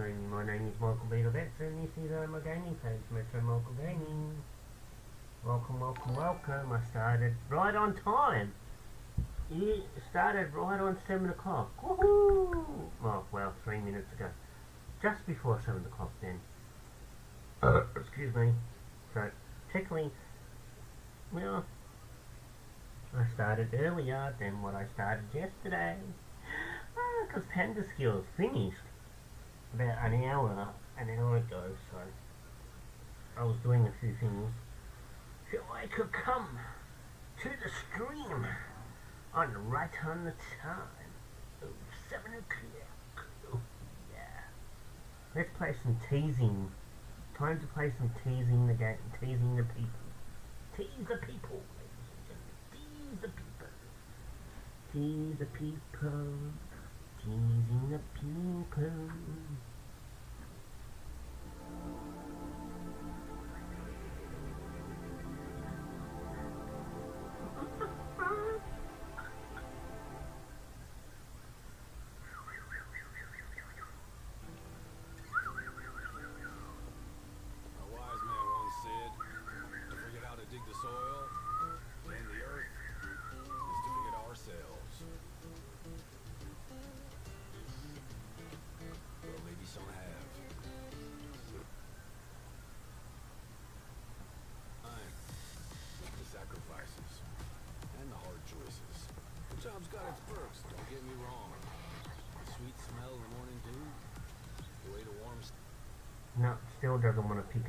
Gaming. My name is Michael Beatovitz and this is uh, my gaming page, Metro Michael Gaming. Welcome, welcome, welcome. I started right on time. It started right on 7 o'clock. Woohoo! Oh, well, three minutes ago. Just before 7 o'clock then. Uh, excuse me. So, technically, well, I started earlier than what I started yesterday because Panda Skills finished about an hour, an hour ago, so I was doing a few things so I could come to the stream on right on the time of 7 o'clock. Oh, yeah. Let's play some teasing. Time to play some teasing the game, teasing the people. Tease the people. Tease the people. Tease the people. Teasing the people.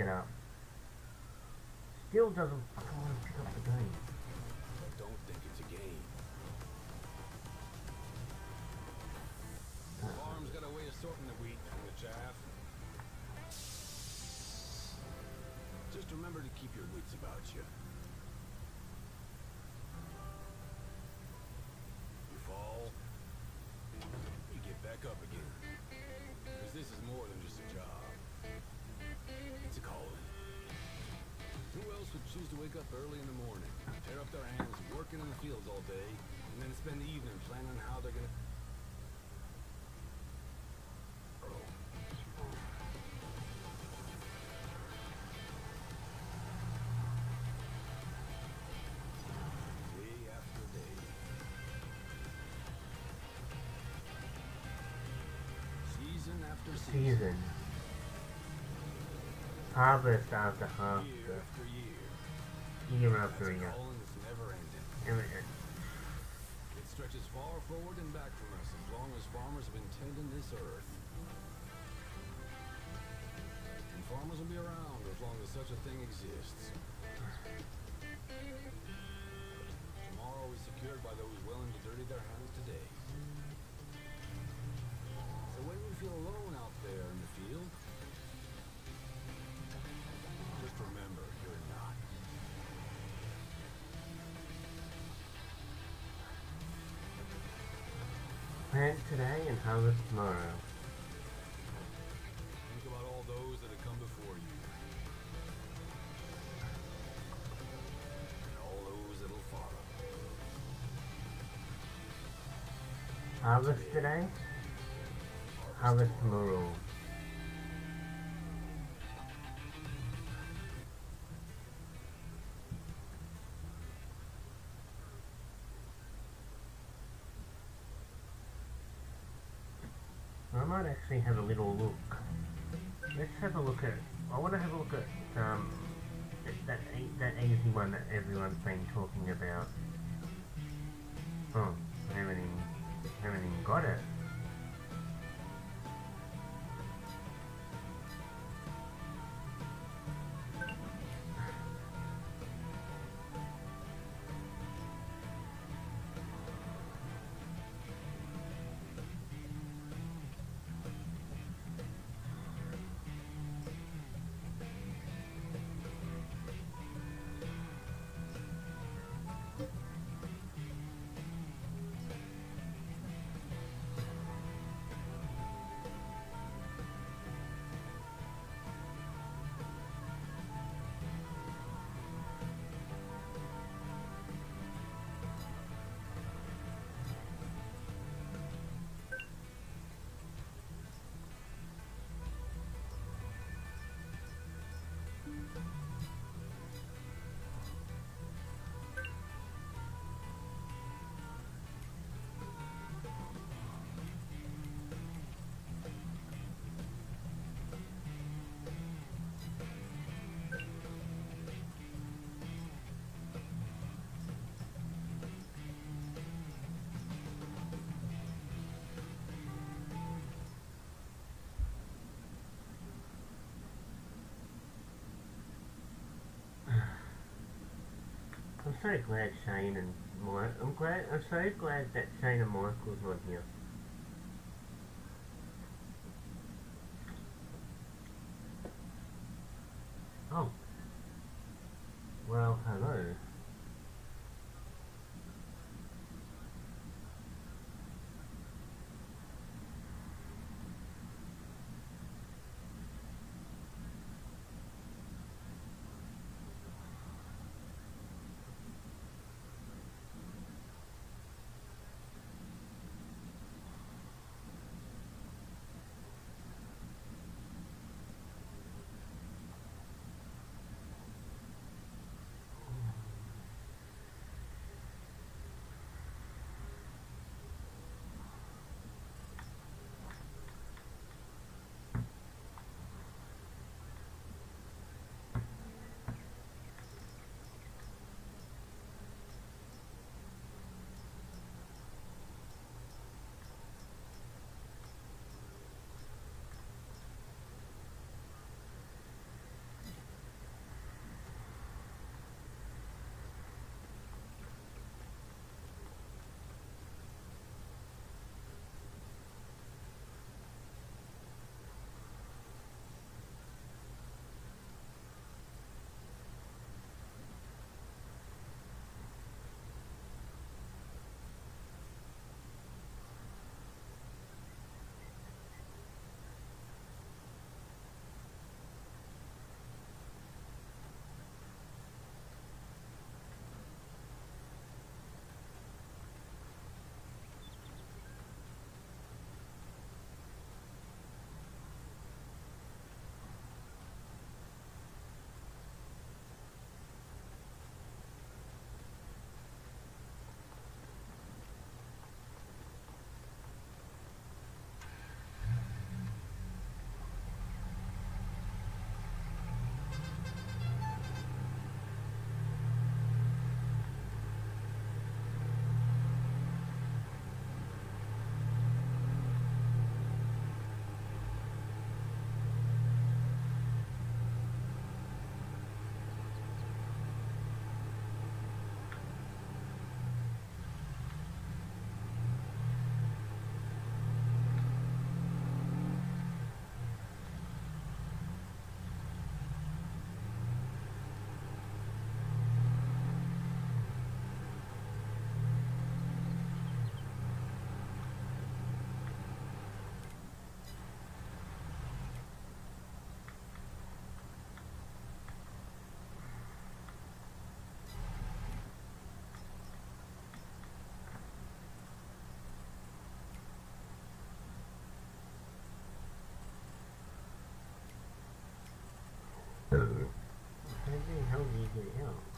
It up. Still doesn't Season after season. Harvest after harvest. Year after year. Year after year. never. Uh, It stretches far forward and back from us as long as farmers have been tending this earth. And farmers will be around as long as such a thing exists. Tomorrow is secured by those willing to dirty their hands today. Feel alone out there in the field, just remember you're not. Plant today and harvest tomorrow. Think about all those that have come before you. And all those that'll follow. Harvest today, I might actually have a little look. Let's have a look at. I want to have a look at um, that that easy one that everyone's been talking about. So glad Shane and Mike. I'm glad. I'm so glad that Shane and Michael's not here. How do you get out?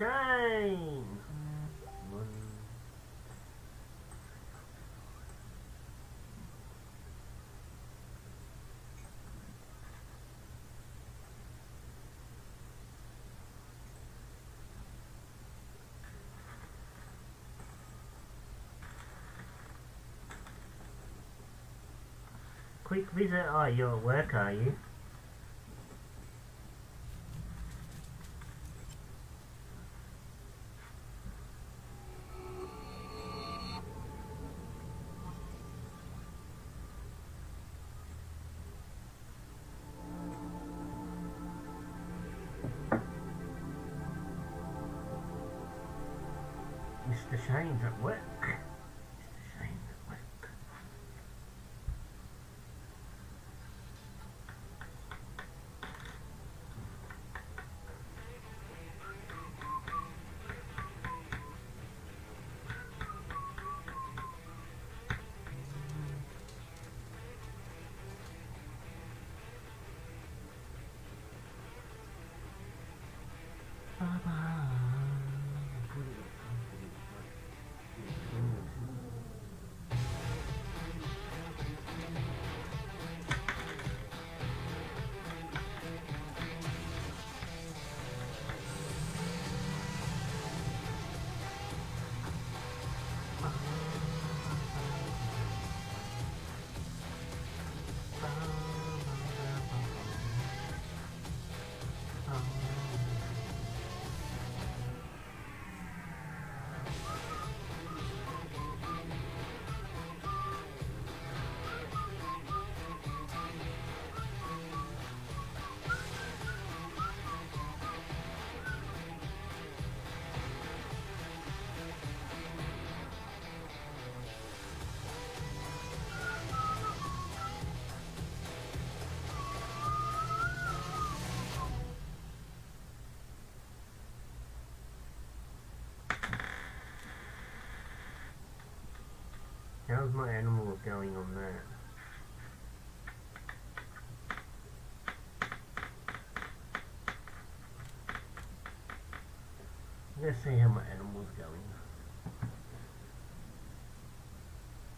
change. Quick visit, oh you're at work are you? How's my animals going on that? Let's see how my animal's going.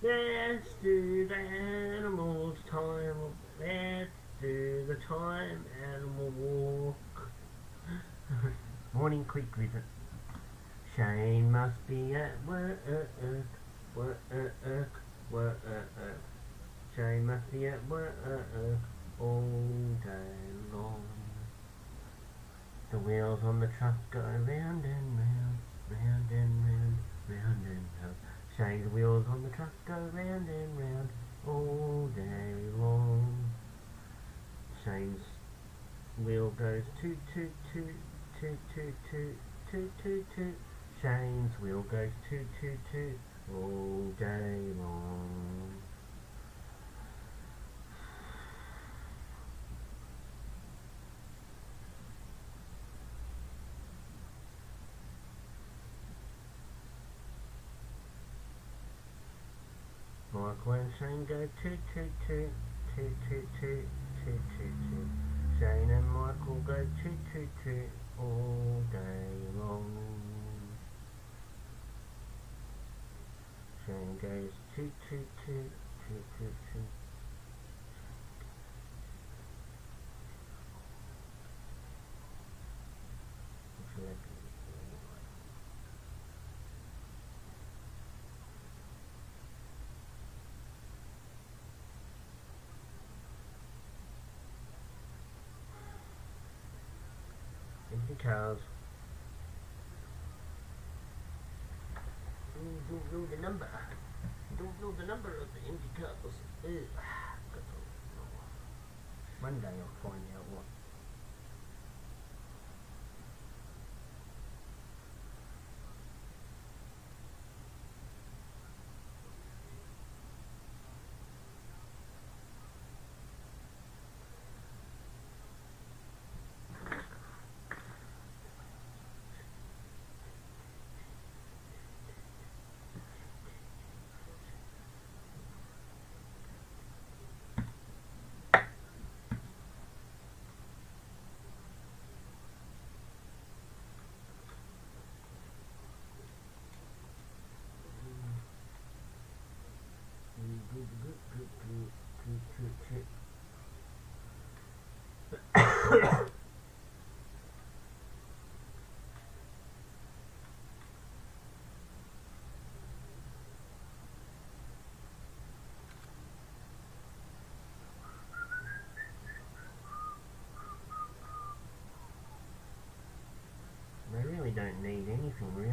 Let's do the animals time. Let's do the time animal walk. Morning quick visit. Shane must be at work. Work, work, Shane must be at work all day long. The wheels on the truck go round and round, round and round, round and round. Shane's wheels on the truck go round and round all day long. Shane's wheel goes toot toot toot toot toot toot toot toot toot. Shane's wheel goes toot toot toot all day long. My go toot toot toot, toot toot toot, and Michael go toot toot toot all day long. Shane goes toot toot toot toot toot toot. Looks Manda yang poinnya? don't need anything really.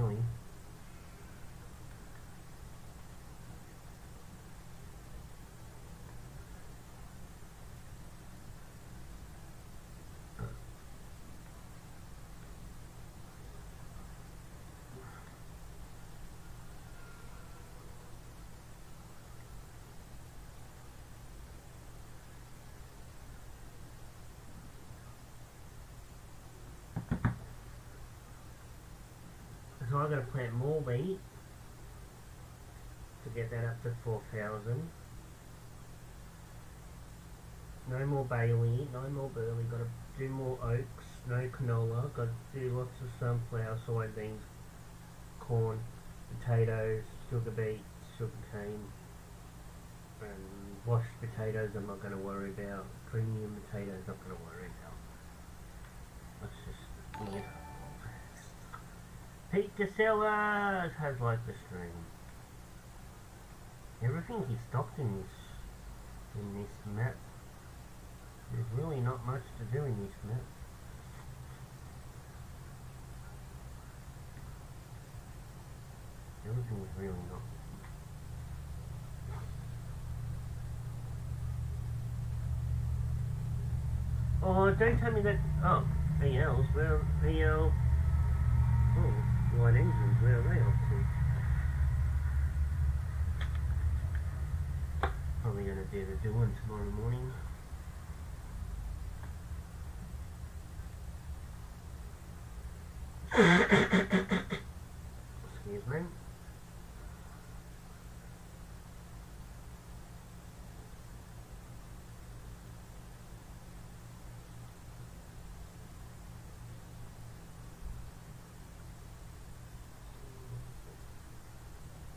I've got to plant more wheat to get that up to 4,000. No more barley, no more barley, got to do more oats, no canola, got to do lots of sunflower, soybeans, corn, potatoes, sugar beet, sugar cane, and washed potatoes I'm not going to worry about, premium potatoes I'm not going to worry about. That's just weird. Pete Casellas has liked the stream. Everything he's stocked in this in this map. There's really not much to do in this map. Everything is really not. Oh, don't tell me that. Oh, ALs, where AL. Oh, well, engines? Where are they off to? Probably going to do the doing tomorrow morning. Ha ha ha ha.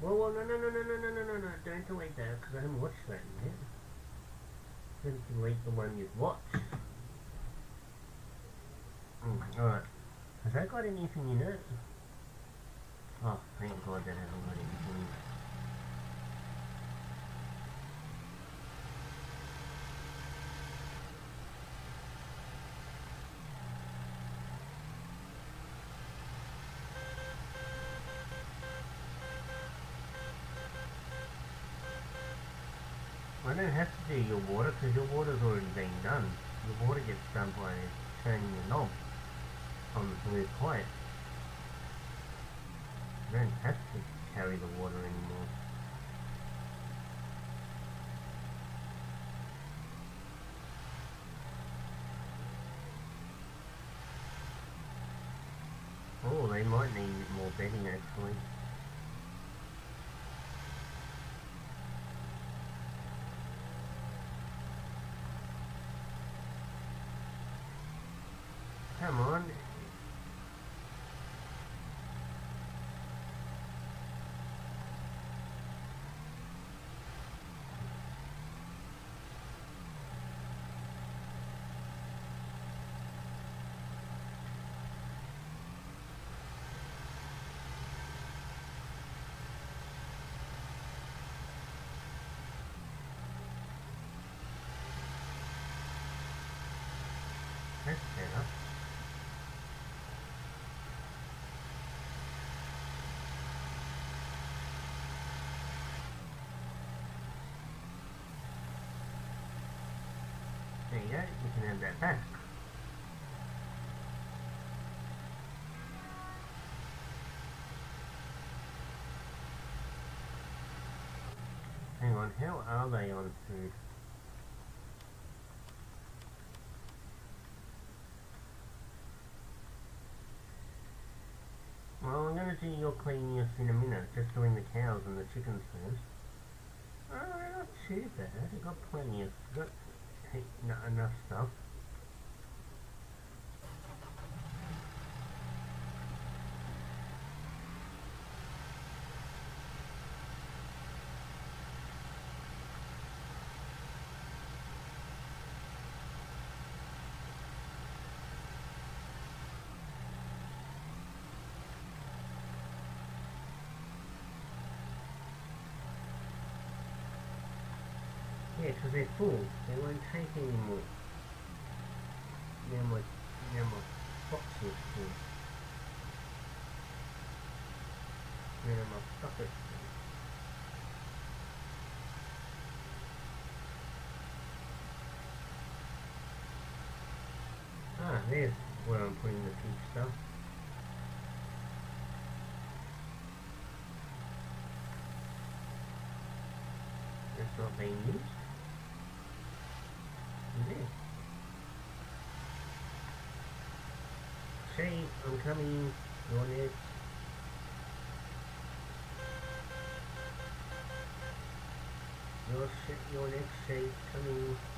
Whoa, whoa, no, no, no, no, no, no, no, no, no, don't delete that, because I haven't watched that yet. Don't delete the one you've watched. Mm, alright. Has that got anything in it? Oh, thank God that hasn't got anything in it. To your water because your water's already been done. Your water gets done by turning the knob on the blue pipe. You don't have to carry the water anymore. Oh, they might need more bedding actually. Come on. That's better. There you go, you can have that back. Hang on, how are they on food? Well, I'm gonna do your cleaning in a minute, just doing the cows and the chickens first. Oh, not too bad. I've got plenty of, got he- n- enough stuff. Yeah, because they're full. They won't take any more. Now my, my my. Ah, there's where I'm putting the pink stuff. That's not being used. I'm coming. on it. Your, sh your next shape coming.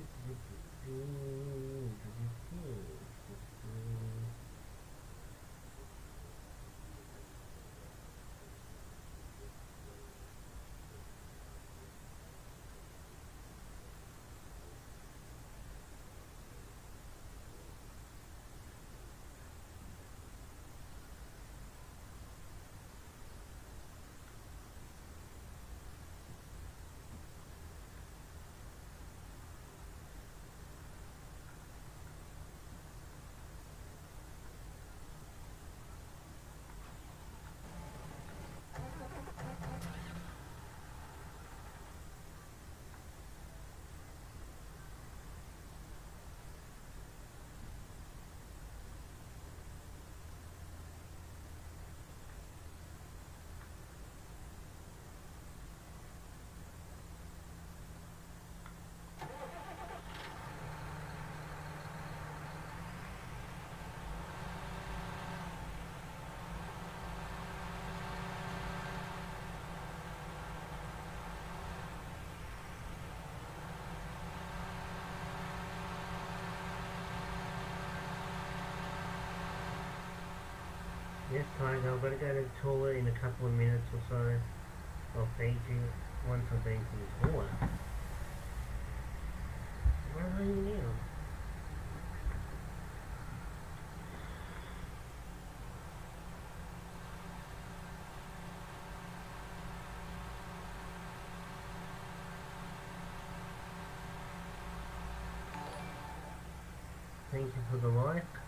Mm-hmm. Yes, Tiger, I've got to go to the toilet in a couple of minutes or so. I'll feed you once I've been to the toilet. Where are you now? Thank you for the like.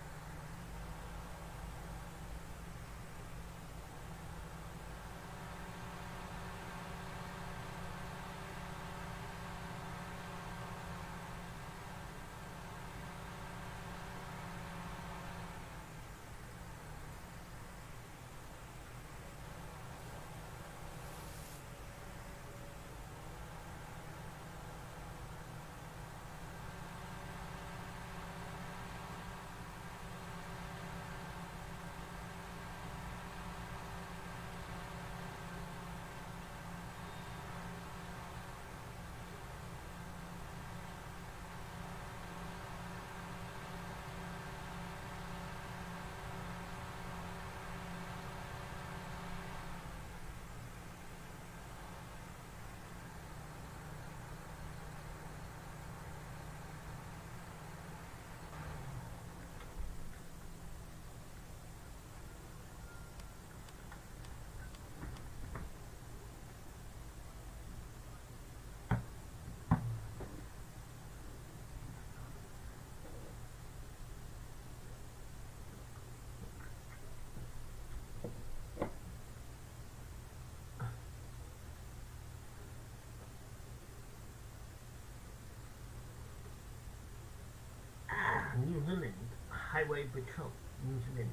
New Zealand Highway Patrol, New Zealand,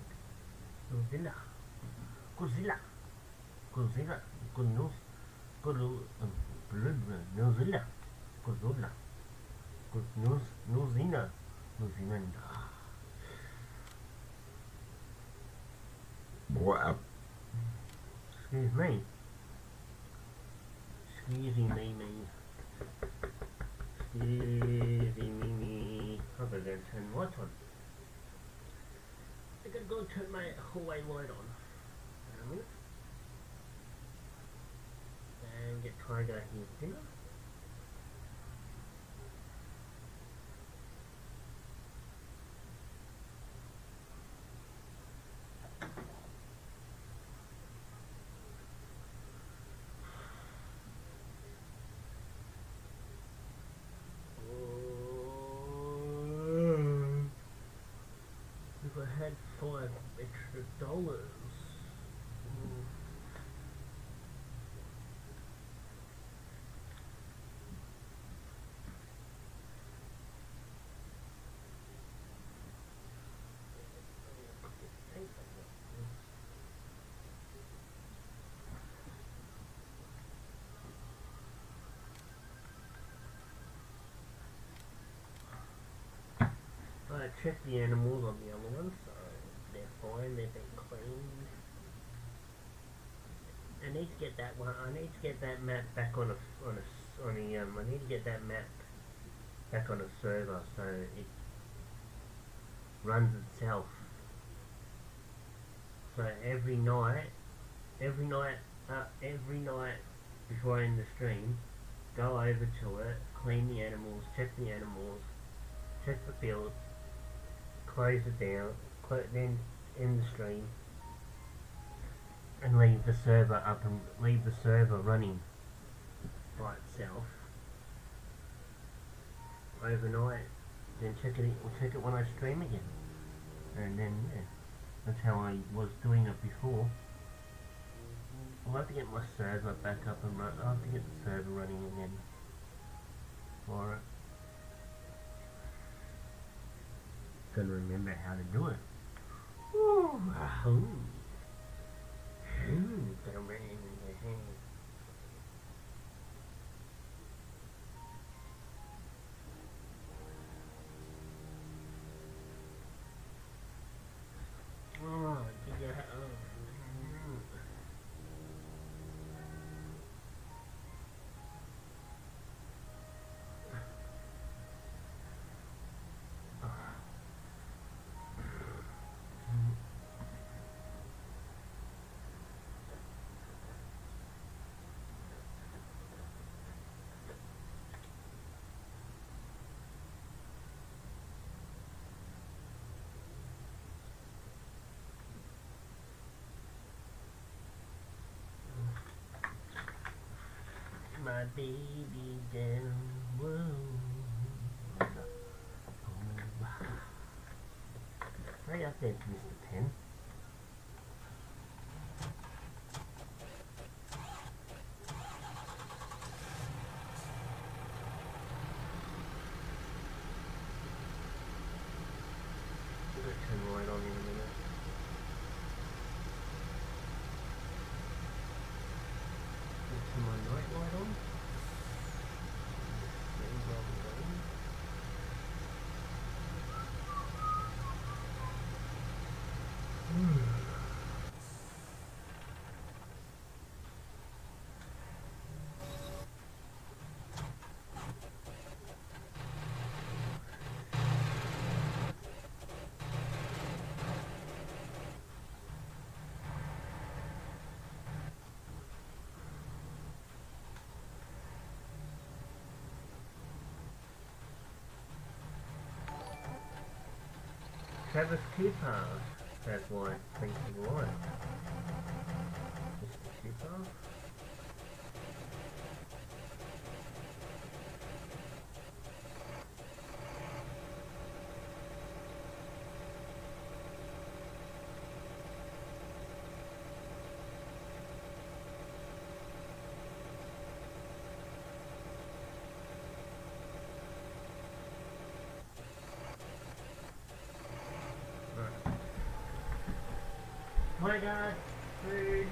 Godzilla, Godzilla, Godzilla, News, Good New Zealand, Godzilla, News, New Zealand, New? Excuse me. Excuse me, me. Excuse me, me. I'm gonna go turn the light on. I gotta go turn my hallway light on. And get Tiger his dinner. If I had five extra dollars. mm, I checked the animals on the other one, they've been. I need to get that one, I need to get that map back on a, on a, on a, um, I need to get that map back on a server so it runs itself. So every night, every night, uh, every night before I end the stream, go over to it, clean the animals, check the animals, check the field, close it down, clo- then end the stream, and leave the server up and leave the server running by itself overnight. Then check it. We'll check it when I stream again, and then yeah, that's how I was doing it before. I'll have to get my server back up and run. I'll have to get the server running again for it. Gonna remember how to do it. Ah, ooh. Ooh, gonna run in the hand. Oh, did you ha- oh, mm. My baby down. Whoa. Hurry up there, Mr. Pen. We're gonna turn the light on in a minute. Let's turn my night light on. Very well done. Travis Cooper. That's why. Thank you. Mr. Cooper. My God, food.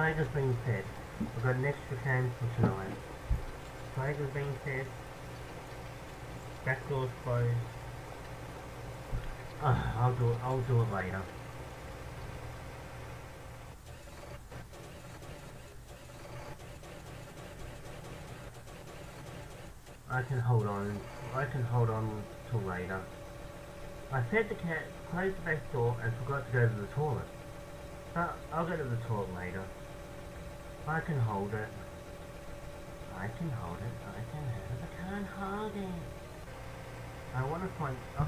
Tiger's being fed. I've got an extra can for tonight. has been set. Back door's closed. Uh, I'll do it. I'll do it later. I can hold on. I can hold on till later. I fed the cat, closed the back door, and forgot to go to the toilet. But I'll go to the toilet later. I can hold it. I can hold it. I can hold it. I can't hold it. I want to find. Oh,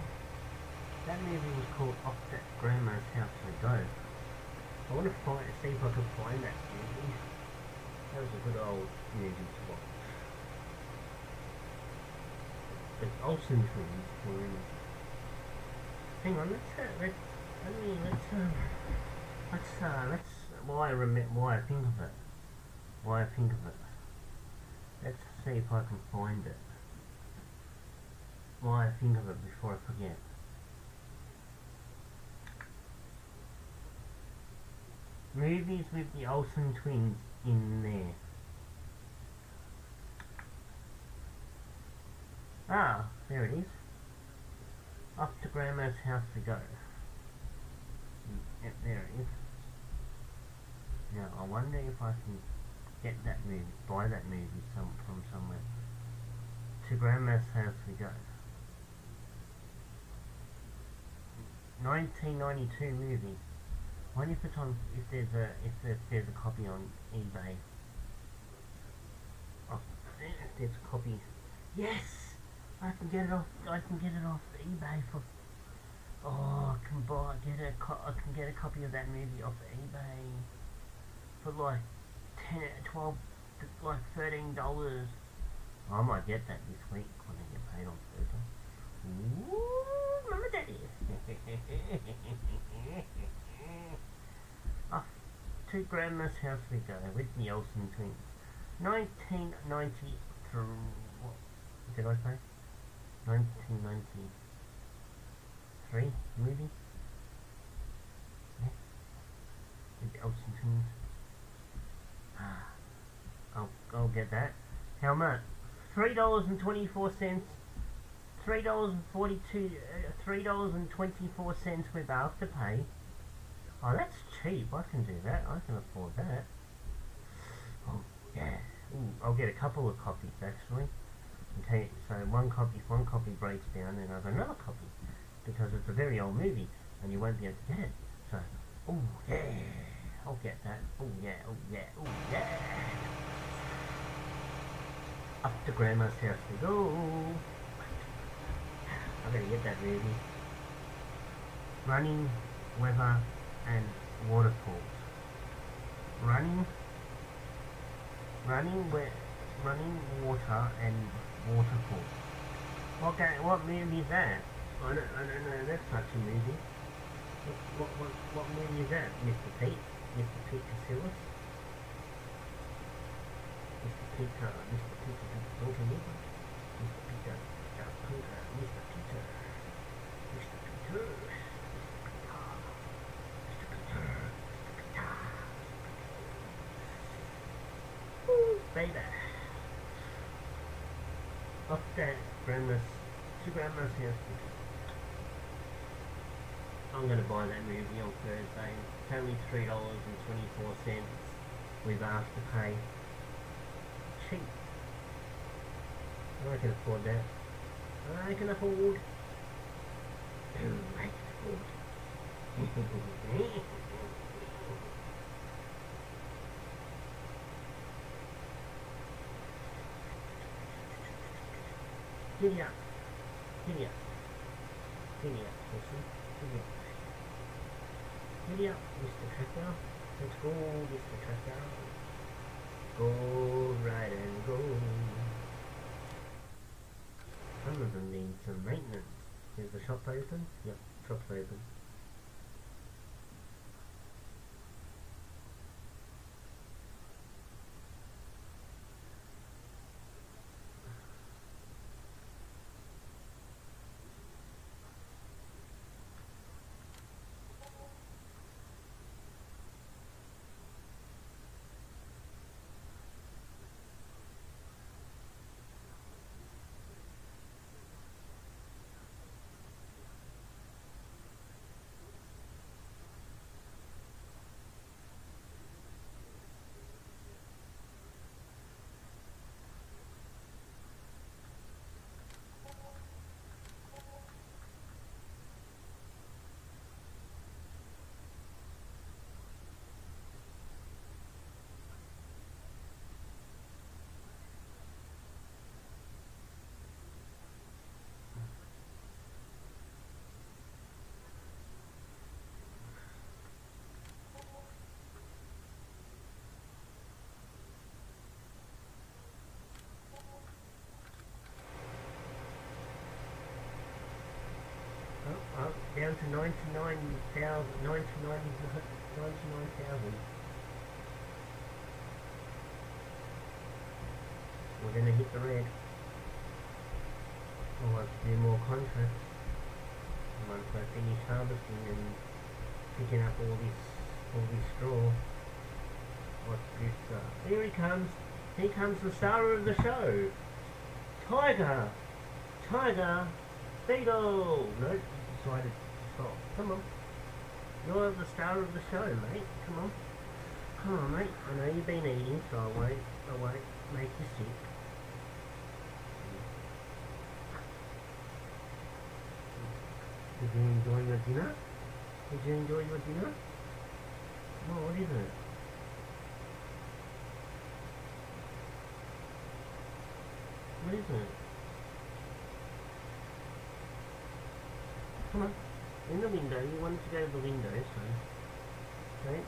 that movie was called Off That Grandma's House We Go. I want to find, see if I can find that movie. That was a good old movie to watch. The Olsen twins were in it. Hang on, let's uh, let's let me let's uh, let's uh, let's why I remember why I think of it. Why I think of it. Let's see if I can find it. Why I think of it before I forget. Movies with the Olsen twins in there. Ah, there it is. Off to Grandma's house we go. Yep, there it is. Now, I wonder if I can get that movie, buy that movie some, from somewhere. To Grandma's house we go. 1992 movie. Wonder if it's on, if there's a, if there's, there's a copy on eBay. Oh, if there's a copy. Yes! I can get it off, I can get it off eBay for, oh, I can buy, get a, I can get a copy of that movie off eBay for like 10, 12, like 13 dollars. I might get that this week when I get paid on Thursday. Ooh, mama daddy. Off ah, to Grandma's house we go with the Olsen twins. 1993. What did I say? 1993 movie. Yeah. The Olsen twins. I'll, I'll get that. How much? Three dollars and twenty-four cents. Three dollars and forty-two. Uh, Three dollars and twenty-four cents with afterpay. Oh, that's cheap. I can do that. I can afford that. Oh, yeah. Ooh, I'll get a couple of copies actually. Okay, so one copy, if one copy breaks down, then I've another copy because it's a very old movie and you won't be able to get it. So, oh yeah, I'll get that. Oh yeah, oh yeah, oh yeah. Up to Grandma's house we go. I better get that movie. Running, weather, and waterfalls. Running, running, we- running water and waterfalls. What ga- what movie is that? I don't, I don't know. That's such a movie. What, what, what, what movie is that? Mr. Pete? Mr. Pete Casillas? Mr. Peter, Mr. Peter Duncan Mr. Peter, uh, Peter, Mr. Peter, Mr. Peter, Mr. Peter, Mr. Peter, Peter. Woo, baby. Up that grandma's, to grandma's house. I'm gonna buy that movie on Thursday. It's only three dollars and twenty four cents with afterpay. Cheap. I can afford that. I can afford. I can afford. Giddy up. Giddy up. Giddy up, listen. Giddy up. Giddy up, Mr. Tractor. Let's go, Mr. Tractor. Go right and go. Of them need some maintenance. Is the shop open? Yep, shop's open. 99,000, 99,000. We're gonna hit the red. We'll have to do more contracts. Once I finish harvesting and picking up all this, all this straw. What's this, uh, here he comes. Here comes the star of the show. Tiger! Tiger! Beetle! No, decided stop. Come on. You're the star of the show, mate. Come on. Come on, mate. I know you've been eating, so I won't, I won't make you sick. Did you enjoy your dinner? Did you enjoy your dinner? Oh, what is it? What is it? Come on. In the window. You wanted to go to the window, so. Okay.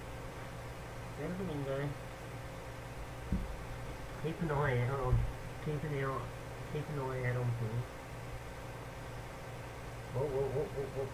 Go to the window. Keep an eye out on. Keep an eye. Keep an eye out on things. Whoa, whoa, whoa, whoa.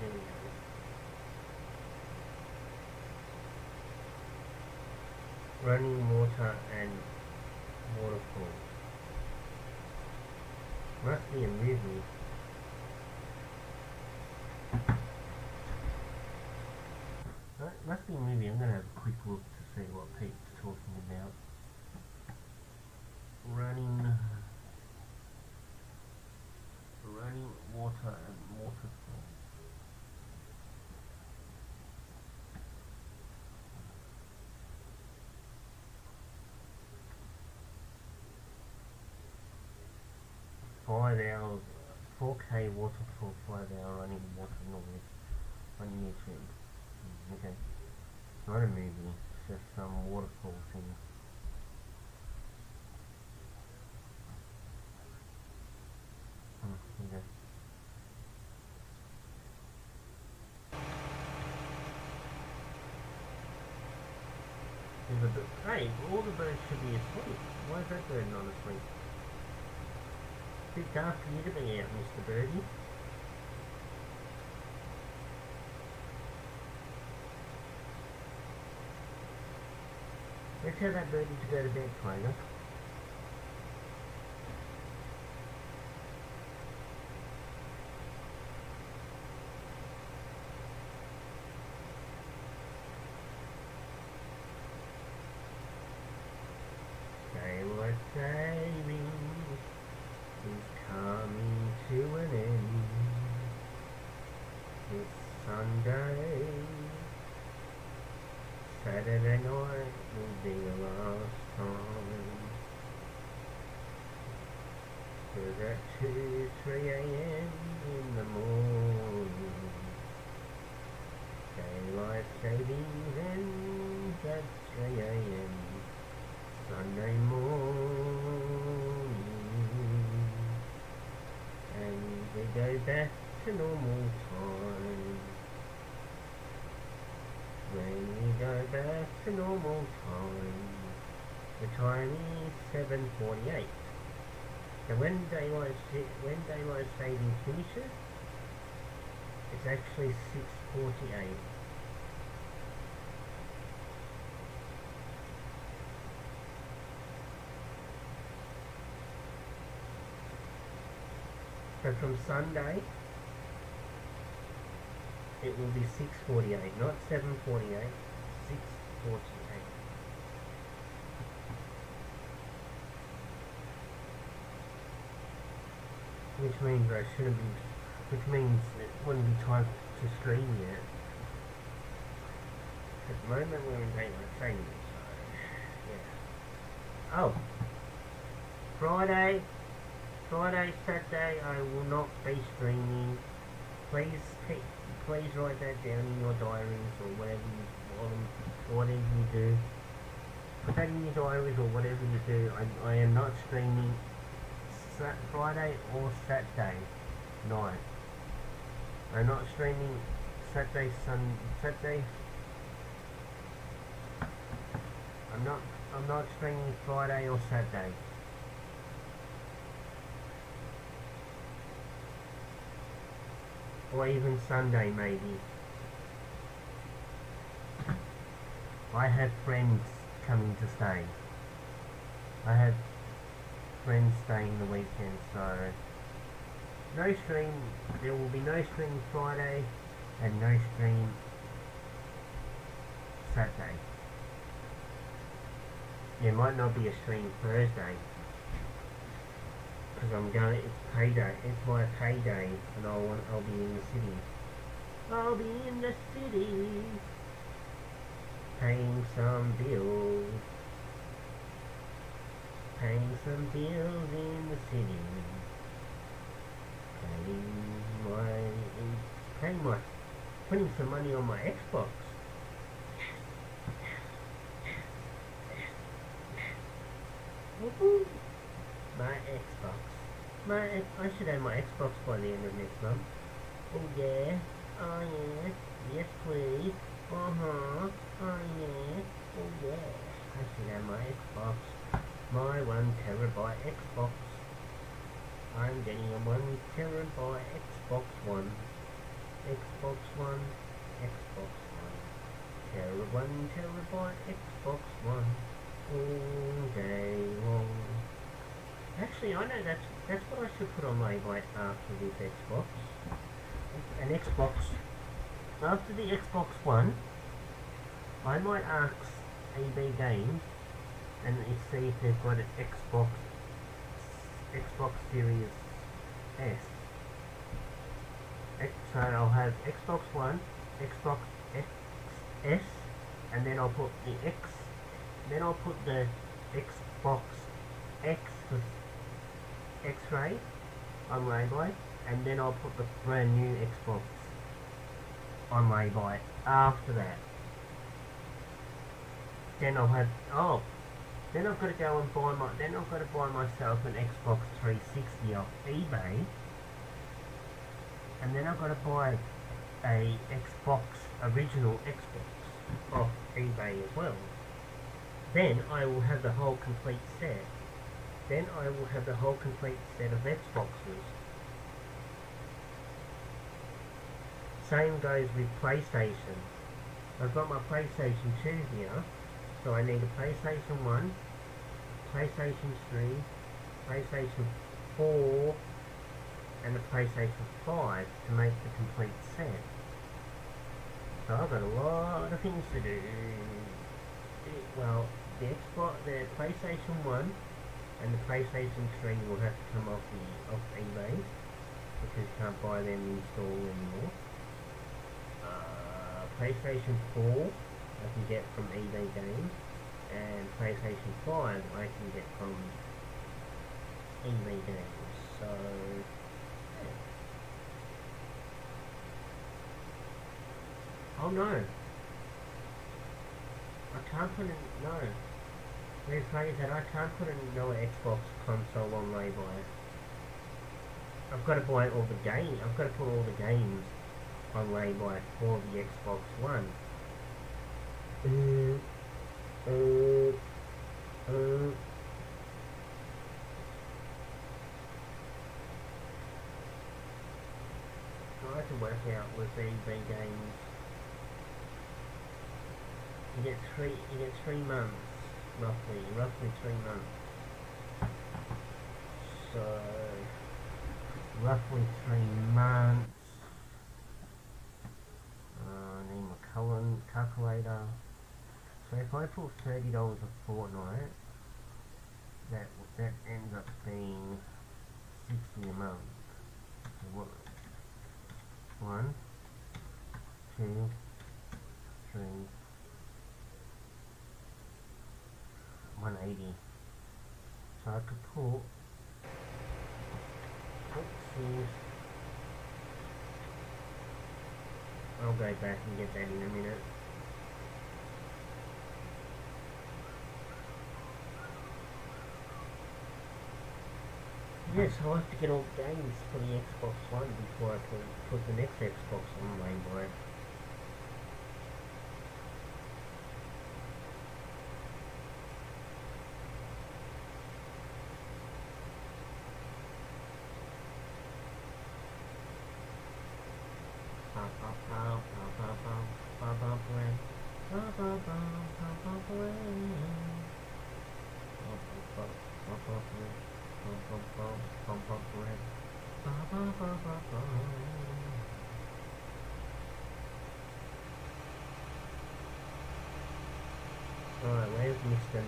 There we go. Running water and waterfall. Must be a must be a movie. I'm gonna have a quick look to see what Pete's talking about. Running running water and waterfall. Five hours, 4K waterfall, five hour running water noise on YouTube. Okay. It's not a movie, it's just some waterfall thing. Hmm, okay. Hey, all the birds should be asleep. Why is that bird not asleep? Bit dark for you to be out, Mr. Birdie. Let's tell that birdie to go to bed, Clover. go back to normal time. When we go back to normal time, the time is 7.48. So when daylight, when daylight saving finishes, it's actually 6.48. So from Sunday it will be 6.48, not 7.48, 6.48. Which means I shouldn't be, which means it wouldn't be time to stream yet. At the moment we're in daylight saving, so, yeah. Oh, Friday, Friday, Saturday, I will not be streaming. Please, take, please write that down in your diaries or whatever you, or whatever you do. Put that in your diaries or whatever you do. I, I am not streaming Sat Friday or Saturday night. I'm not streaming Saturday, Sun, Saturday. I'm not. I'm not streaming Friday or Saturday. Or even Sunday maybe. I have friends coming to stay. I have friends staying the weekend, so no stream, there will be no stream Friday and no stream Saturday. There might not be a stream Thursday because I'm going. It's payday. It's my payday, and I want. I'll be in the city. I'll be in the city, paying some bills. Paying some bills in the city. Paying my. Paying my. Putting some money on my Xbox. Woohoo! My Xbox. My, I should have my Xbox by the end of next month. Oh yeah. Oh yeah. Yes please. Uh-huh. Oh yeah. Oh yeah. I should have my Xbox. My one terabyte Xbox. I'm getting a one terabyte Xbox One. Xbox One. Xbox One. Tera one terabyte Xbox One. All day long. Actually, I know that's that's what I should put on my bike after this Xbox. An Xbox. After the Xbox One, I might ask EB Games and see if they've got an Xbox Xbox Series S. so I'll have Xbox One, Xbox XS, and then I'll put the X. Then I'll put the Xbox X X-ray on lay-by and then I'll put the brand new Xbox on lay-by after that. Then I'll have oh then I've got to go and buy my then I've got to buy myself an Xbox 360 off eBay and then I've got to buy a Xbox original Xbox off eBay as well. Then I will have the whole complete set then I will have the whole complete set of Xboxes. Same goes with PlayStation. I've got my PlayStation 2 here, so I need a PlayStation 1, PlayStation 3, PlayStation 4, and a PlayStation 5 to make the complete set. So I've got a lot of things to do. Well, the Xbox, the PlayStation 1 and the PlayStation 3 will have to come off the off eBay because you can't buy them in store anymore. Uh, PlayStation 4 I can get from EB Games and PlayStation 5 I can get from EB Games. So. Oh no. I can't put it no main flag that I can't put another Xbox console on my. I've got to buy all the game. I've got to put all the games on Layby for the Xbox One. Uh, uh, uh. Try to work out with EB games. You get three. You get three months roughly, roughly three months. So, roughly three months. Uh, I need my color calculator. So if I put thirty dollars a fortnight, that that ends up being sixty a month. So what? One, two, three, one eighty. So I could put. Oopsies. I'll go back and get that in a minute. Yes, I'll have to get all the games for the Xbox One before I can put the next Xbox on Game Boy.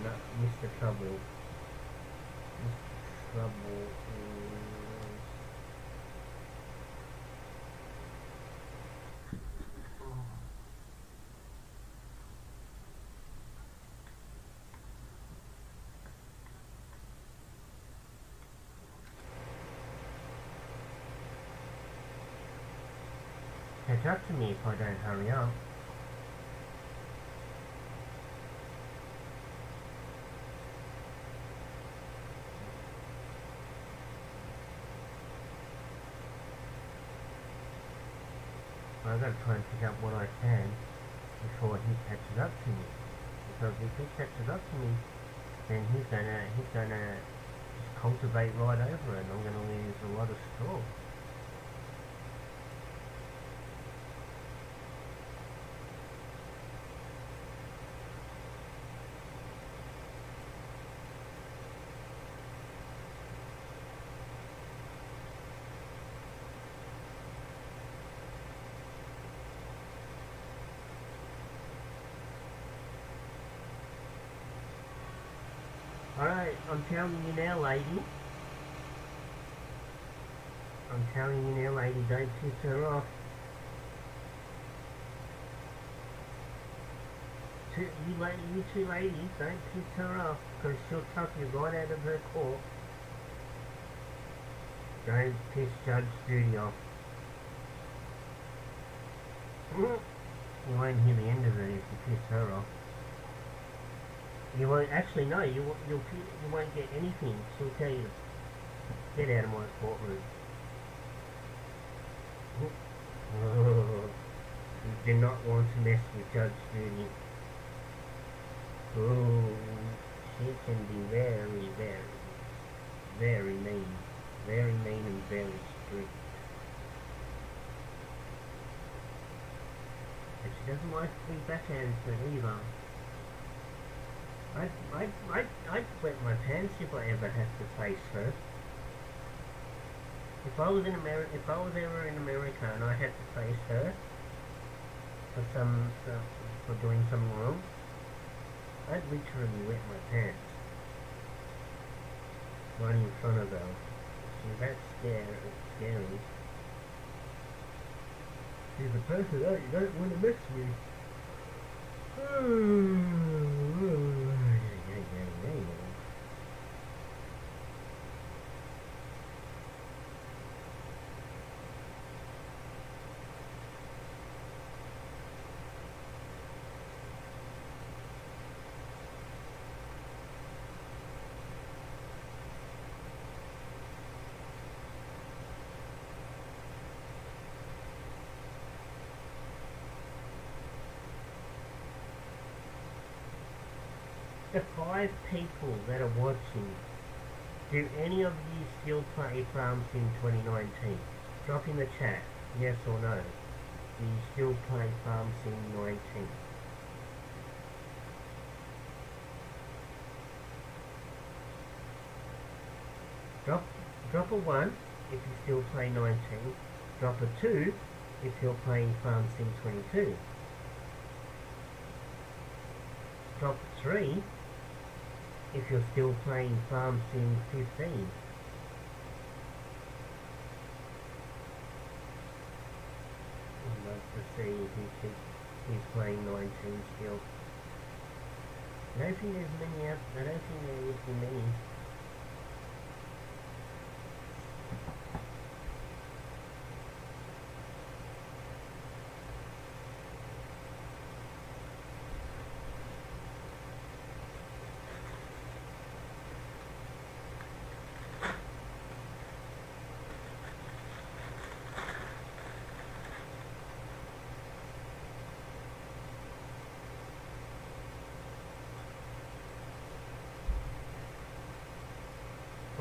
Nu Mr. Trouble? Mr. Trouble is... Uh, Catch up to me if I don't hurry up. Got to try and pick up what I can before he catches up to me. Because if he catches up to me, then he's gonna he's gonna just cultivate right over it and I'm gonna lose a lot of straw. Alright, I'm telling you now, lady. I'm telling you now, lady, don't piss her off. You, you two ladies, don't piss her off, because she'll tuck you right out of her court. Don't piss Judge Judy off. You won't hear the end of it if you piss her off. You won't actually no. You you'll you won't get anything. She'll tell you, get out of my courtroom. Oh, you do not want to mess with Judge Judy. Oh, she can be very, very, very mean, very mean and very strict. And she doesn't like to be backhanded either. I'd, I'd, I'd, I'd wet my pants if I ever had to face her. If I was in America, if I was ever in America and I had to face her for some, for doing some wrong, I'd literally wet my pants right in front of her. She's that scary, scary. She's a person that you don't want to mess with. Hmm. The five people that are watching, do any of you still play Farms in 2019? Drop in the chat, yes or no. do you still play Farm Sim 19? Drop, drop a 1 if you still play 19. Drop a 2 if you're playing Farm Sim 22. Drop 3 if you're still playing Farm Sim 15. I'd love to see if he he's playing 19 still. I don't think there's many I don't think there would be many.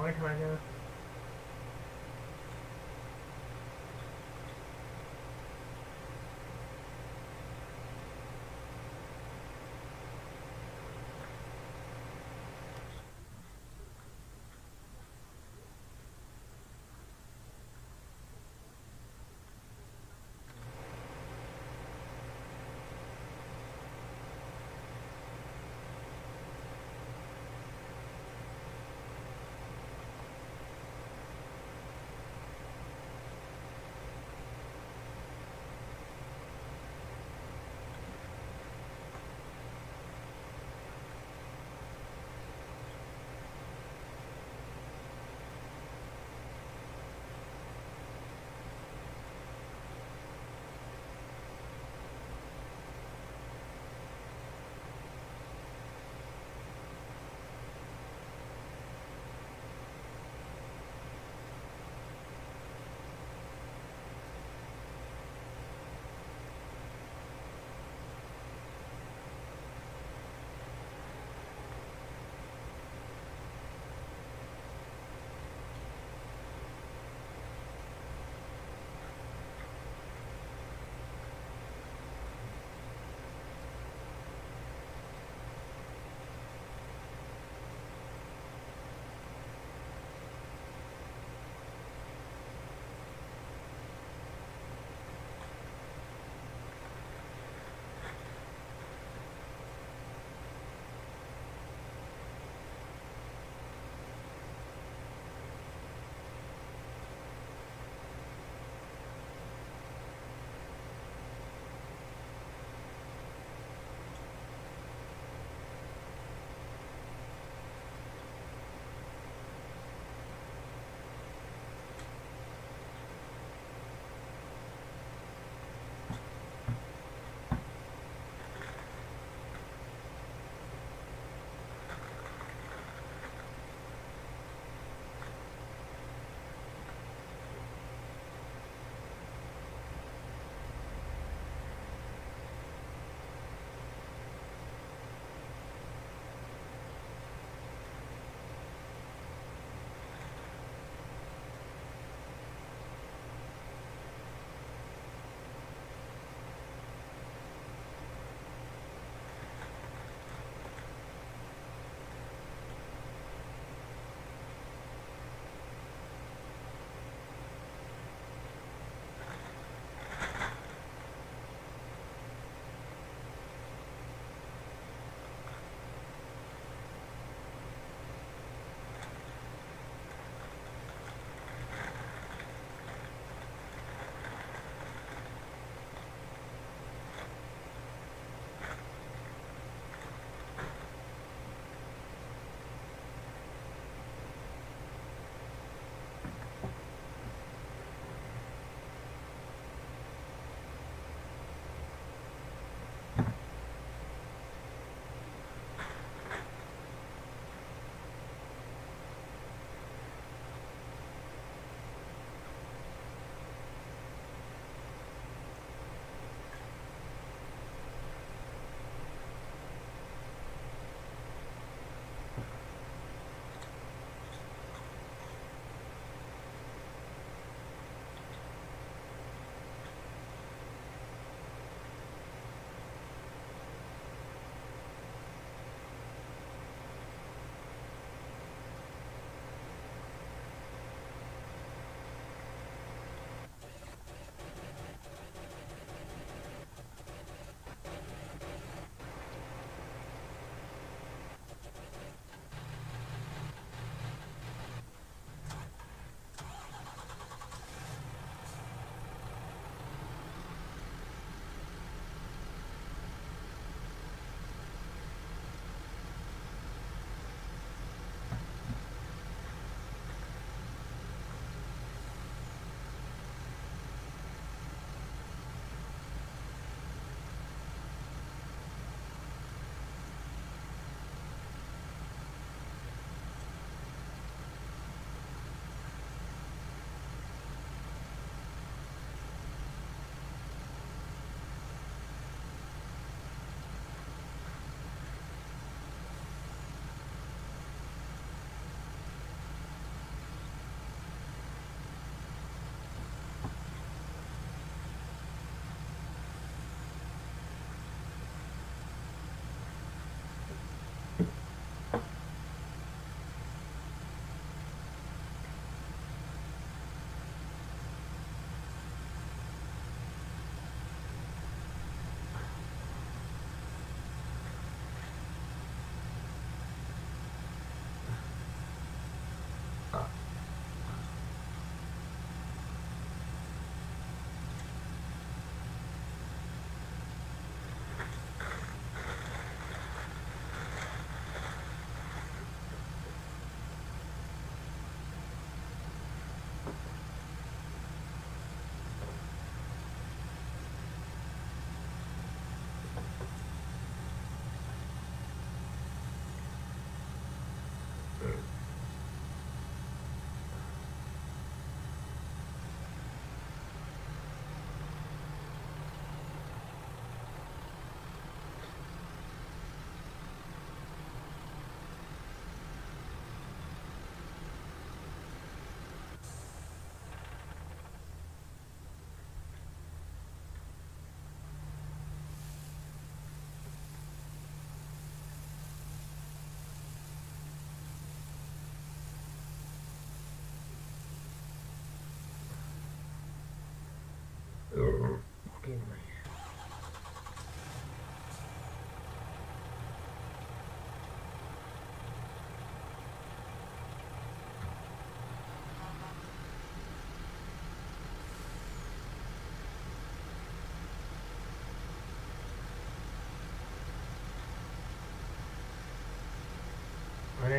Bye, Tiger. I don't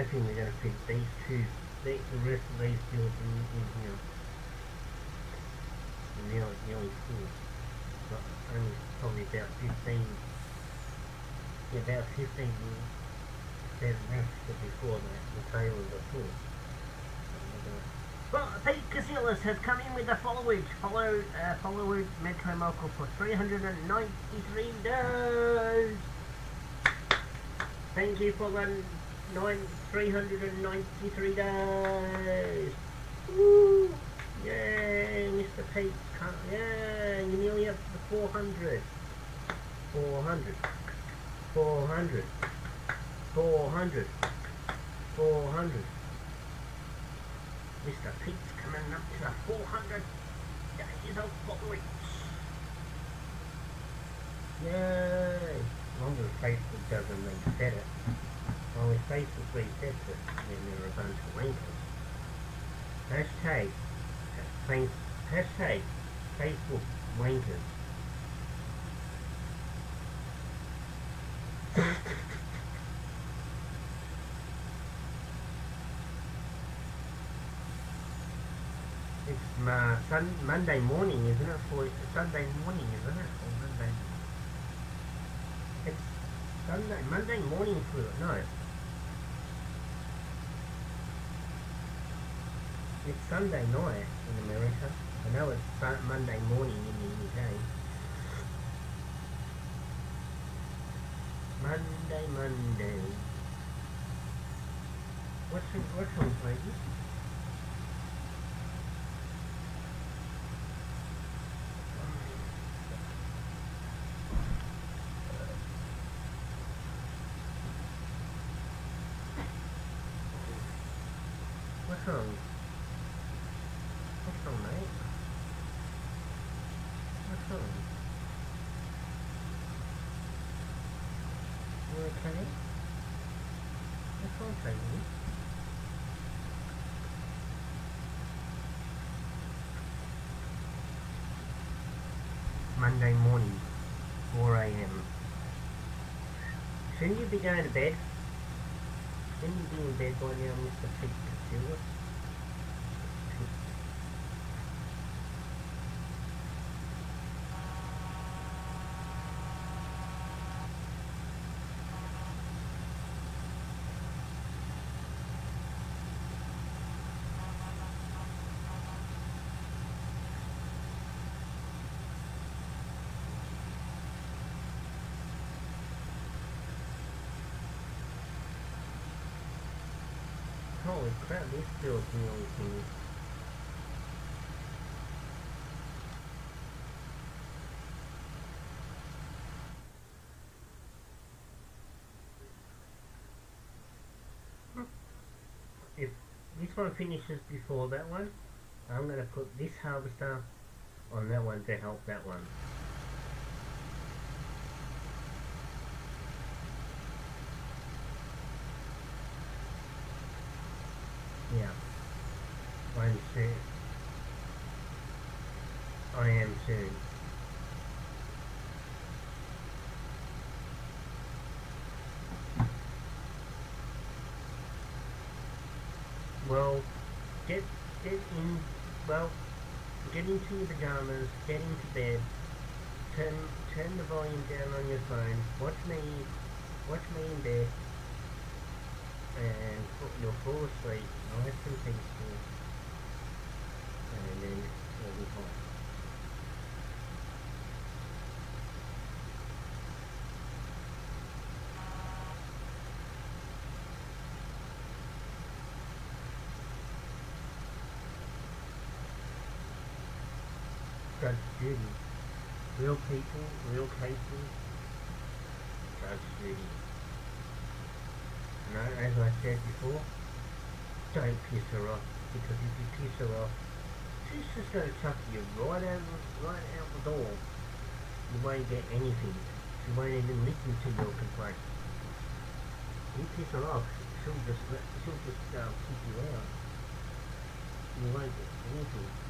think we're going to fit these two, the, the rest of these fields in, in here. Nearly, full. But only probably about 15, yeah, about 15 bed left before that, the tailors are full. Well, Pete Casillas has come in with the followage. Follow, uh, follow Metro Michael for 393 days. Thank you for the nine, 393 days. Woo! Yay, Mr. Pete. Yeah, you nearly up to 400. 400. 400. 400. 400. Mr. Pete's coming up to 400 days of followers. Yay! Long as Facebook doesn't reset it. If Facebook resets it, then there are a bunch of wankers. Hashtag, face, hashtag, Facebook wankers. It's uh, sun, Monday morning, isn't it? For Sunday morning, isn't it? Or Monday? It's Sunday, Monday morning for no. It's Sunday night in America. I know it's Monday morning in the UK. Monday, Monday. What's what's on, ladies? What's wrong? What's wrong, mate? What's wrong? You okay? What's wrong, baby? Monday morning, 4 a.m. Shouldn't you be going to bed? Shouldn't you be in bed by now, Mr. Pete this. If this one finishes before that one, I'm going to put this harvester on that one to help that one. Yeah. I'm soon. I am soon. Well, get get in. Well, get into your pajamas. Get into bed. Turn turn the volume down on your phone. Watch me. Watch me in bed and you'll fall asleep nice and peaceful and then you'll be fine. Judge Judy. Real people, real cases. Judge Judy. No, as I said before, don't piss her off because if you piss her off, she's just going to chuck you right out, right out the door. You won't get anything. She won't even listen to your complaint. You piss her off, she'll just she'll just uh, kick you out. You won't get anything.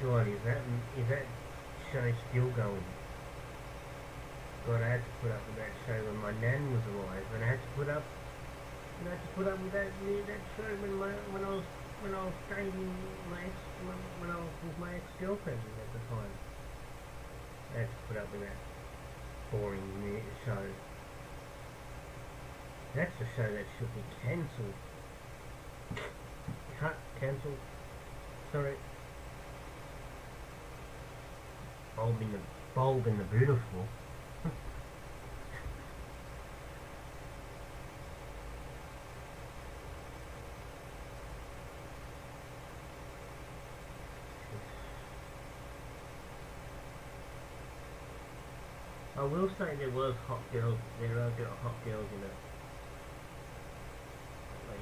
God, is that is that show still going? God, I had to put up with that show when my nan was alive, and I had to put up, and I had to put up with that that show when my when I was when I was dating my ex when I was with my ex girlfriend at the time. I had to put up with that boring show. That's a show that should be cancelled. Cut, cancelled. Sorry. Bulb in the bulb in the beautiful. I will say there was hot girls. There are hot girls in it. Like,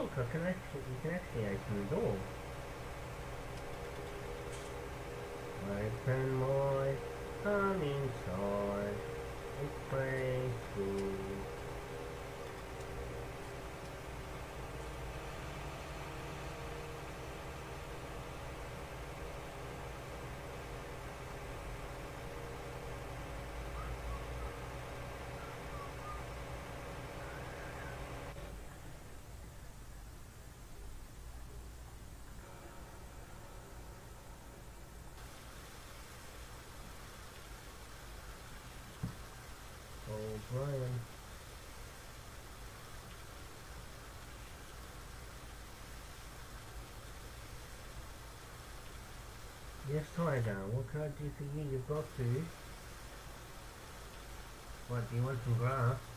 Look, I can actually, you can actually open the door. Open my come inside. Yes, Tiger, what can I do for you? You've got food. What, do you want some grass?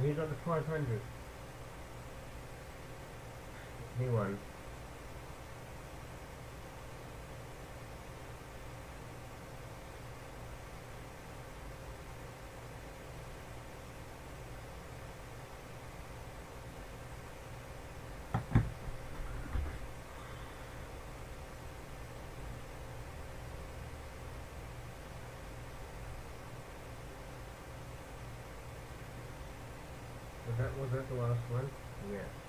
So he got the 500. He won. That was that the last one? Yeah.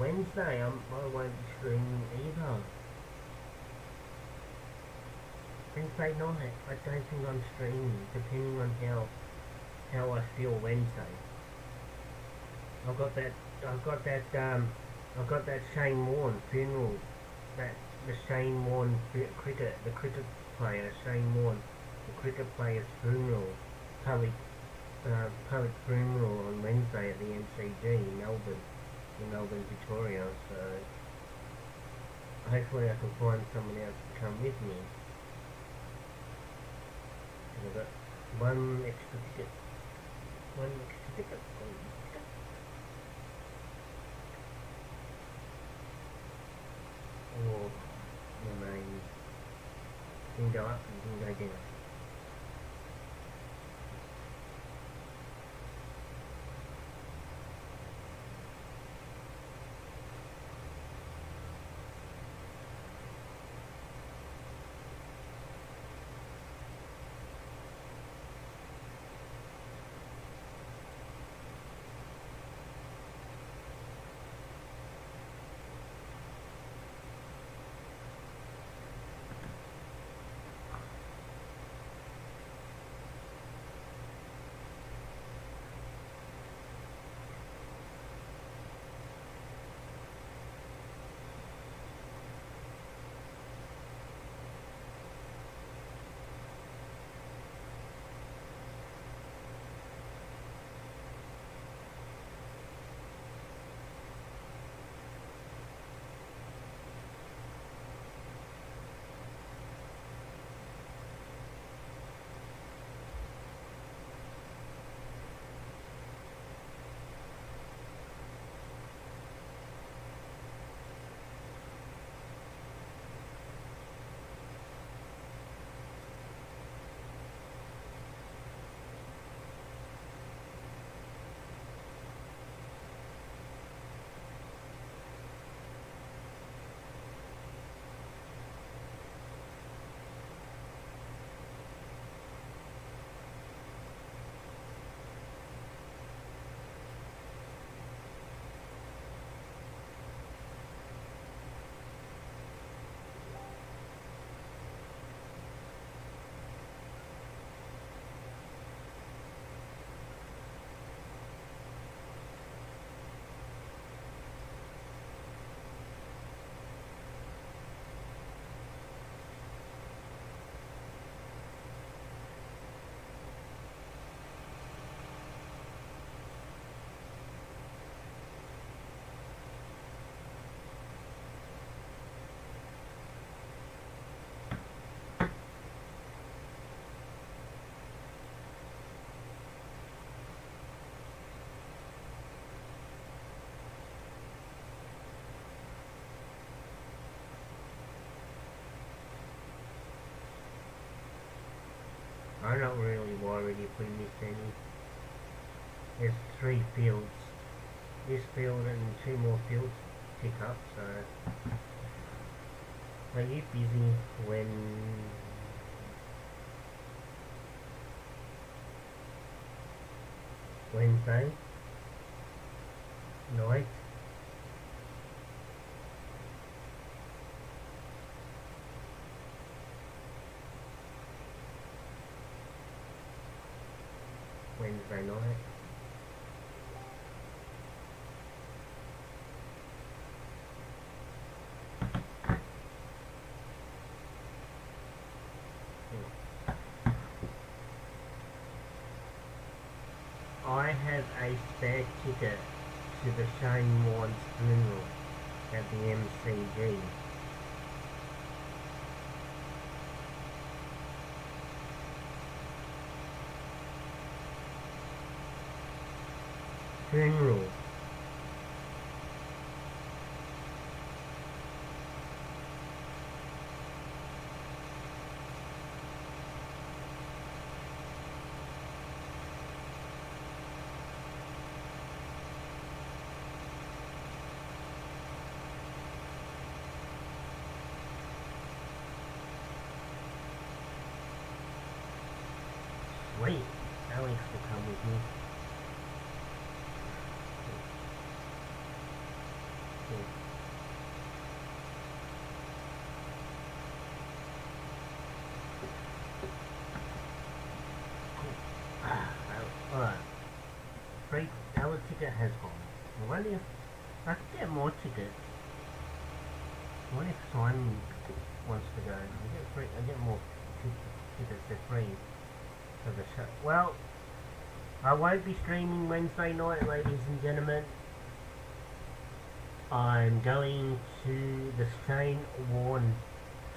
Wednesday, I'm, I won't be streaming either. Wednesday night, I don't think I'm streaming, depending on how how I feel Wednesday. I've got that, I've got that, um, I've got that Shane Warne funeral, that the Shane Warne cricket, the cricket player Shane Warne, the cricket player's funeral, public, uh, public funeral on Wednesday at the MCG in Melbourne, in Melbourne, Victoria. So hopefully I can find someone else to come with me. I've got one extra ticket. One extra ticket. One extra ticket. Or remain. Can go up and can go down. I'm not really worried if we miss any. There's three fields. This field and two more fields pick up, so are you busy when Wednesday night? Wednesday night. Have a spare ticket to the Shane Warne's funeral at the MCG. Funeral. Wait, Alex will come with me. Our ticket has gone. I wonder if I could get more tickets. What if someone wants to go? I get free, I get more tickets for free for the show. Well, I won't be streaming Wednesday night, ladies and gentlemen. I'm going to the Shane Warne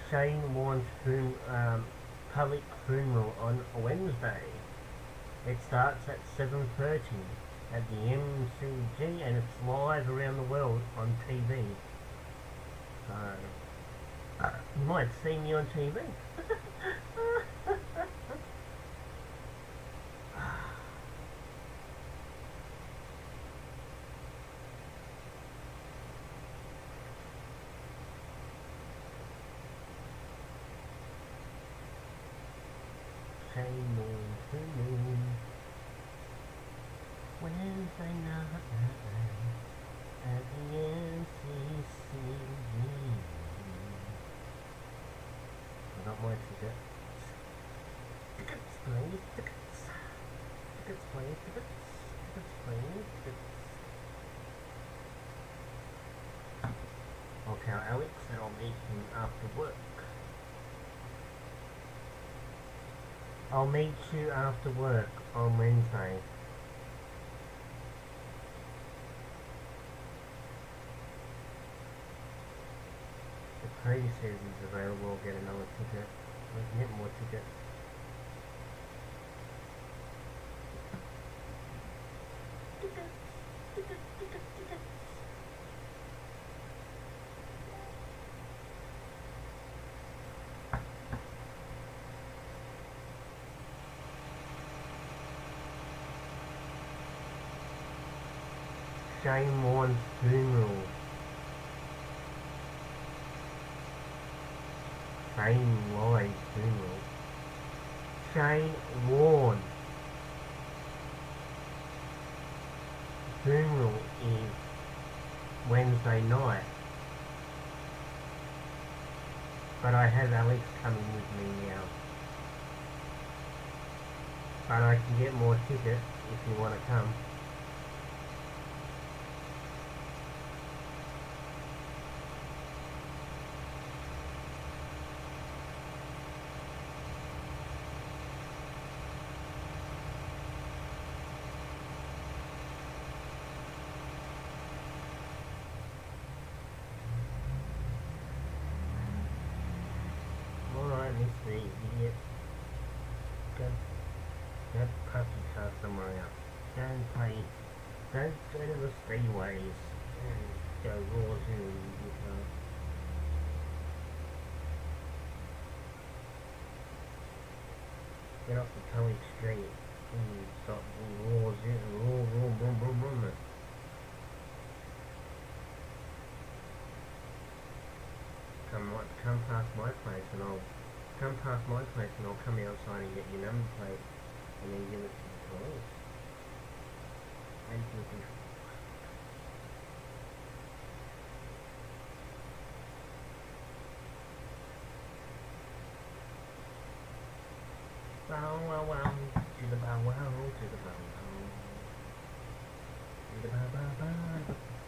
Shane Warne's fun, um, public funeral on Wednesday. It starts at 7.30 at the MCG and it's live around the world on TV. So, you might see me on TV. Wednesday night at the MCG. I got my tickets. Tickets, please, tickets. Tickets, please, tickets. Tickets, please, tickets. I'll tell Alex and I'll meet him after work. I'll meet you after work on Wednesday. The Crazy says he's available, get another ticket. Can get more. Tickets, Warne's funeral. Warne's funeral. Warne. Funeral is Wednesday night. But I have Alex coming with me now. But I can get more tickets if you want to come. Alright, let's see. Idiot. Go, go puppy car somewhere else. Go and play. Don't go to the speedways and go raw zoo, you know. Get off the Tully Street and stop raw zoo, raw, raw, boom, boom, boom. Come past my place and I'll come past my place and I'll come outside and get your number plate and then give it to the police. Bow wow wow to the bow wow to the bow wow to the bow bow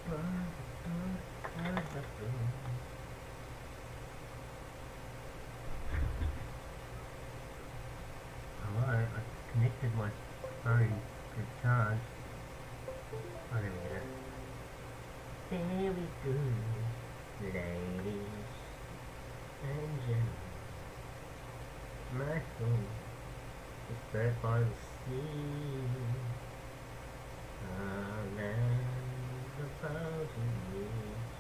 bow ba ba ba ba There we go, ladies and gentlemen. My phone is burnt by the sea. A land of thousand years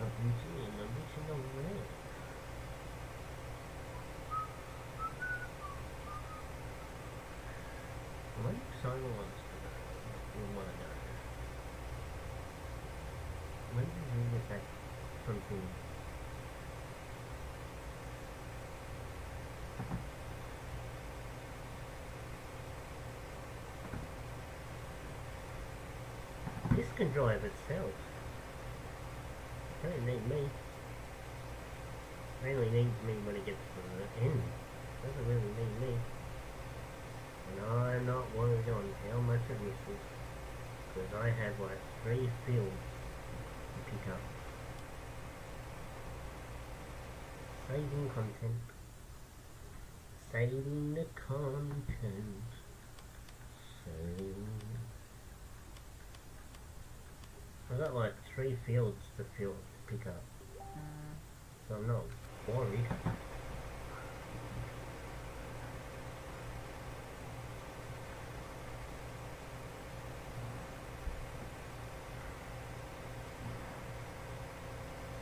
of beauty and original rare. I wonder if Simon wants to go. Will want to go. When did you get back from film? Hmm. This can drive itself. It doesn't need me. It only needs me when it gets to the end. doesn't really need me. And I'm not worried on how much it misses. Because I have like three fields to pick up. Saving content. Saving the content. Saving. I've got like three fields to fill to pick up. Mm. So I'm not worried.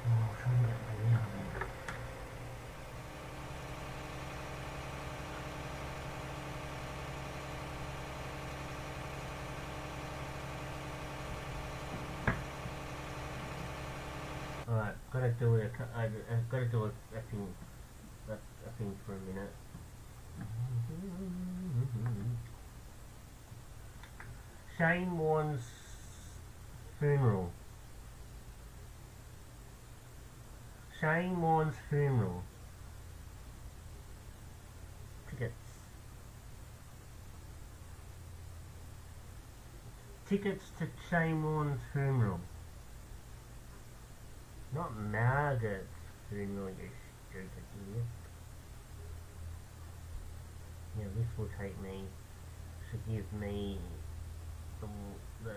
Oh, trying to get my nail in. Alright, gotta do it. a cou- I, I've gotta do a, a thing, a, a thing for a minute. Shane Warne's funeral. Shane Warne's funeral. Tickets. Tickets to Shane Warne's funeral. Not Margaret's funeral, you stupid idiot. Yeah, this will take me, should give me the, the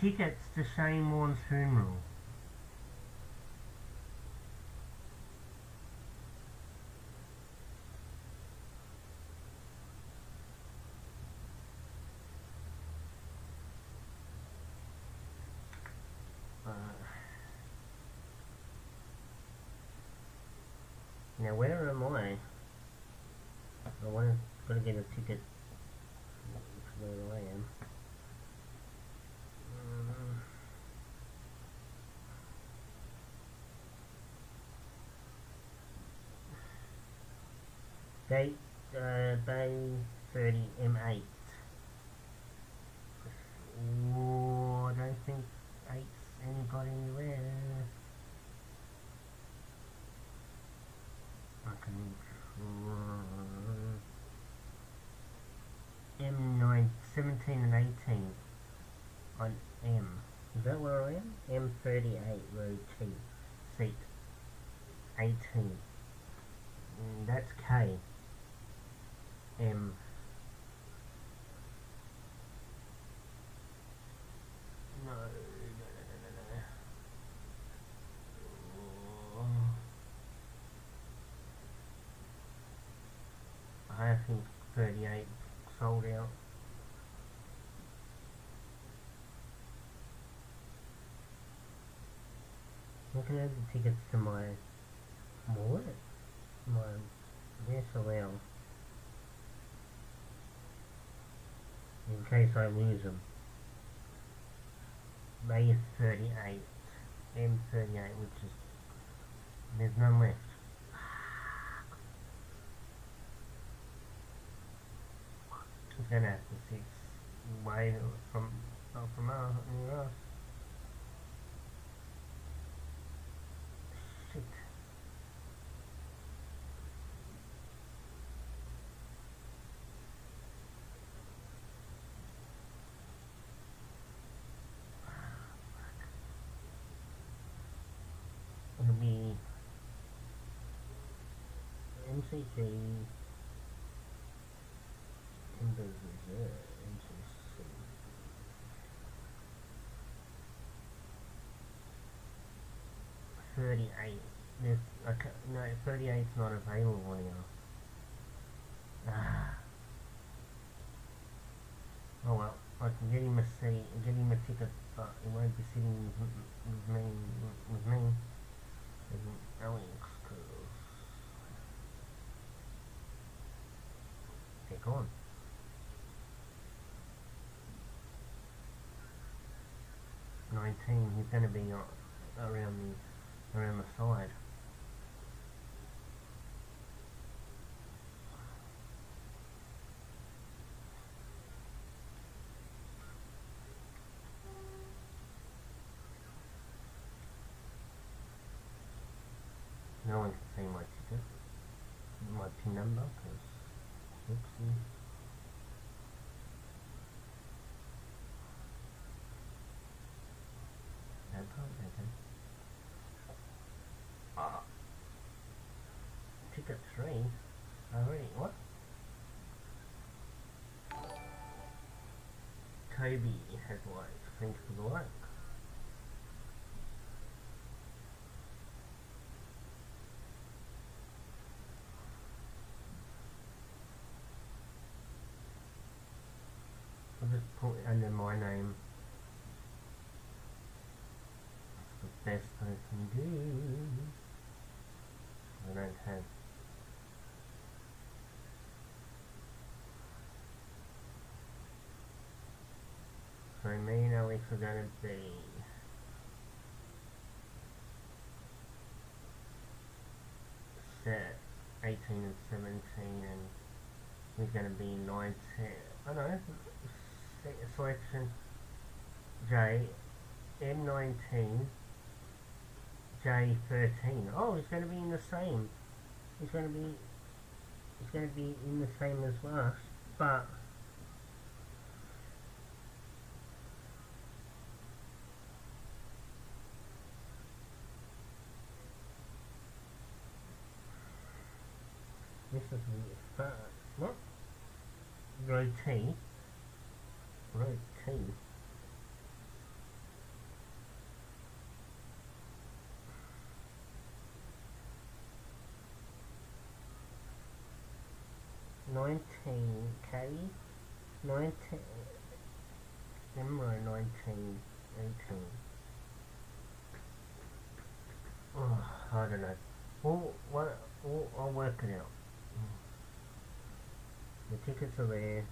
tickets to Shane Warne's funeral. Uh, now where am I? I want to gotta get a ticket to where I am. Um, Date uh, Bay 30 M8. Oh, I don't think 8's ain't got anywhere. I can M9, 17 and 18 on M. Is that where I am? M38, row T, seat 18. 1938 sold out. I can add the tickets to my wallet, My SLL. In case I lose them. May 38. M38, which is... There's none left. Have to six way from, oh, from anywhere else. Shit. It'll be MCG Timbers Reserve MCC Thirty eight. There's okay, no thirty eight's not available now. Ah. Oh well, I can get him a seat, get him a ticket, but he won't be sitting with, with me, with me, with Alex, cause they're gone. he's going to be around the around the side. No one can see my ticket, my pin number, because, oopsie. Toby has liked. Thanks for the like. I'll just put under my name. That's the best I can do. I don't have So are gonna be set 18 and 17 and he's gonna be 19 I don't know selection J M19 J13 oh he's gonna be in the same. He's gonna be he's gonna be in the same as last but What? Rotate. Rotate. Nineteen K. Nineteen. Emerald nineteen. Eighteen. Oh, I don't know. Well, what? Well, I'll work it out. The tickets are there.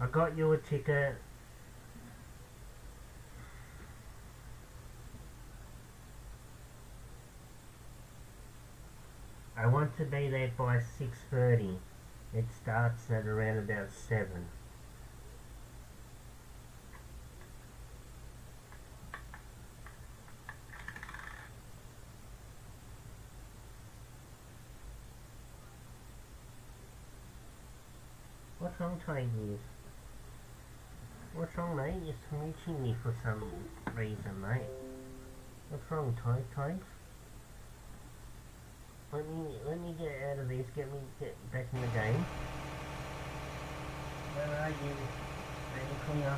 I got you a ticket. I want to be there by 6.30. It starts at around about 7. Wrong, Tigers? What's wrong, mate? You're smooching me for some reason, mate. What's wrong, Tig? Tigs? Let me let me get out of this. Get me get back in the game. Where are you? Are you clear?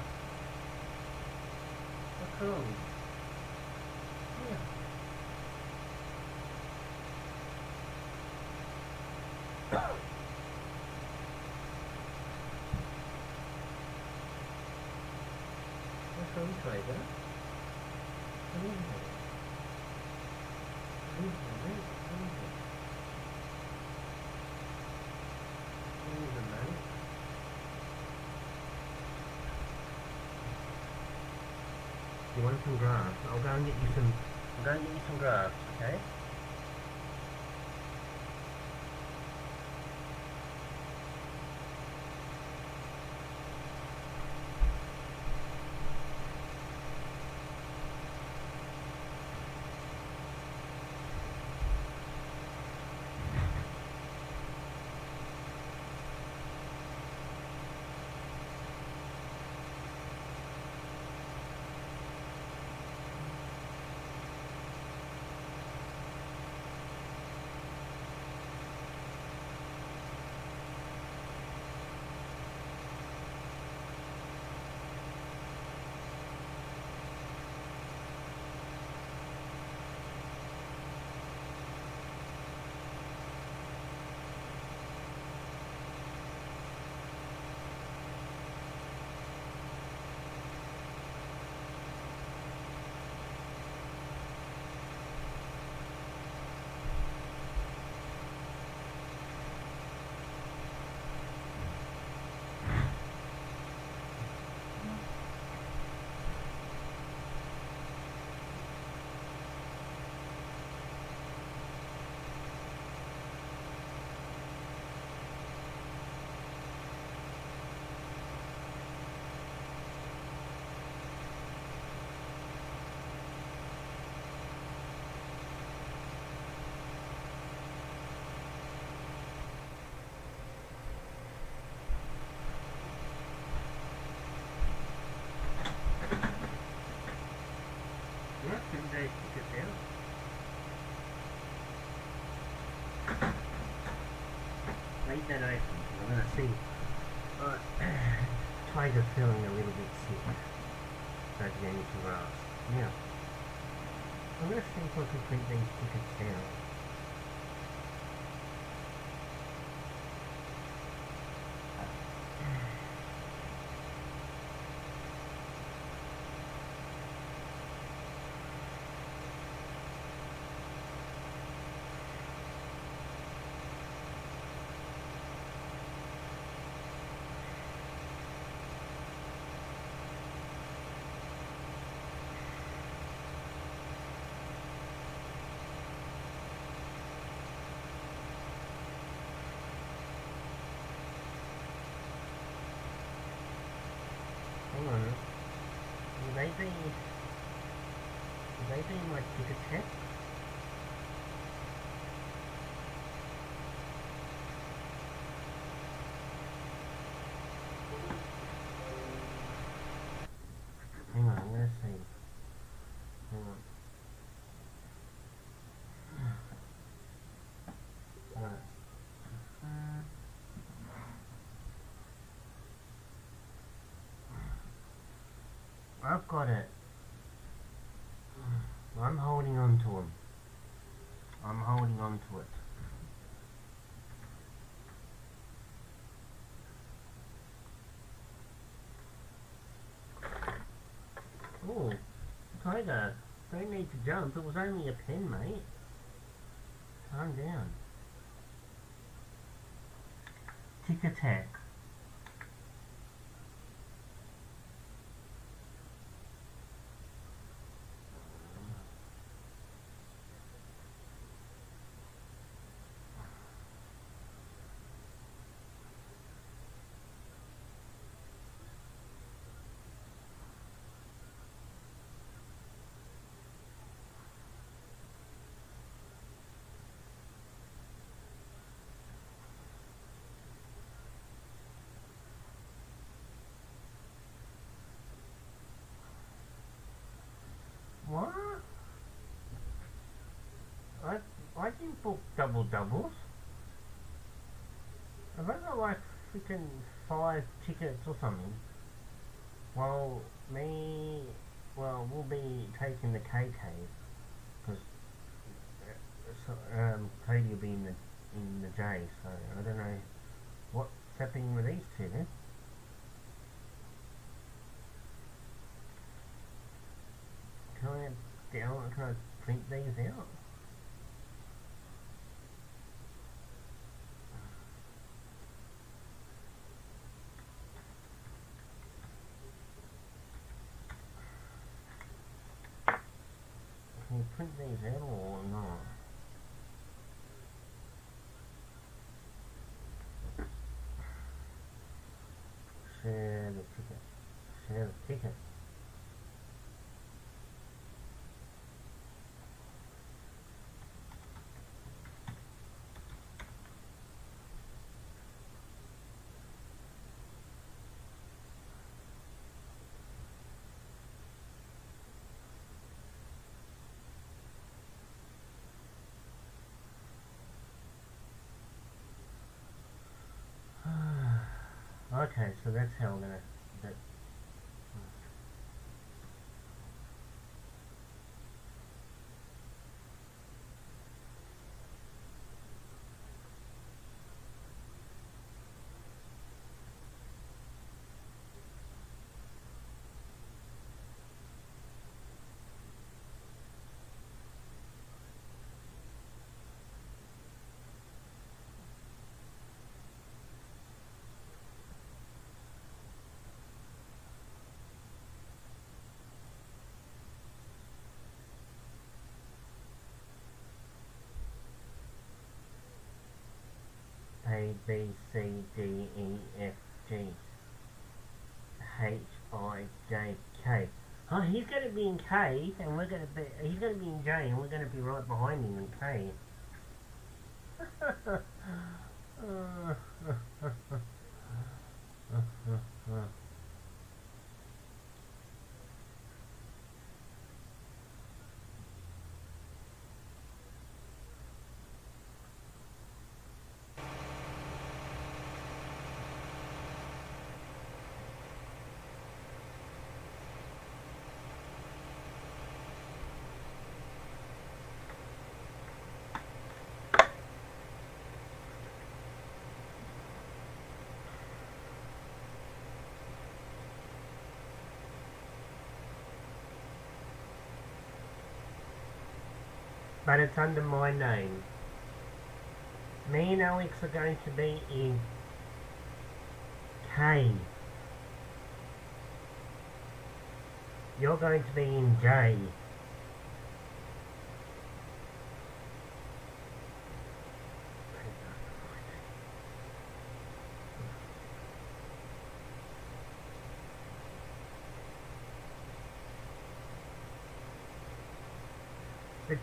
What's wrong? Yeah. What's wrong, Tiger? Come in here. Come in here, mate. Come in here. Come in here, mate. You want some grass? I'll go and get you some. I'll go and get you some grass, okay? That I'm going to see. Right. Tiger's feeling a little bit sick. So he's going to grass. Now, I'm going to see if I can print these tickets out. On. Will they be... Will they be my ticket check? Hang on, I'm gonna see. Hang on. Right. I've got it. I'm holding on to him. I'm holding on to it. Oh, Tiger, don't need to jump. It was only a pen, mate. Calm down. Tick attack. What? I didn't book double doubles. Have I got like freaking five tickets or something? Well, me, well, we'll be taking the KK because um, Cody will be in the in the J. So I don't know what's happening with these two then. Can I down? Can I print these out? Can you print these out or not? Share the ticket. Share the ticket. Okay, so that's how we're gonna. That, A B C D E F G H I J K. Oh, he's going to be in K, and we're going to be. He's going to be in J, and we're going to be right behind him in K. but it's under my name. Me and Alex are going to be in K. You're going to be in J.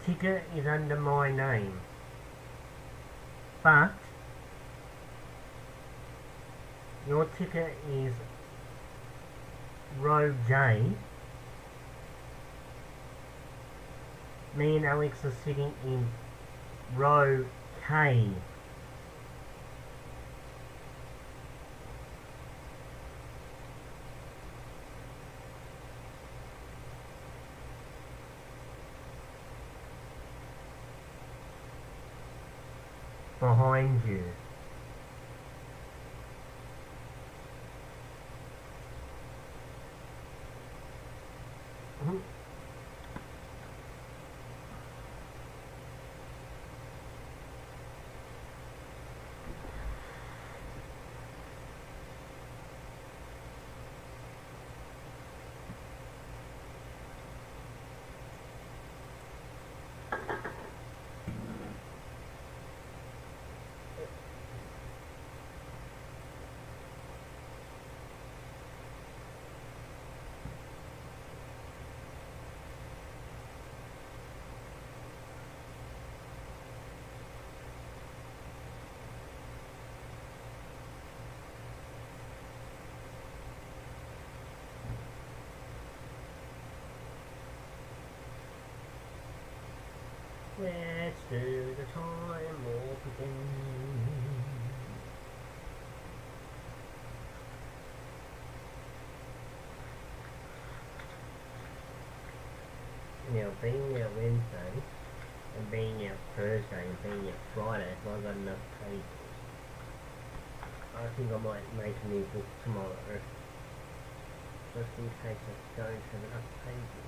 Ticket is under my name. But your ticket is row J. Me and Alex are sitting in row K. behind Let's do the time warp again. Now, being out Wednesday, and being out Thursday, and being out Friday, if I've got enough pages, I think I might make a new book tomorrow, just in case I don't have enough pages.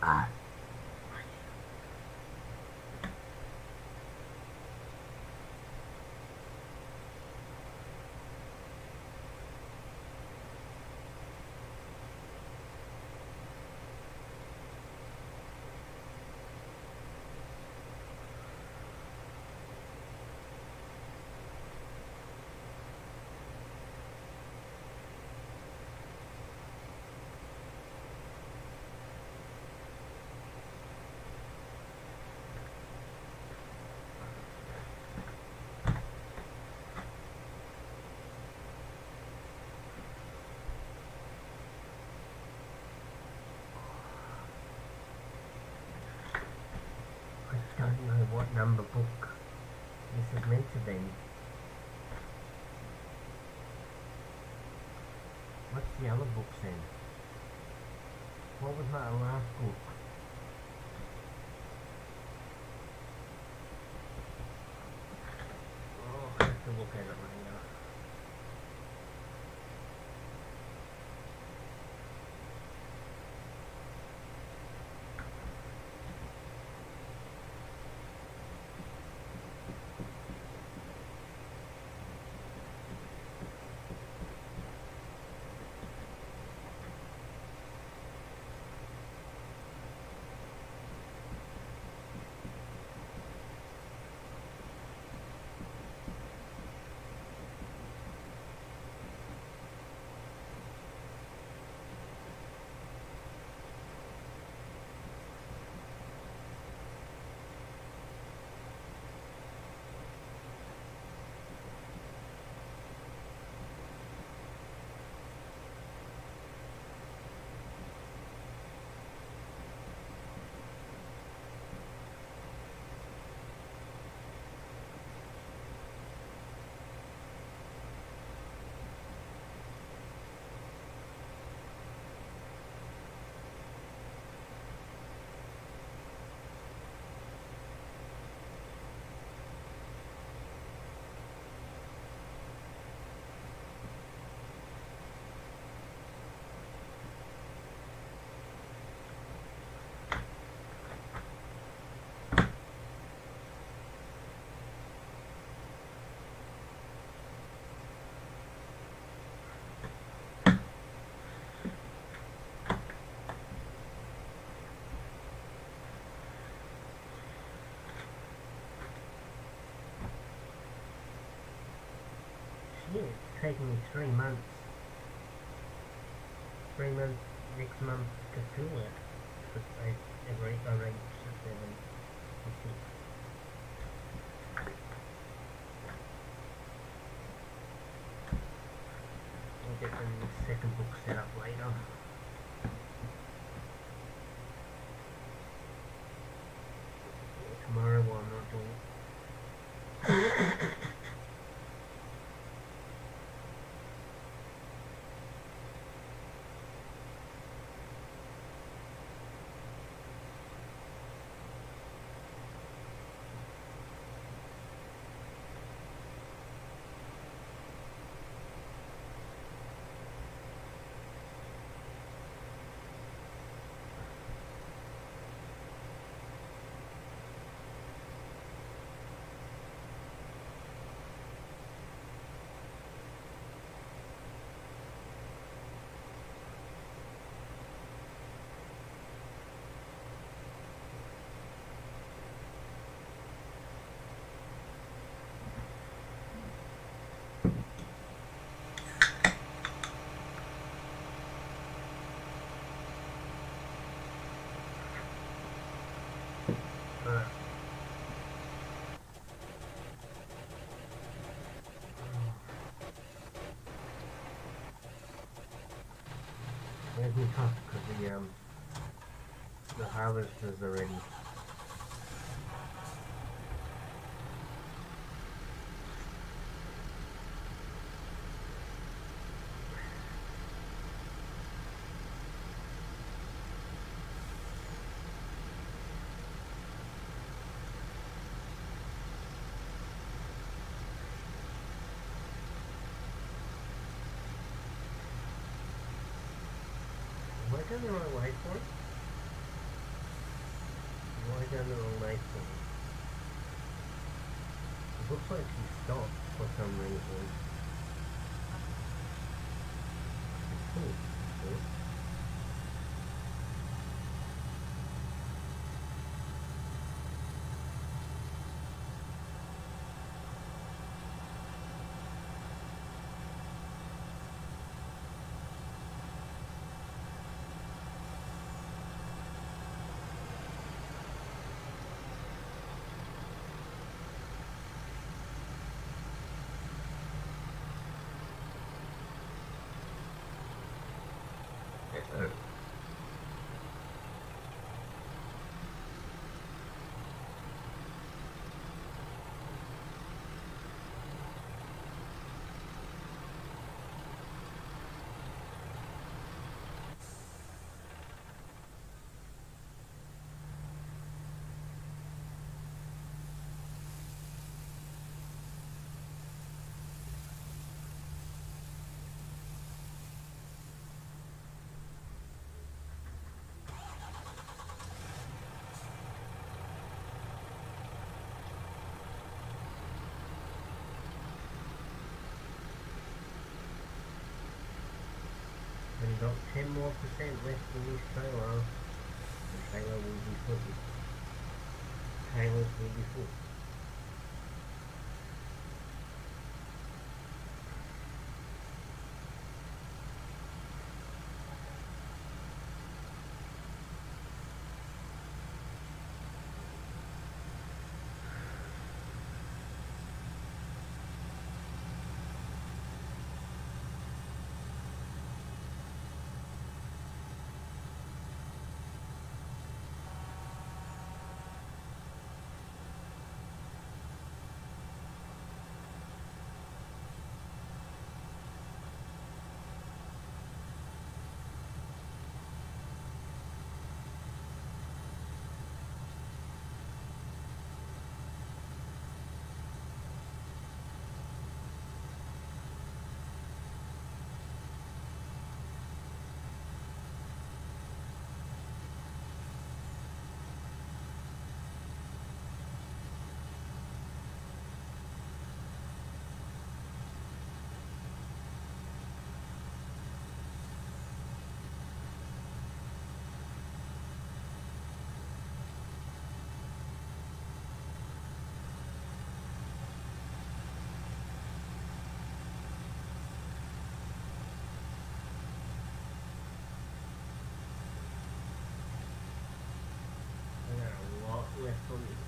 Ah. I don't know what number book this is meant to be. What's the other book then? What was my last book? Oh, I have to look at it right now. Taking me three months. Three months next month to fill it. But I arrange, arrange seven to six. We'll get the second book set up later. Tomorrow while I'm not doing Uh, Tough because the um the harvest is already I going the wrong way for it? Am I going the wrong way for it? It looks like he stopped for some reason. Cool. Cool. Uh, Got 10 more percent left in this trailer. The trailer will be full. Trailers will be full. for me.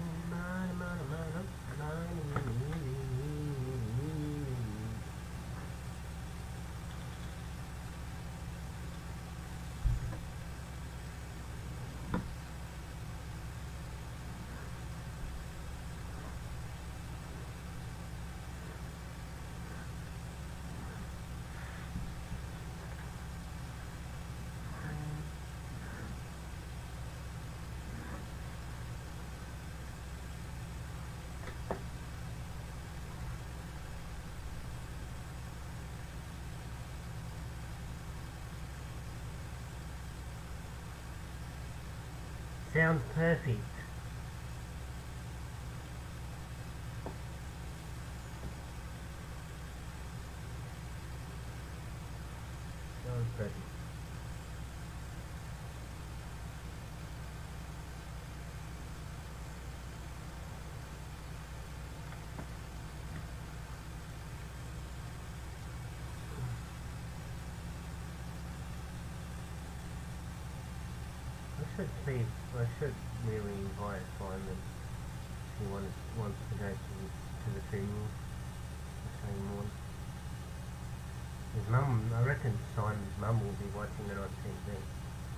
sounds perfect.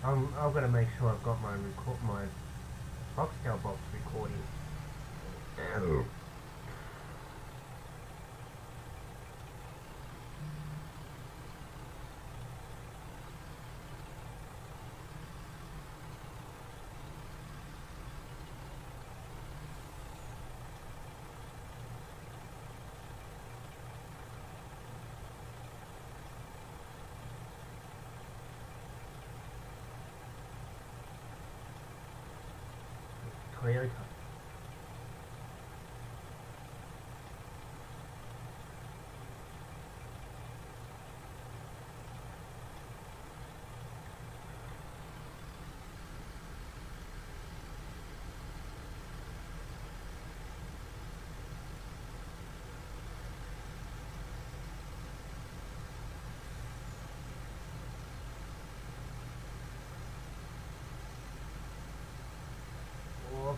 I'm, I've got to make sure I've got my record, my Foxtel box recording. Oh. Toyota.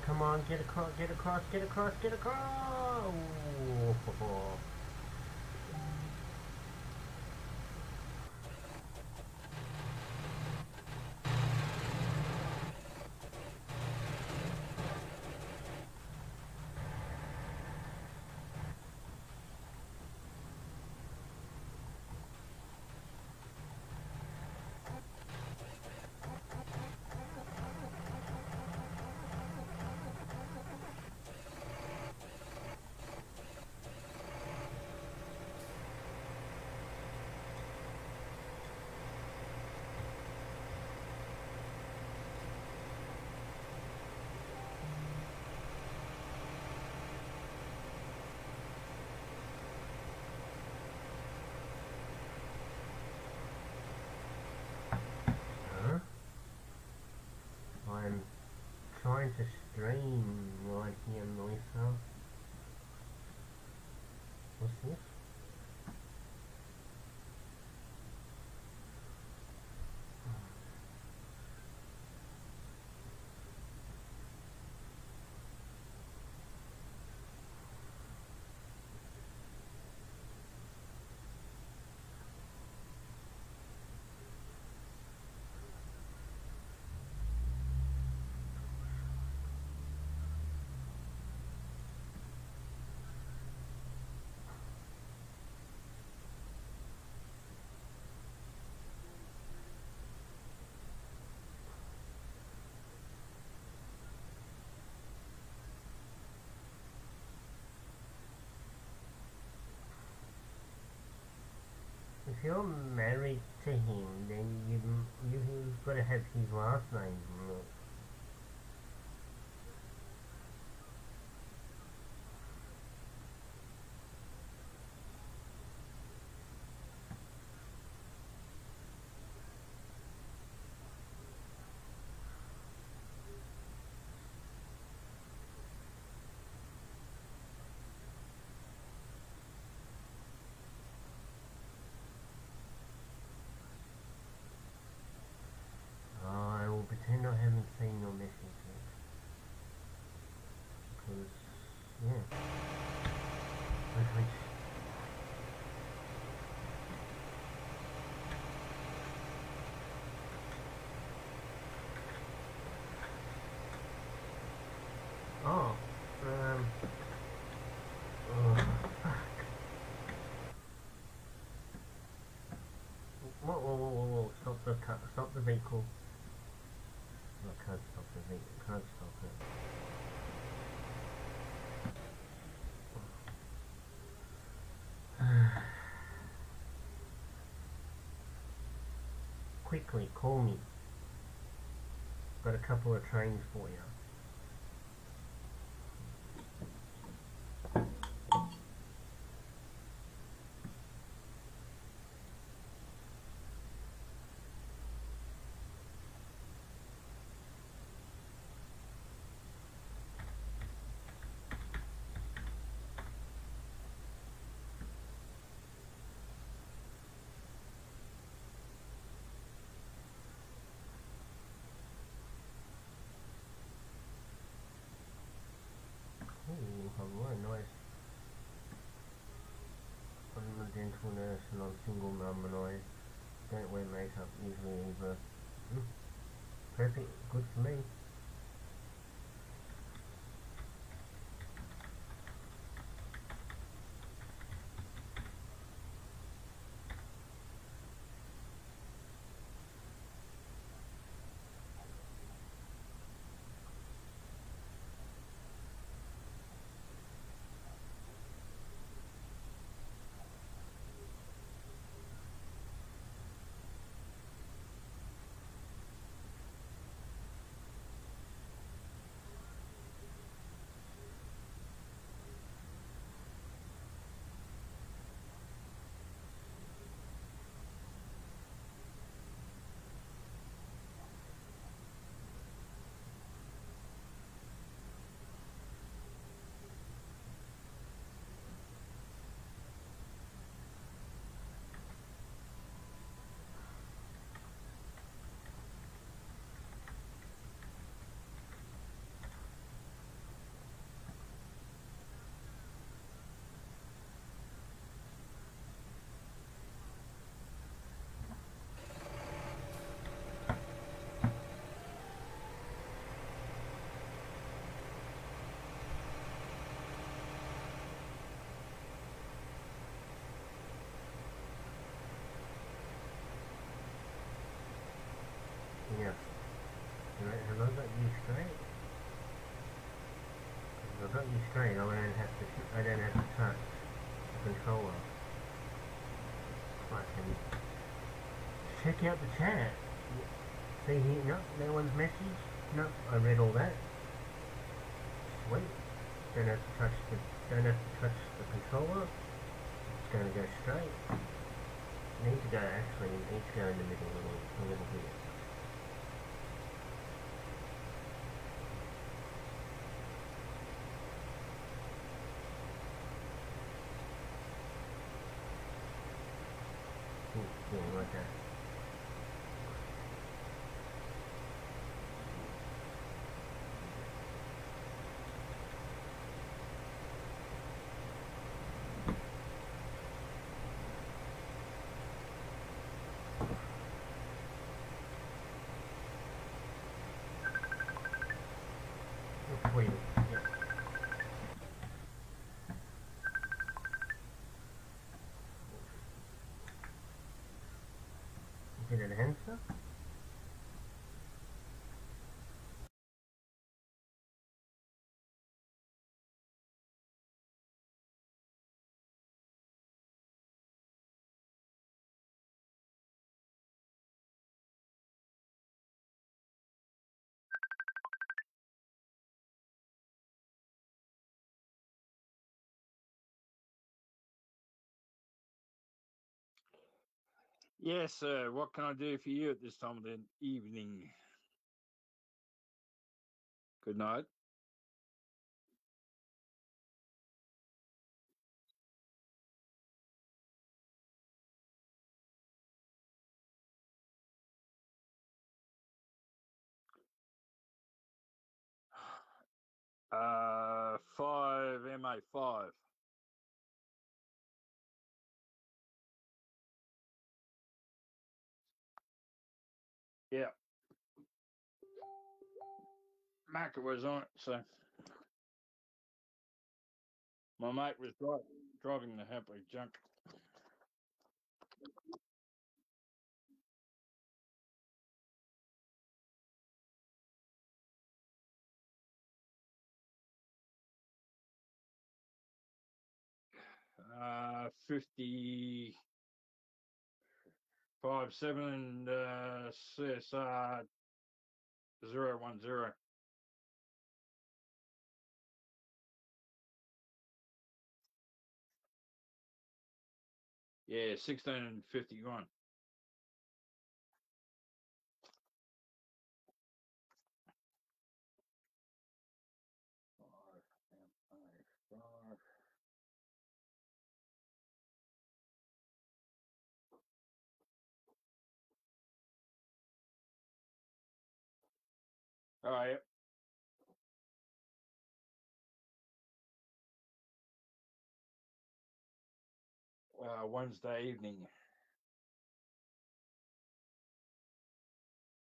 Come on, get across, get across, get across, get across! is a stream right here in Noise House. What's this? You're married to him, then you you you've got to have his last name. I will pretend I haven't seen your message yet. Because, yeah. Okay. Oh, um, oh, fuck. Whoa, whoa, whoa, stop the stop the vehicle. I can't stop the vehicle, can't stop it. Quickly, call me. Got a couple of trains for you. Ooh, hello, nice. I'm a dental nurse single and I don't wear makeup usually either. Mm. Perfect, good for me. Yes. Right, have I got you straight? I got straight, I don't have to. I don't have to touch the controller. Fucking. Check out the chat. See here? No, no one's message. No, I read all that. Sweet. Don't have to touch the. Don't have to touch the controller. It's going to go straight. Need to go actually. Need to go in the middle a little, a little bit. Ooh, yeah, like that. Wait, yeah. Did Yes, sir. What can I do for you at this time of the evening? Good night. Uh, five MA five. Yeah. Macca was on it, so my mate was driving, driving the happy junk. Uh, 50, five, seven, uh, CSR zero one zero. Yeah, sixteen and fifty one. All right. Uh, Wednesday evening.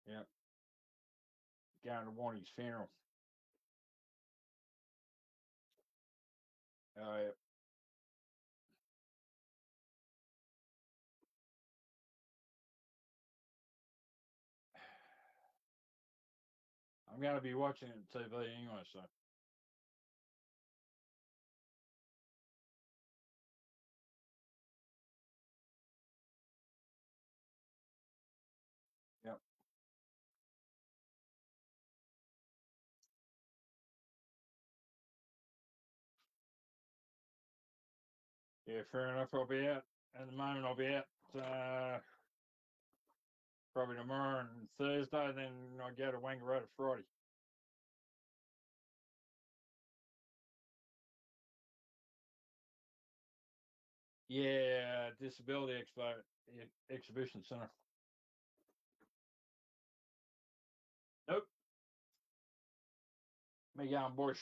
Yep. Going to Warnie's funeral. All right. I'm gonna be watching it TV anyway, so Yep. yeah, fair enough. I'll be out at the moment. I'll be out uh, probably tomorrow and Thursday. Then I go to Wangaratta Friday. Yeah, Disability Expo Exhibition Center. Nope. Me going bush.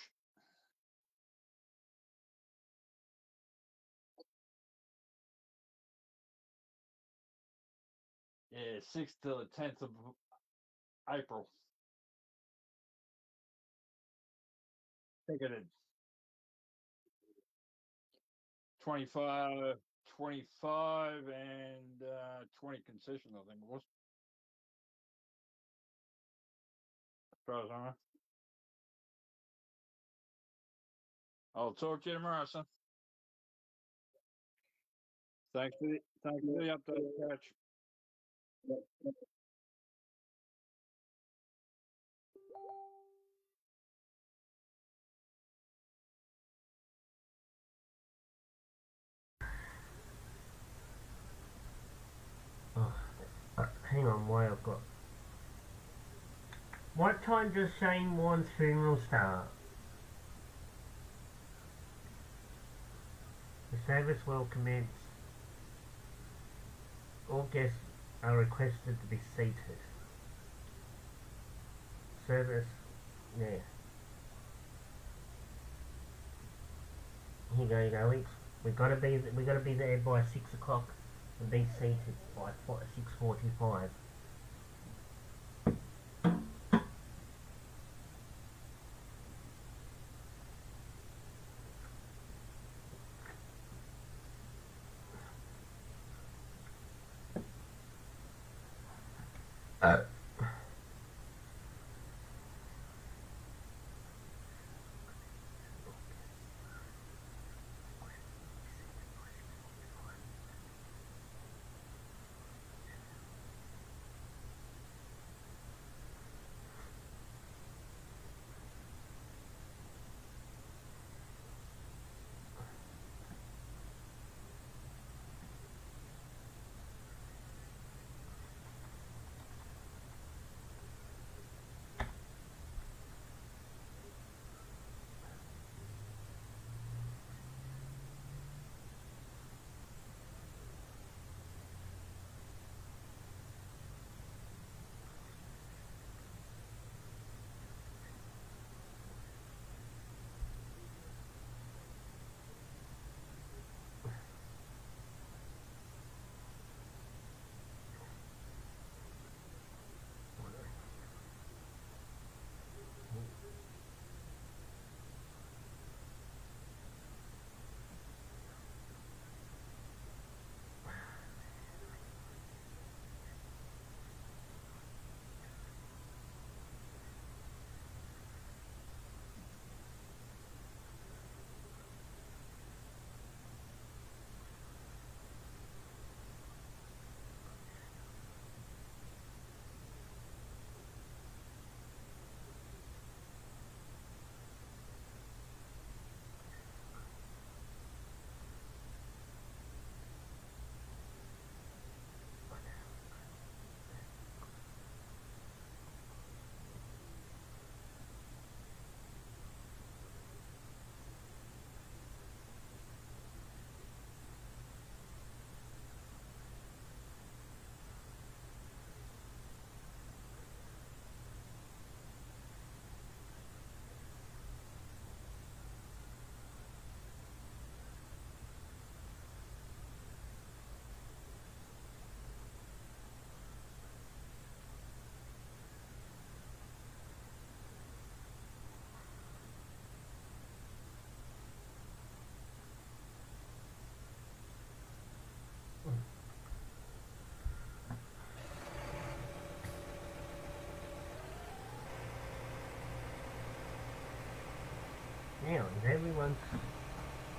Yeah, sixth to the tenth of April. Ticketed. 25, 25 and uh, 20 concession, I think it was. As far as I know. I'll talk to you tomorrow, son. Thanks for the, thanks for the update, Coach. Oh, hang on, why I've got. What time does Shane Warne's funeral start? The service will commence. All guests are requested to be seated. Service, yeah. Here you go, you go. We gotta be, we gotta be there by six o'clock and be seated by six forty-five.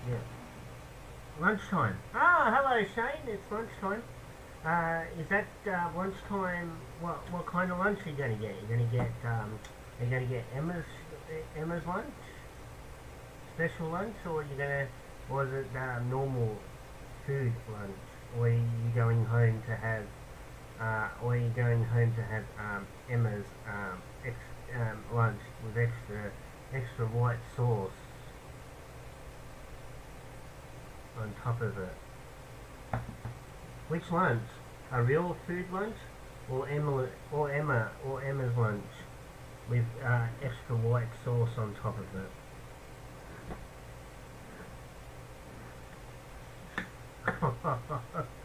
Yeah. Lunchtime. Ah, hello Shane, it's lunchtime. Uh, is that uh, lunchtime? What what kind of lunch are you gonna get? You're gonna get um, you're gonna get Emma's Emma's lunch, special lunch, or you gonna or is it uh, normal food lunch, or are you going home to have, uh, or are you going home to have um, Emma's um, ex, um, lunch with extra extra white sauce on top of it? Which lunch? A real food lunch, or Emma, or Emma, or Emma's lunch with uh, extra white sauce on top of it?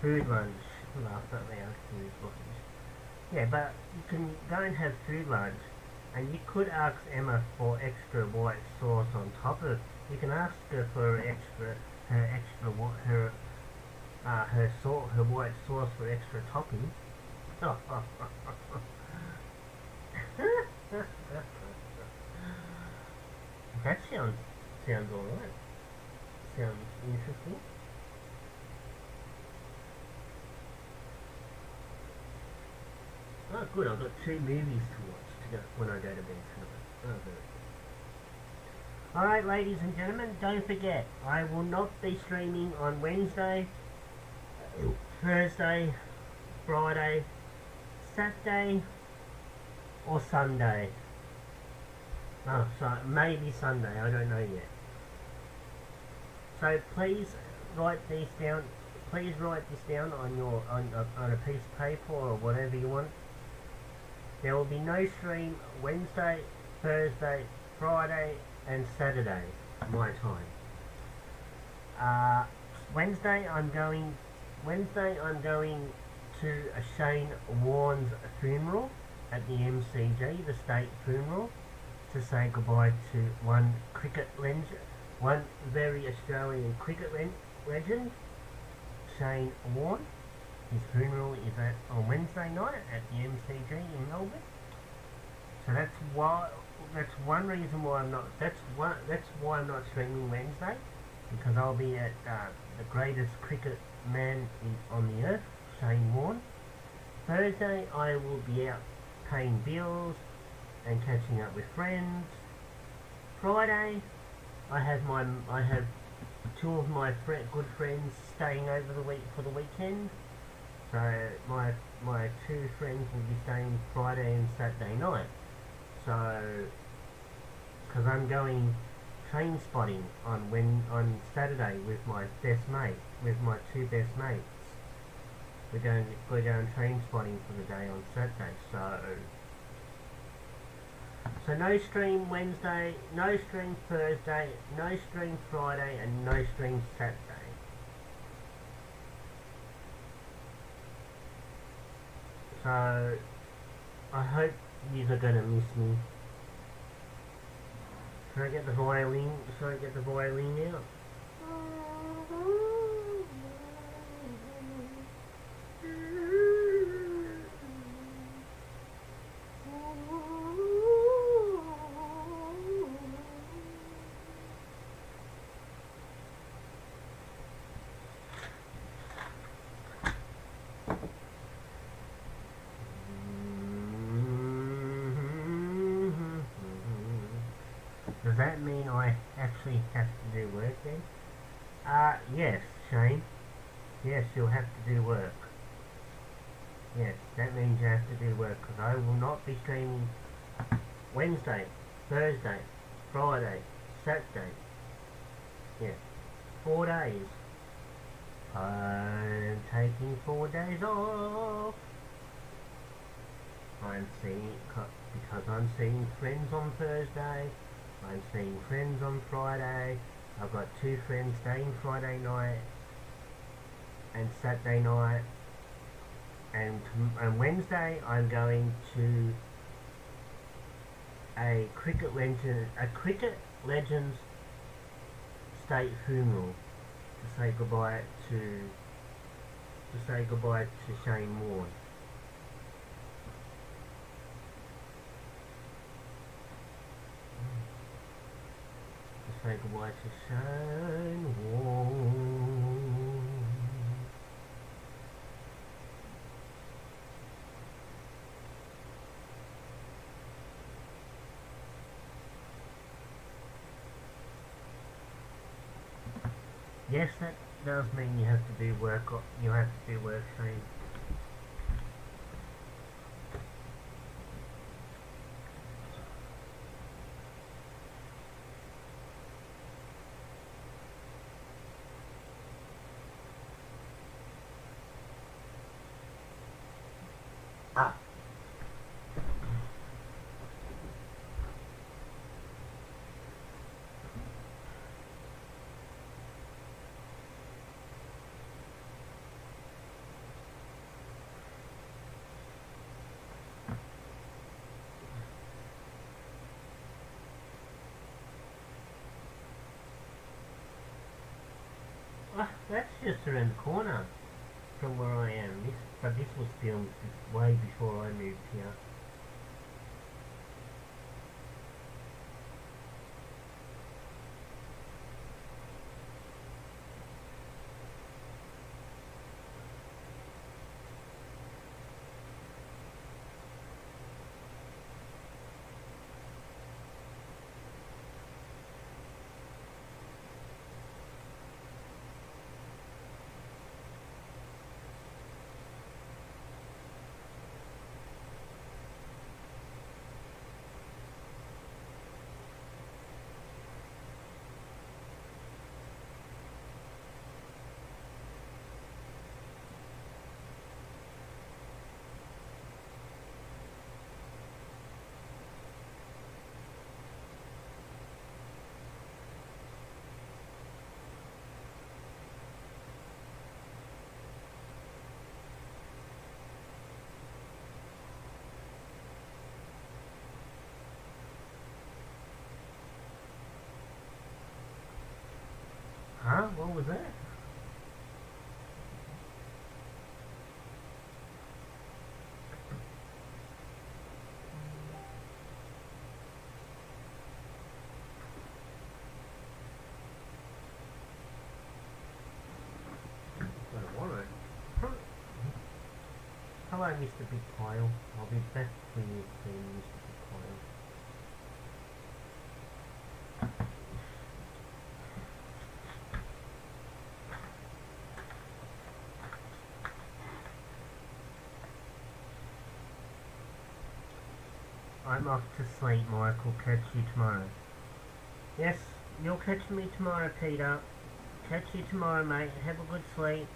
food lunch. Laugh out loud, food lunch. Yeah, but you can go and have food lunch, and you could ask Emma for extra white sauce on top of. You can ask her for extra, her extra what her, uh, her salt, her white sauce for extra topping. that sounds sounds alright. Sounds interesting. Oh, good. I've got two movies to watch to go, when I go to bed tonight. Oh, very good. Alright, ladies and gentlemen, don't forget, I will not be streaming on Wednesday, Thursday, Friday, Saturday, or Sunday. Oh, so maybe Sunday, I don't know yet. So please write these down. Please write this down on your on, on a piece of paper or whatever you want. There will be no stream Wednesday, Thursday, Friday and Saturday, my time. Uh, Wednesday I'm going Wednesday I'm going to a Shane Warne's funeral at the MCG, the state funeral, to say goodbye to one cricket legend, one very Australian cricket le legend, Shane Warne. His funeral is at on Wednesday night at the MCG in Melbourne. So that's why that's one reason why I'm not that's one that's why I'm not streaming Wednesday because I'll be at uh, the greatest cricket man in, on the earth, Shane Warne. Thursday I will be out paying bills and catching up with friends. Friday I have my I have two of my fr good friends staying over the week for the weekend. So my my two friends will be staying Friday and Saturday night. So because I'm going train spotting on when on Saturday with my best mate, with my two best mates. We're going we're going train spotting for the day on Saturday. So so no stream Wednesday, no stream Thursday, no stream Friday, and no stream Saturday. So, I hope you are gonna miss me. Should I get the violin? Should I get the violin out? Uh, Does that mean I actually have to do work then? Uh, yes, Shane. Yes, you'll have to do work. Yes, that means you have to do work because I will not be streaming Wednesday, Thursday, Friday, Saturday. Yeah, four days. I'm taking four days off. I'm seeing because I'm seeing friends on Thursday. I'm seeing friends on Friday. I've got two friends staying Friday night and Saturday night. And on Wednesday I'm going to a cricket legend, a cricket legends state funeral to say goodbye to to say goodbye to Shane Warne. To say goodbye to Shane Warne. Yes, that does mean you have to do work. You have to do work soon. Ah. Ah, that's just around the corner from where I am. This, but this was filmed way before I moved here. Huh? What was that? Don't want it. Hello, Mr. Big Pile. I'll be back when you soon, Mr. Big Pile. I'm off to sleep, Michael. Catch you tomorrow. Yes, you'll catch me tomorrow, Peter. Catch you tomorrow, mate. Have a good sleep.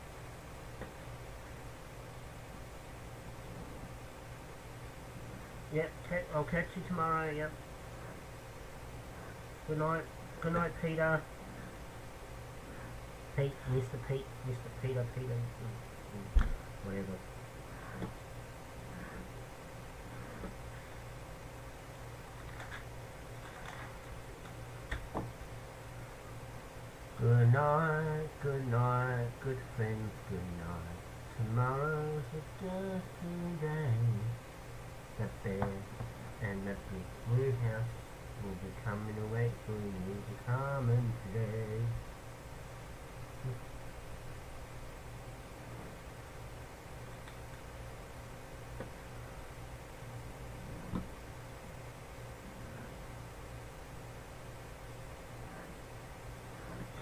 Yep, I'll catch you tomorrow, yep. Good night. Good night, Peter. Pete, Mr. Pete, Mr. Peter, Peter, mm, mm, whatever. Good night, good night, good friends, good night. Tomorrow's a dusty day. The bear and the big blue house will be coming away for you to come and today.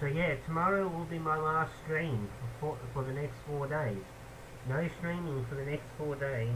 So yeah, tomorrow will be my last stream for, for, for the next four days. No streaming for the next four days.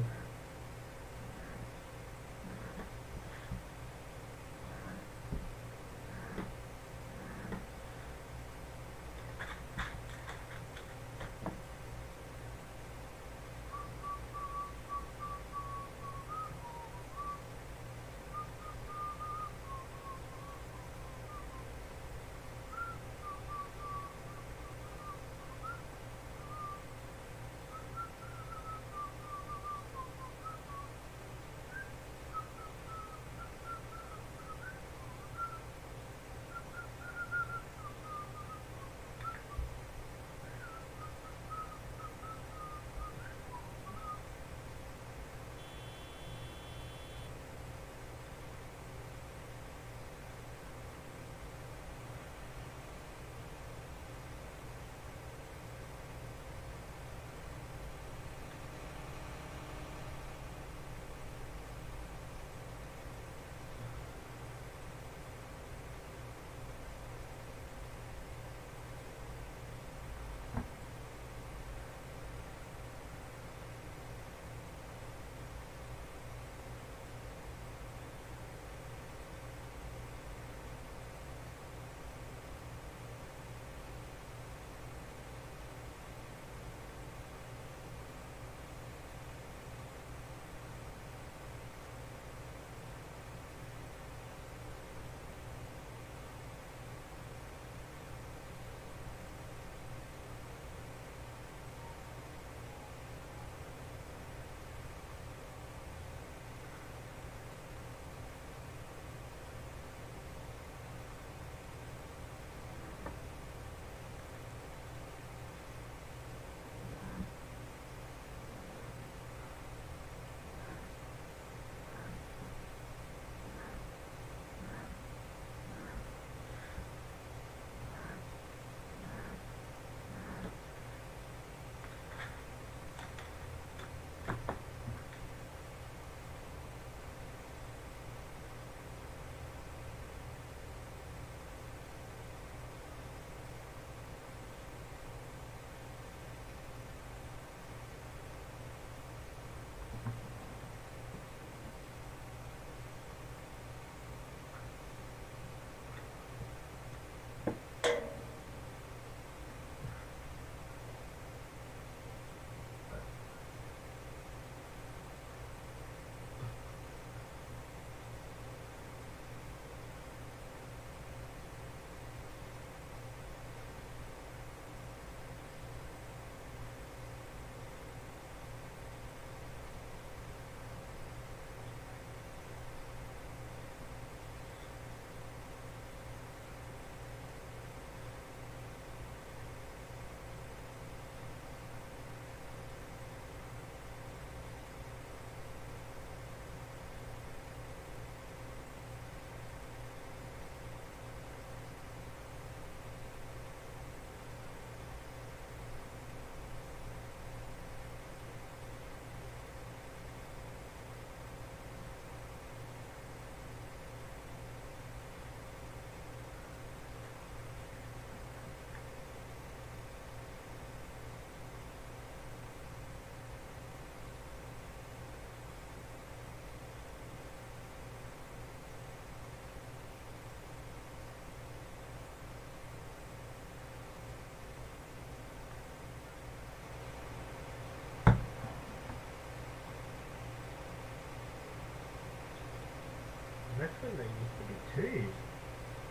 That's they used to be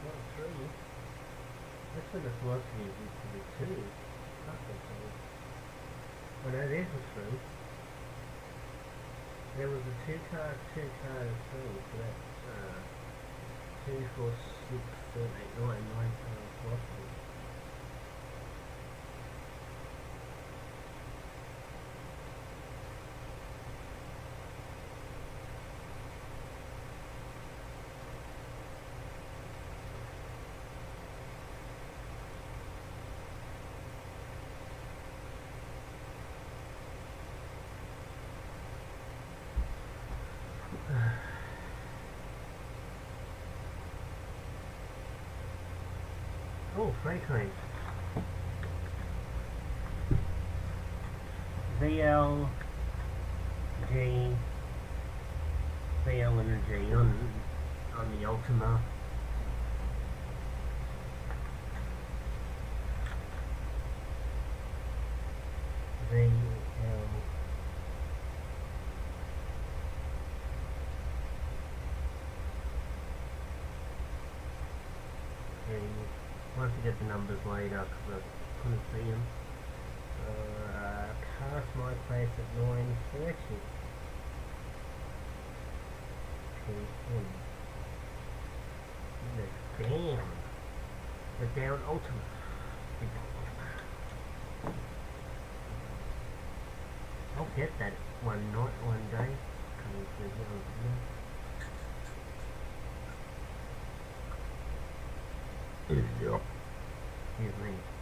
not three. That's when the philosophies used to be. Fuck that's all. Oh no, there's. There was a two card, two card three, so that's uh, two, four, six, seven, eight, nine, nine card philosophy. Oh, Franklin. VL G VL and a G on on the Ultima. VL G I'll to get the numbers later because I couldn't see them. Uh, cast my place at 9.30 p.m. The damn. The down Ultima. The down Ultima. I'll get that one night, one day. Coming through here we agree.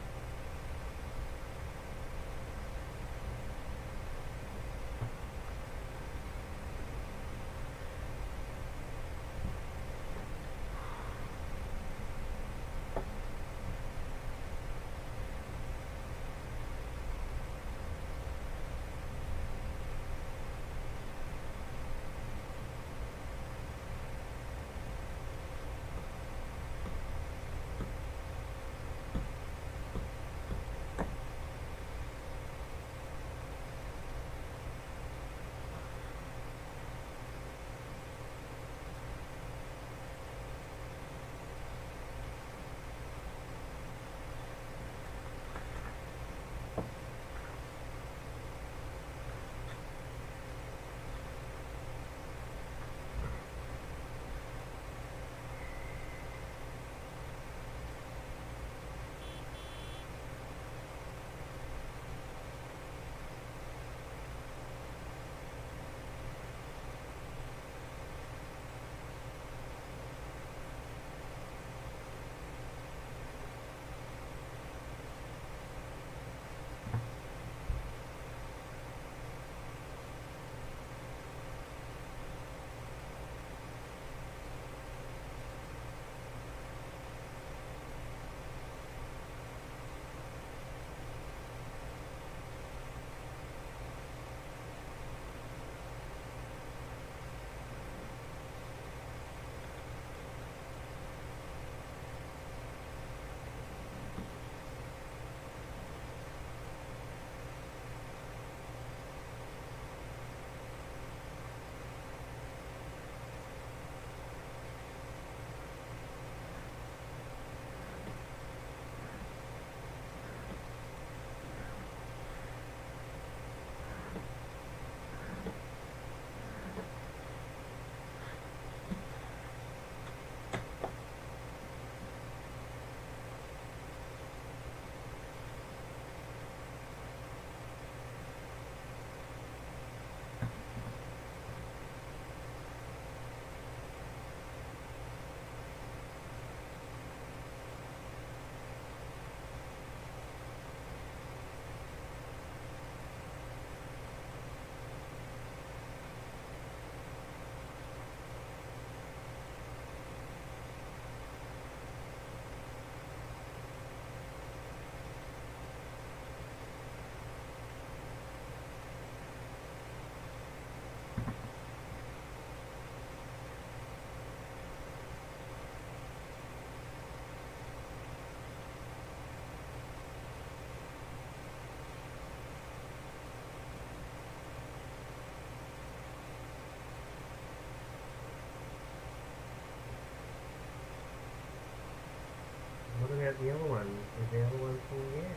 the other one. Is the other one full yet?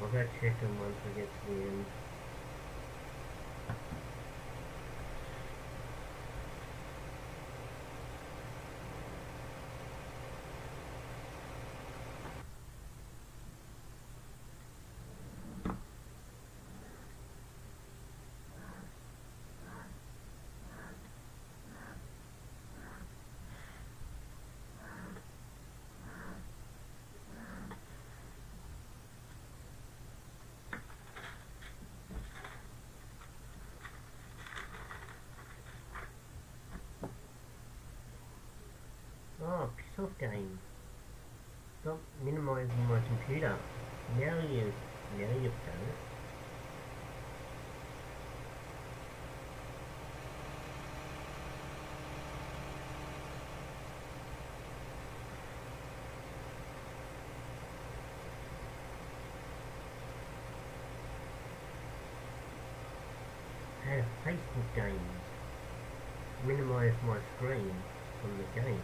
We'll get check them once we get to the end. Oh, piss off game. Stop minimizing my computer. Now you, now you've done it. I had a Facebook game. Minimize my screen from the game.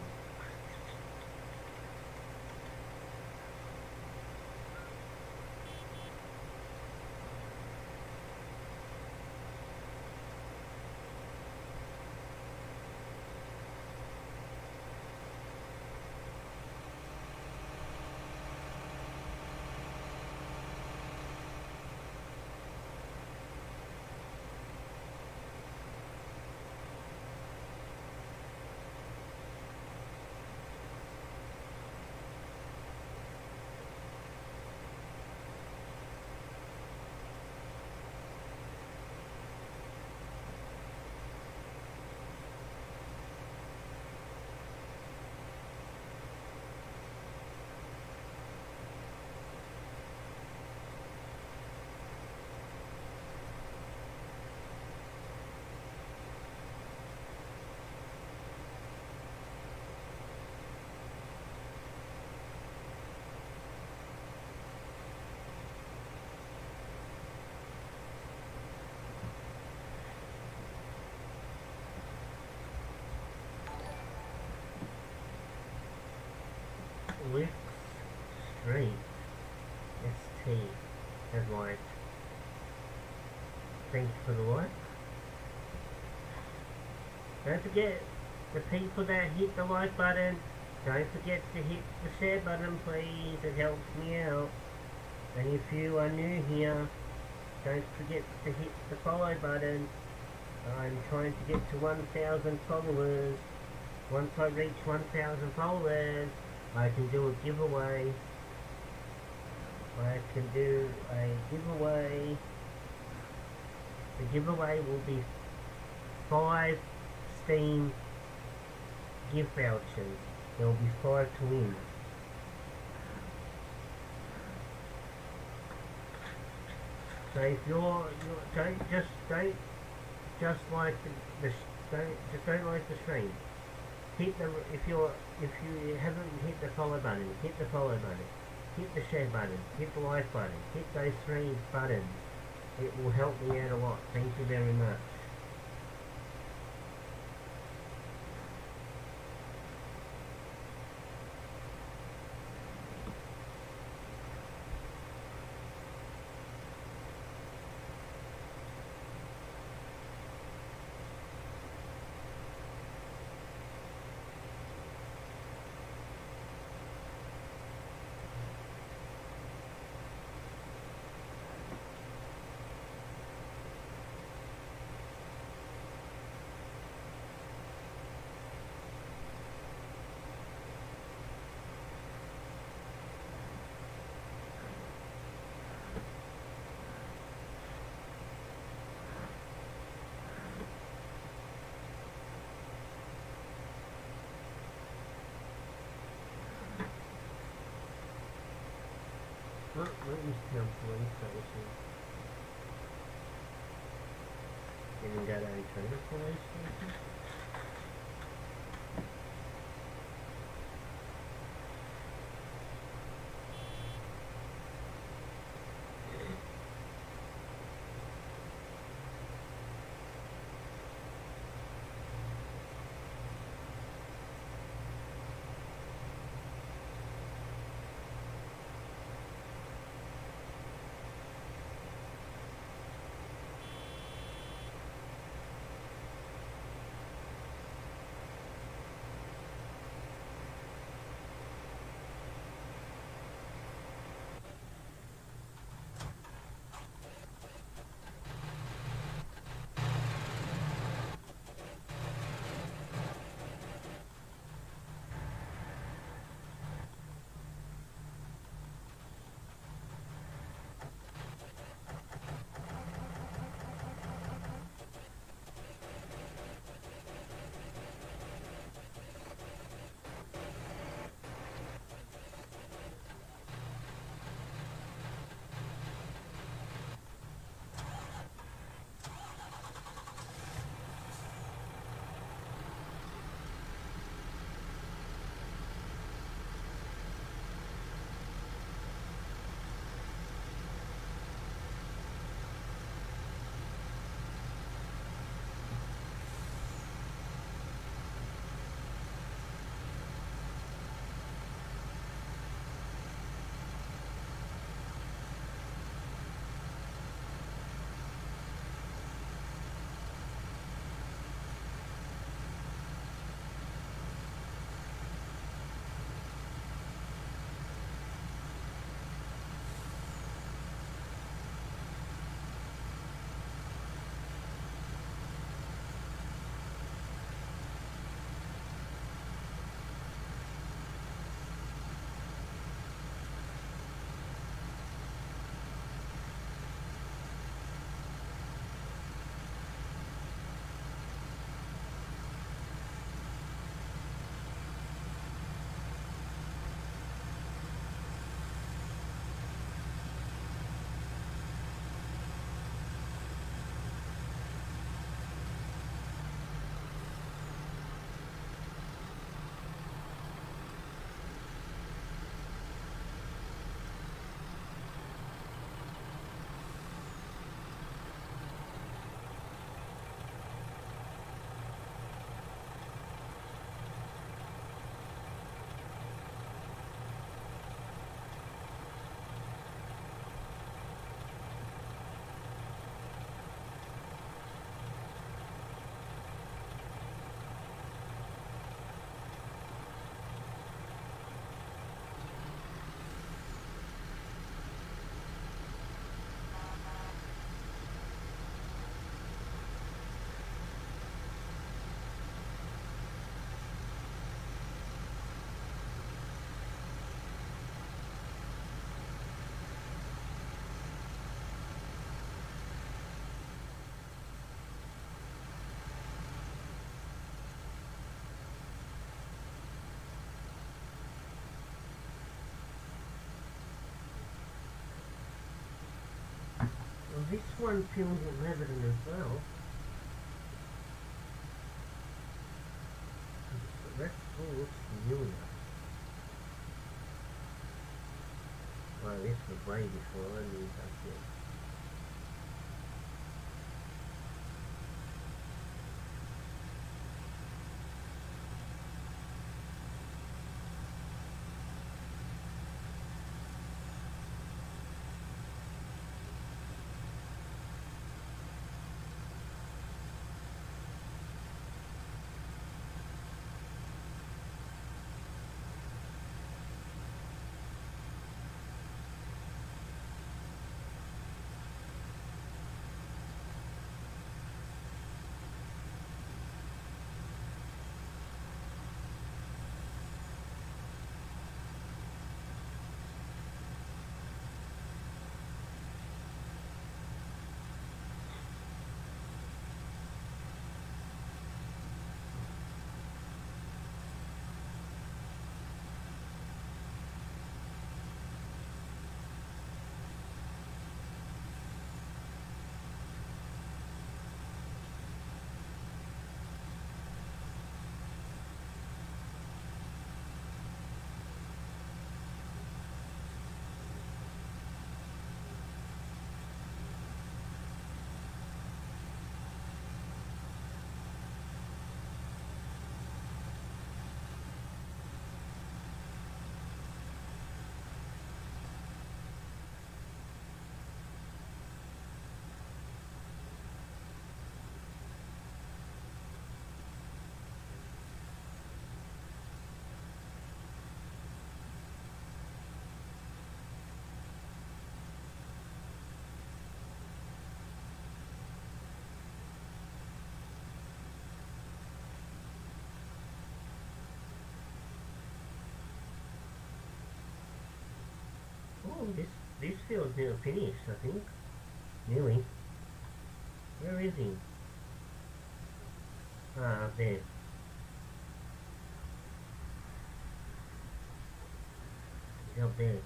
Wick Street ST has like thanks for the like. Don't forget the people that hit the like button. Don't forget to hit the share button please, it helps me out. And if you are new here, don't forget to hit the follow button. I'm trying to get to 1,000 followers. Once I reach 1,000 followers, I can do a giveaway. I can do a giveaway. The giveaway will be five Steam gift vouchers. There will be five to win. So if you're, you're don't just don't just like the, don't just don't like the stream hit the if you're if you haven't hit the follow button, hit the follow button, hit the share button, hit the like button, hit those three buttons. It will help me out a lot. Thank you very much. What, what is town police station? Even got a trailer police station? This one in Lebanon as well. That's all familiar. Well, this was way before I yet. Oh, this this field's now finished, I think. Nearly. Where is he? Ah, up there. He's up there.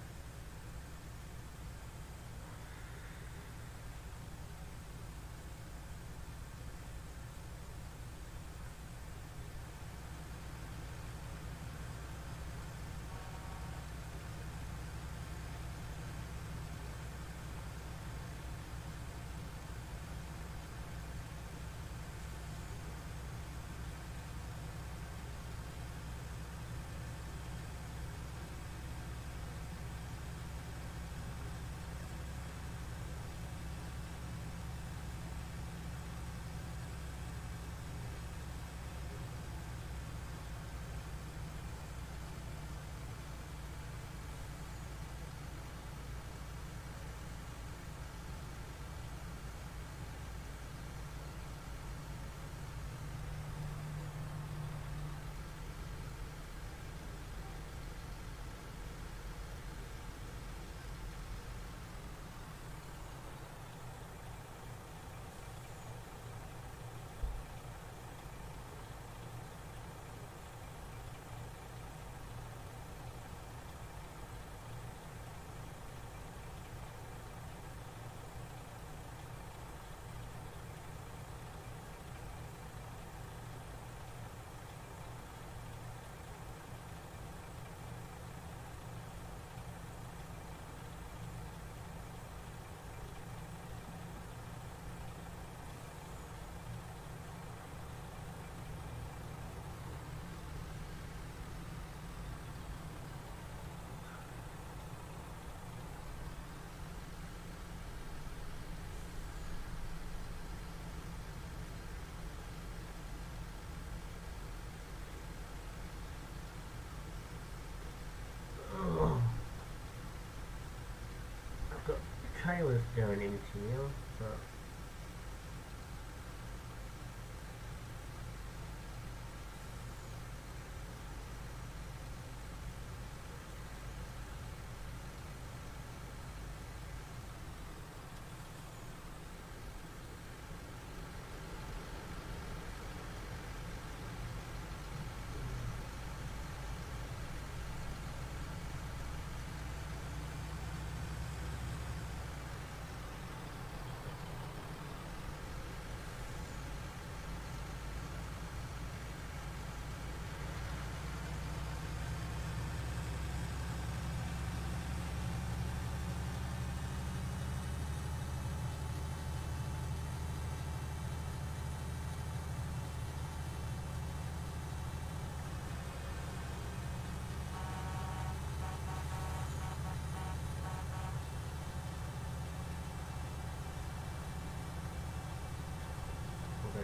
Trailers going into here, but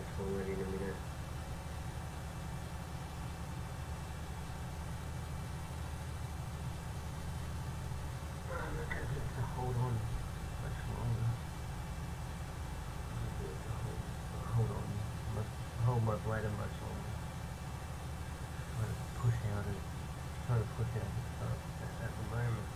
much forward in a minute. Hold on hold, on, hold my bladder much longer. Trying to push out and trying to push out the stuff at, at the moment.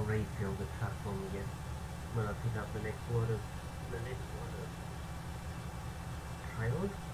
I'll refill the truck when we get when I pick up the next load of the next load of trailers.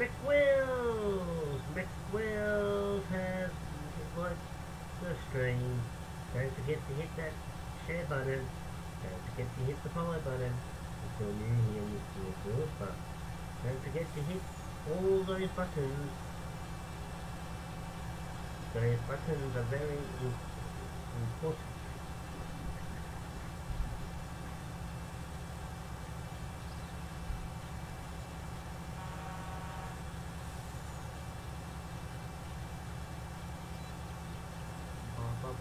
McWills! McWills has liked the stream. Don't forget to hit that share button. Don't forget to hit the follow button. If you're new here, Mr. McWills, but don't forget to hit all those buttons. Those buttons are very important.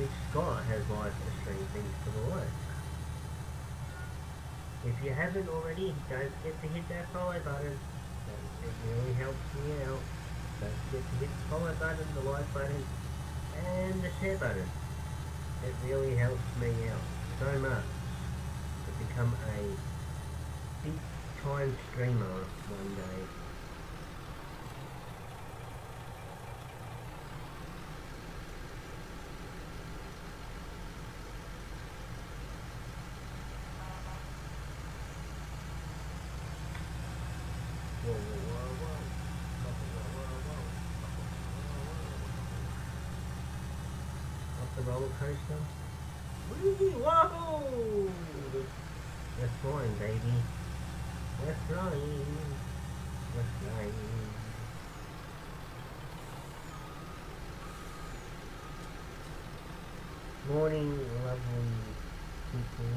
Big Scott has to stream things to the work. If you haven't already, don't forget to hit that follow button. It really helps me out. Don't forget to hit the follow button, the like button, and the share button. It really helps me out so much to become a big time streamer one day. Whoa, whoa, whoa, whoa. Whoa, whoa, whoa, whoa. Up the roller coaster. Whee! Whoa! We're flying, baby. We're flying. We're flying. Morning, lovely people.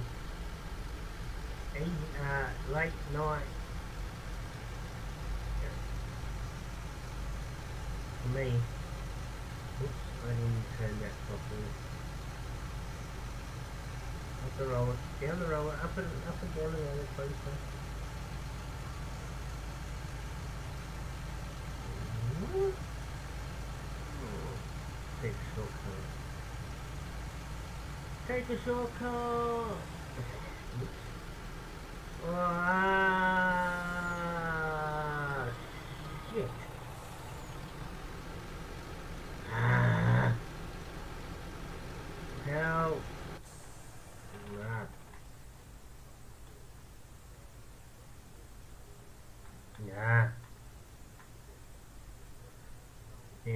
Eight, night for me. Oops, I didn't turn that properly. Up the roller, down the roller, up and up and down the roller. Oh, Take a shortcut. Take a shortcut. Oops. Ah, shit. Ah. Help. Ah. Yeah.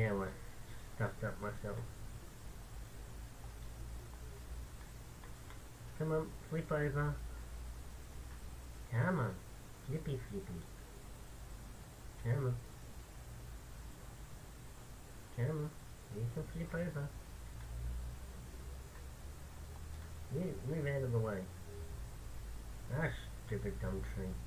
Yeah, I stuffed up myself. Come on, flip over. Come on. Flippy flippy. Come on. Come on. You can flip over. Move, move out of the way. Ah, stupid dumb tree.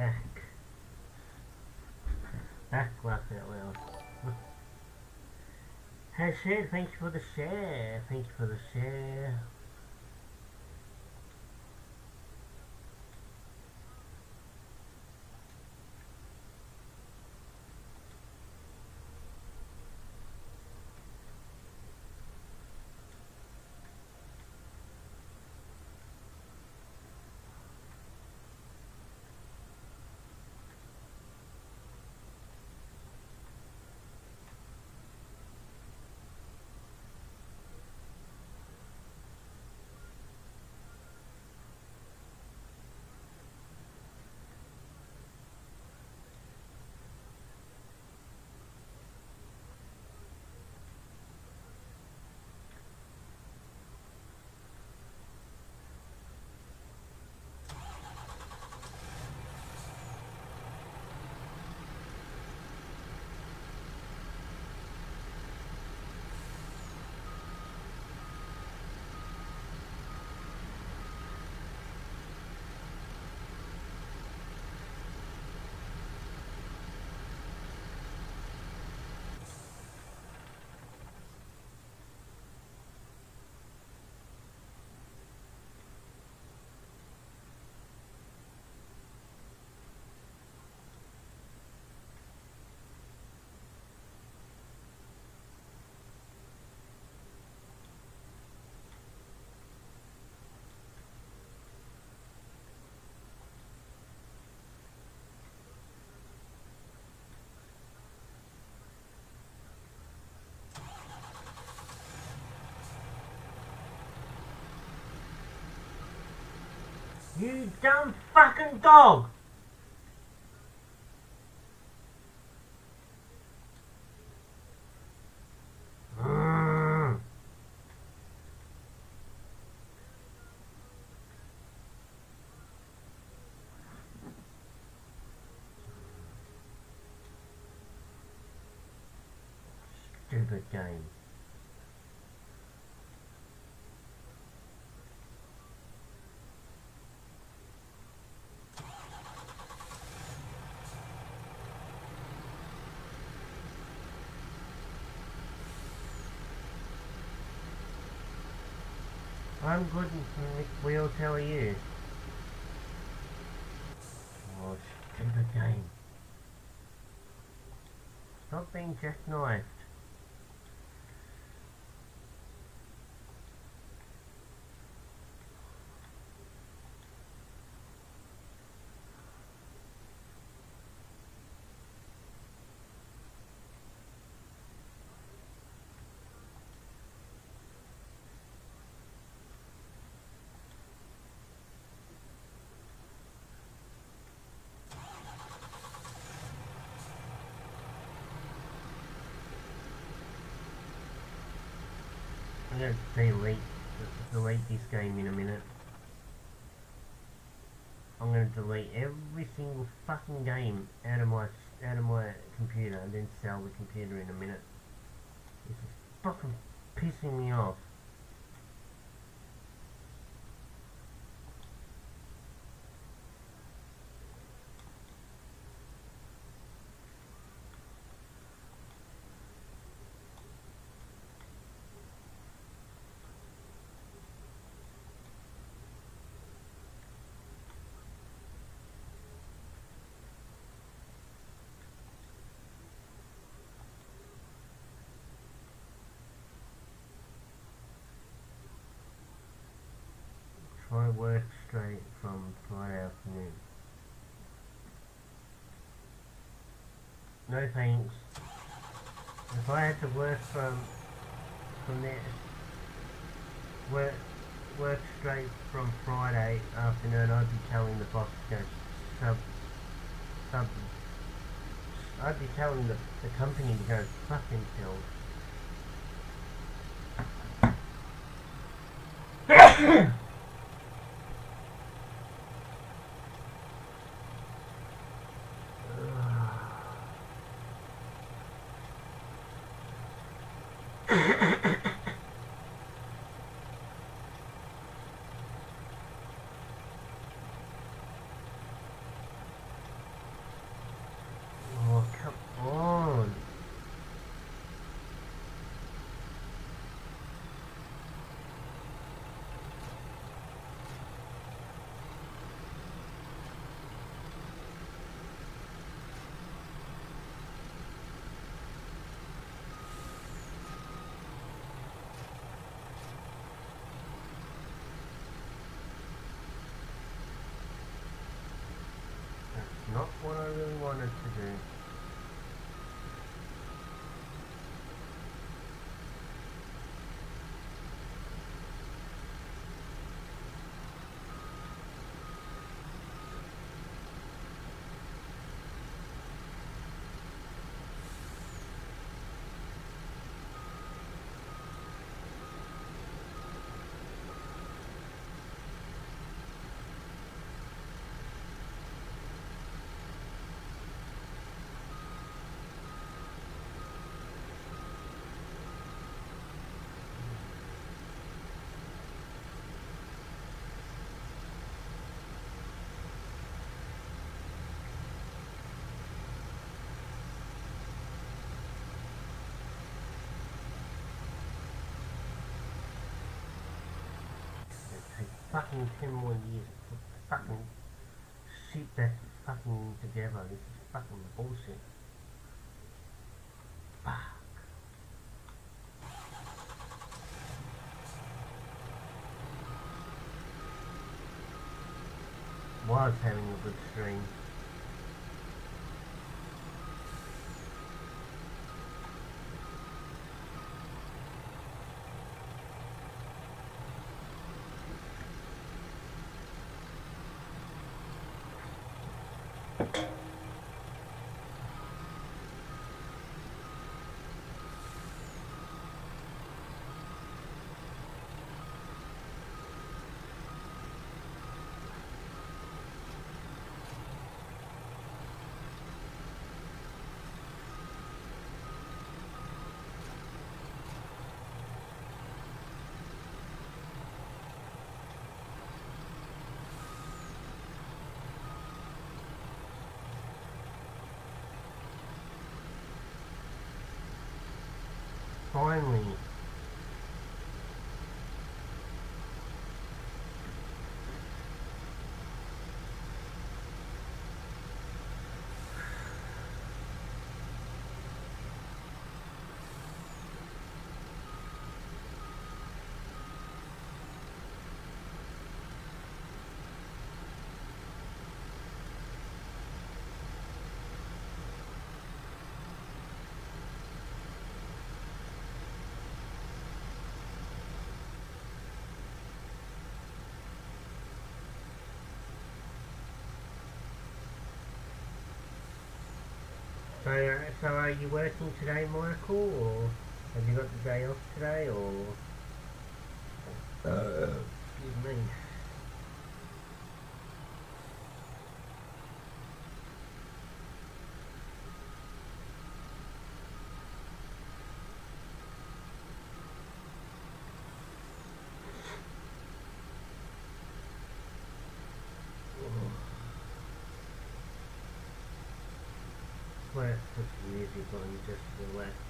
Back. Back laugh out loud. Hey share, thank you for the share. Thank you for the share. You dumb fucking dog! Stupid game. I'm good, Nick how are you? Oh, stupid game. Stop being jackknifed. I'm gonna delete delete this game in a minute. I'm gonna delete every single fucking game out of my out of my computer and then sell the computer in a minute. This is fucking pissing me off. Try work straight from Friday afternoon. No thanks. If I had to work from from there work work straight from Friday afternoon I'd be telling the boss to go sub sub I'd be telling the, the company to go fuck themselves. Not what I really wanted to do. It takes fucking ten more years to fucking shit back fucking together. This is fucking bullshit. Was having a good stream. Finally. So, uh, so are you working today, Michael, or have you got the day off today, or? Uh, excuse me. Let's put some music on just relax.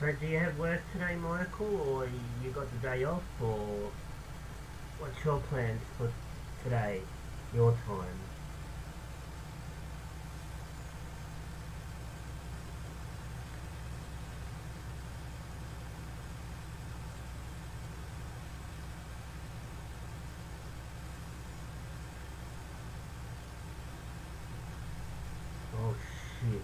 So do you have work today, Michael, or you got the day off, or what's your plans for today, your time? Oh shit.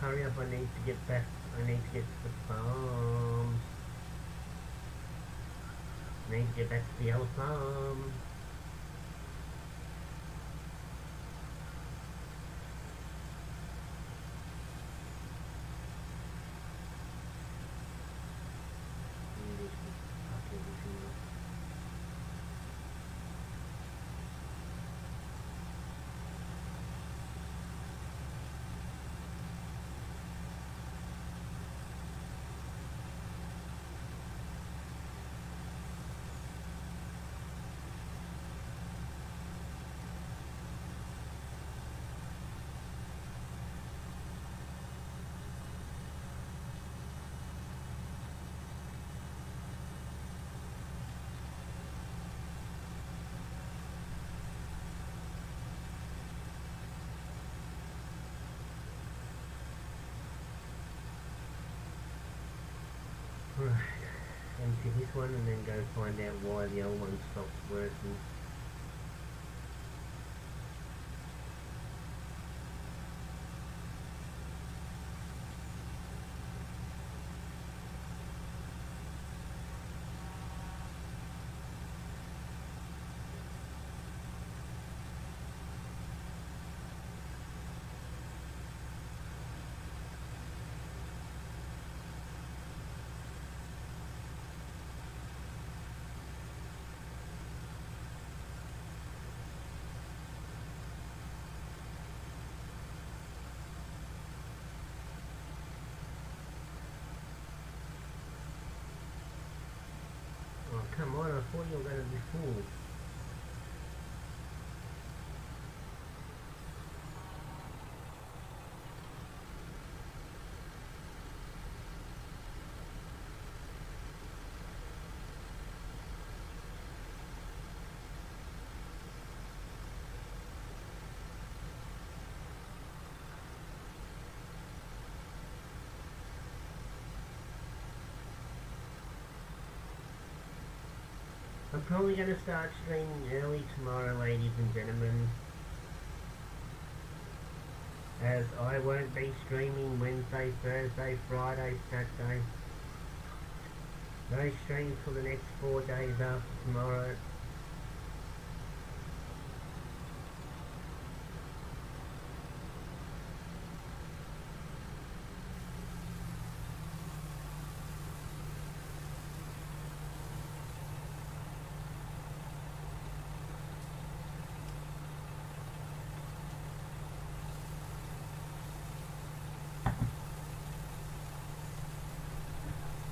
Hurry up, I need to get back, I need to get to the farm. I need to get back to the old farm. Mm, this is fucking ridiculous. Right. Empty this one and then go find out why the old one stopped working. Oh, come on, I thought you were going to be full. I'm probably going to start streaming early tomorrow, ladies and gentlemen. As I won't be streaming Wednesday, Thursday, Friday, Saturday. No streams for the next four days after tomorrow.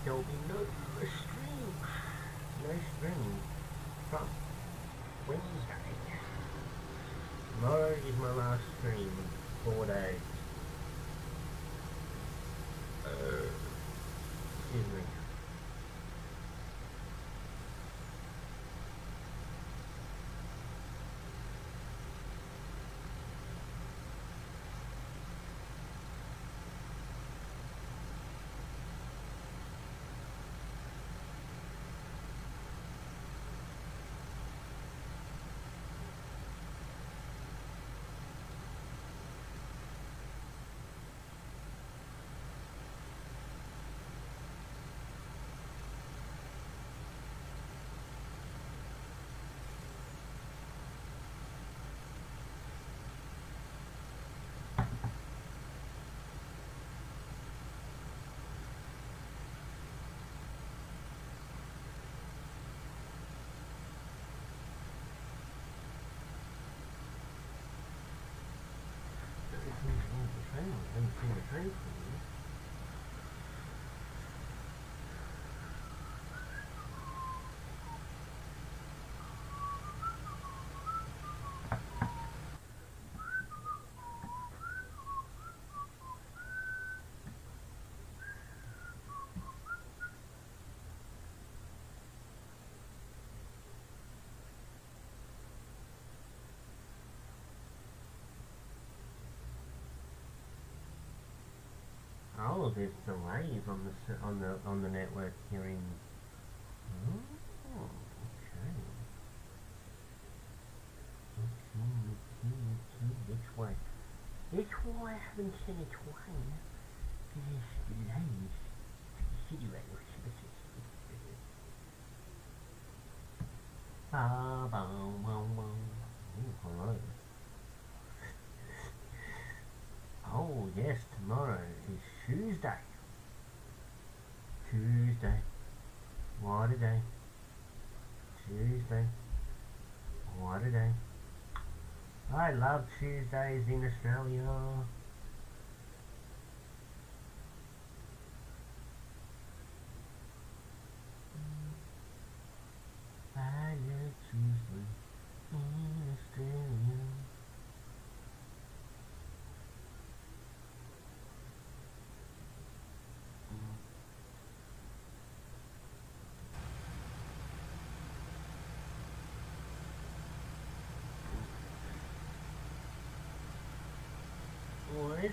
There'll be no stream. No stream from Wednesday. Tomorrow is my last stream. Four days. Uh, excuse me. I haven't seen the train for you. Oh, there's delays on the on the on the network here in. Oh, okay. Okay, okay, okay. Which way? Which way I haven't seen which way? There's. City radio. Ba ba ba ba. Ooh, hello. Oh yes, tomorrow is Tuesday. Tuesday. What a day. Tuesday. What a day. I love Tuesdays in Australia. I love Tuesday in Australia. Well, is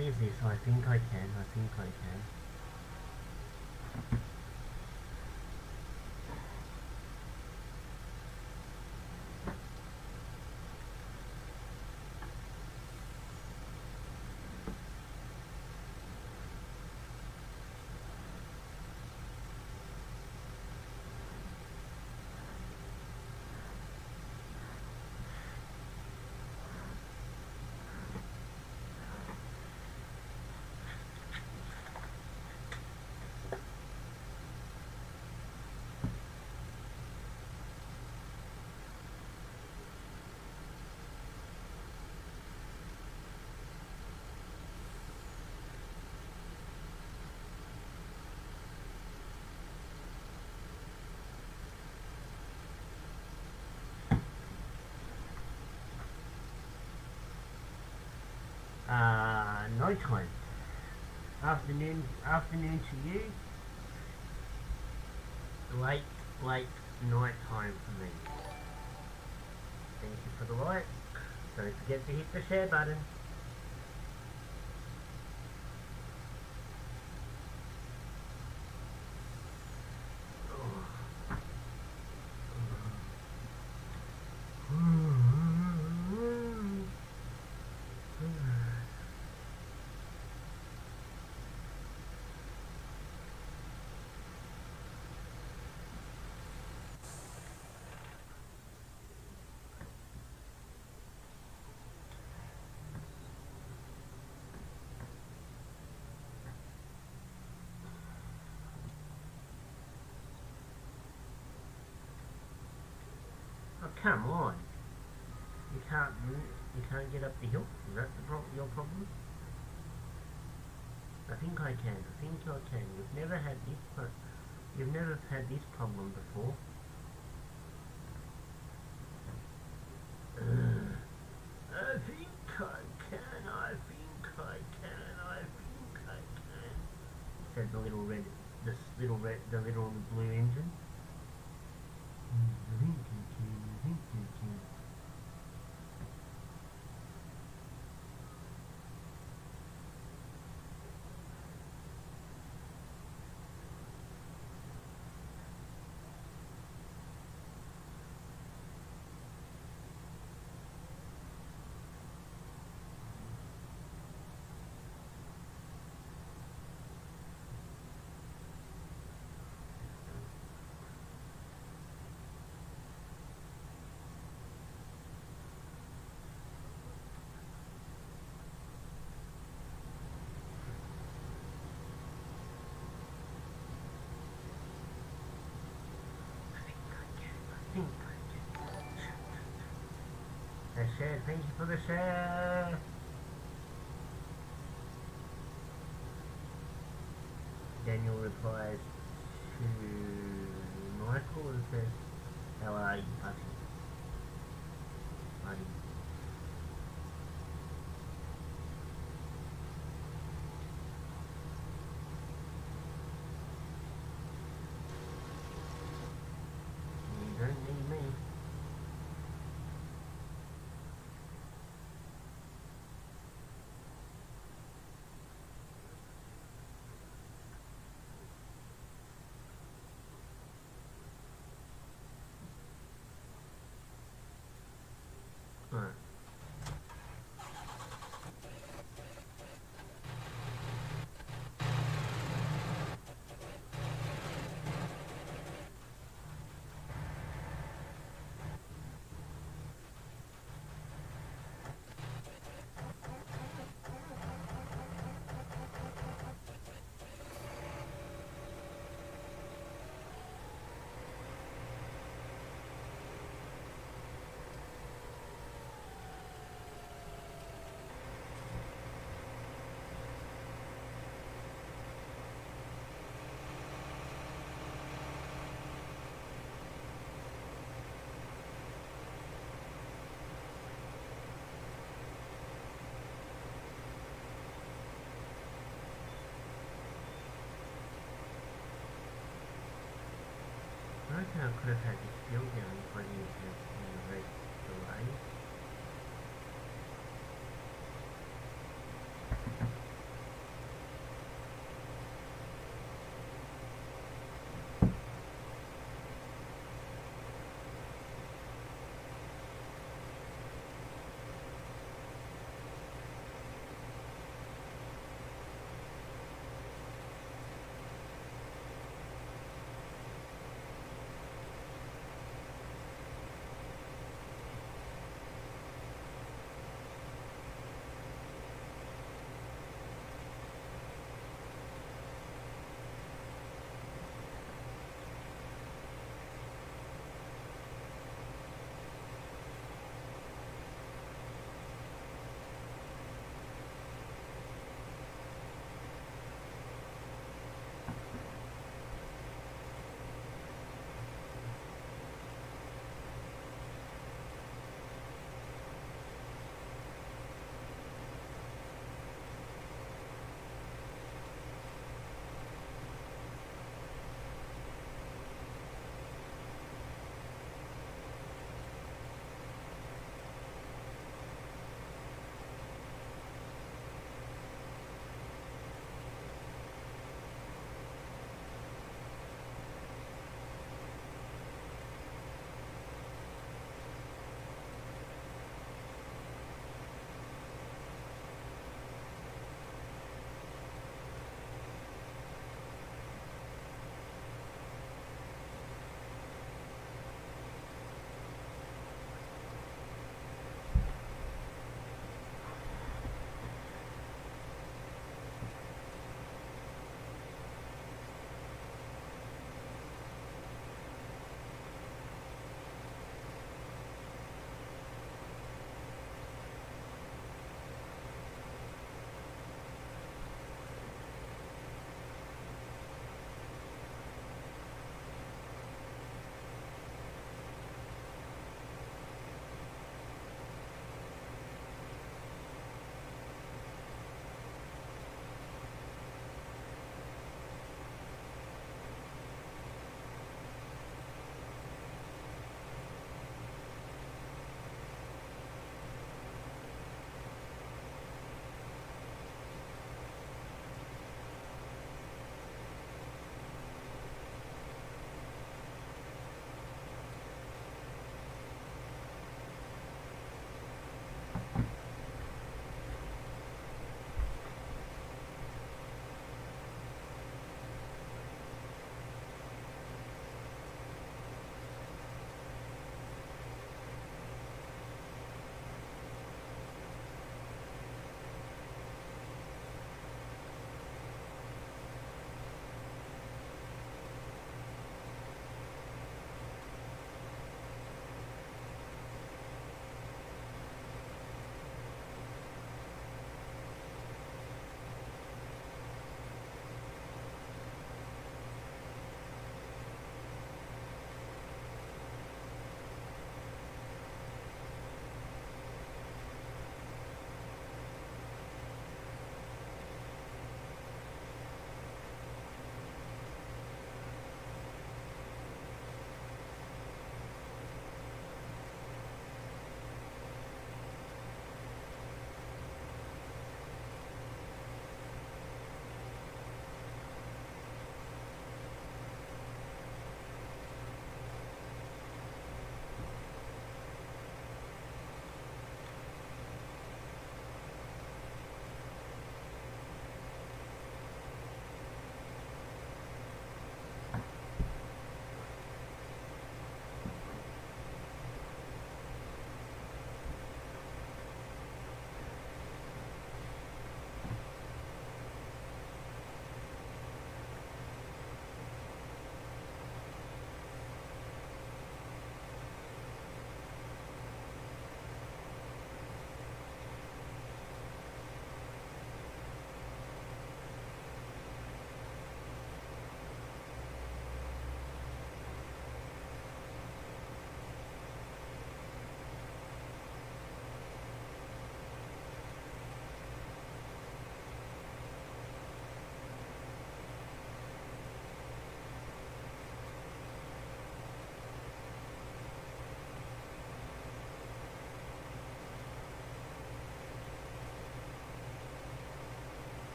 Is this? I think I can. I think I can. Time. Afternoon, afternoon to you. Late, late night time for me. Thank you for the like. Don't forget to hit the share button. Come on. You can't you can't get up the hill? Is that the pro- your problem? I think I can. I think I can. You've never had this pro- You've never had this problem before. I think I can. I think I can. I think I can. Said the little red, this little red, the little blue engine. I think I can. I think I can. I think I can. I think I can. A share. Thank you for the share. Daniel replies to Michael and says, How are you? Buddy. You don't need me. Right. I reckon I could have had this field down if I didn't have you know, red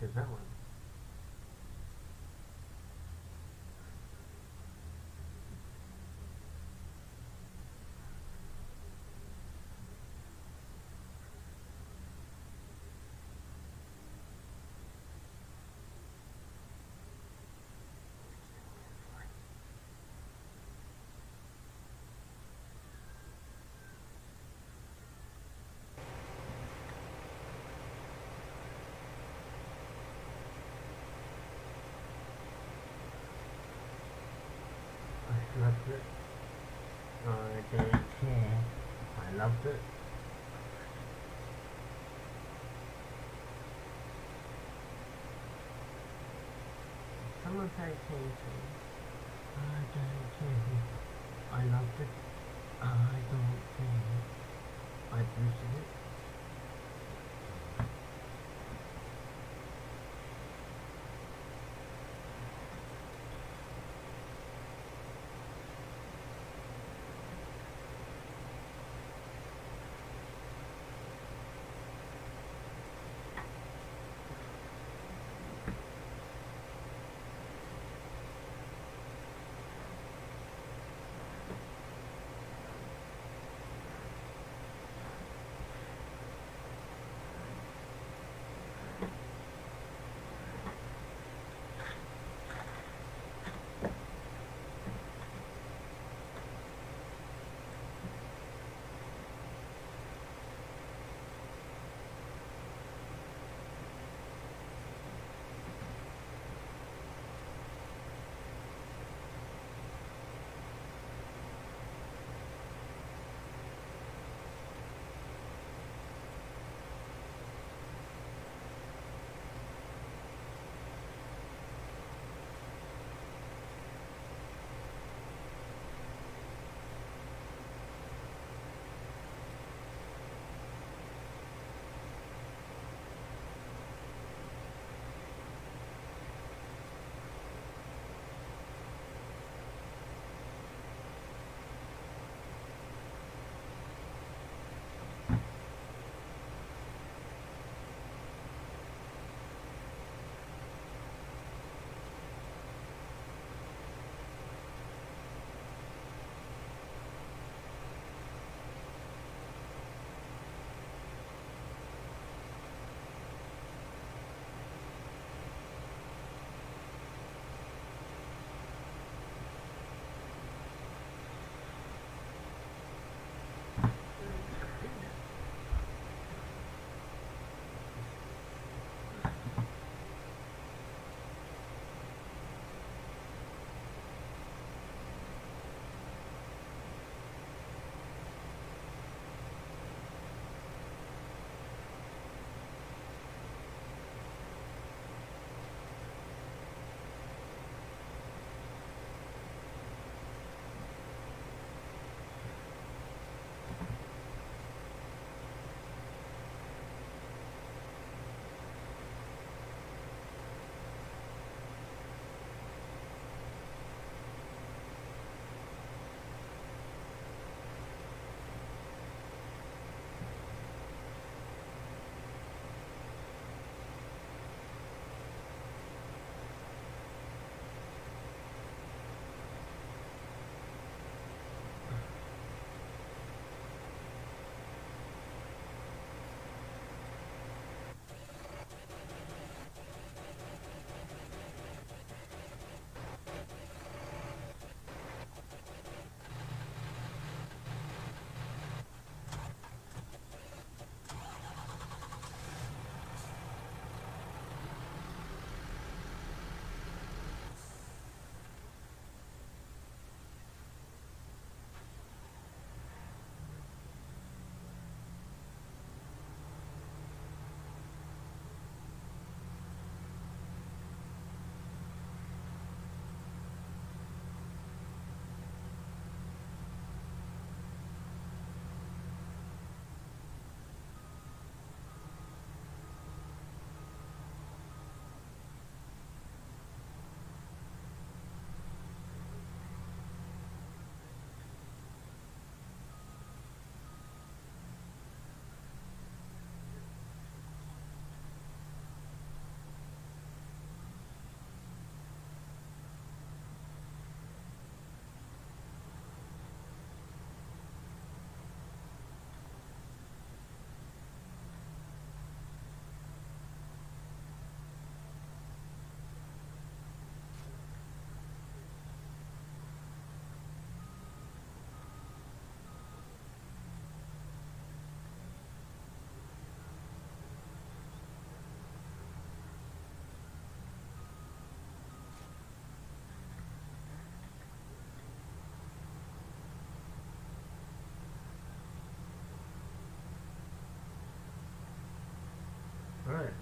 Here's that one. It. Uh, I didn't care. I loved it. Someone say attention. I don't care. I loved it. I don't care. I boosted it.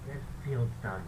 That field's done.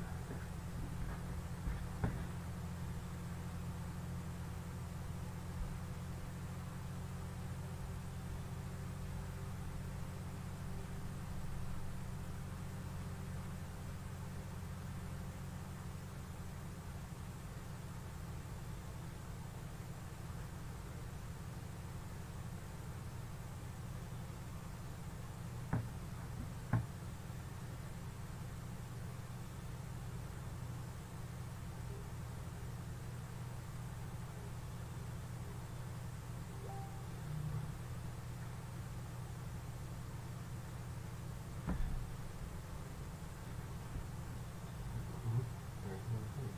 Mhm. There's no thing.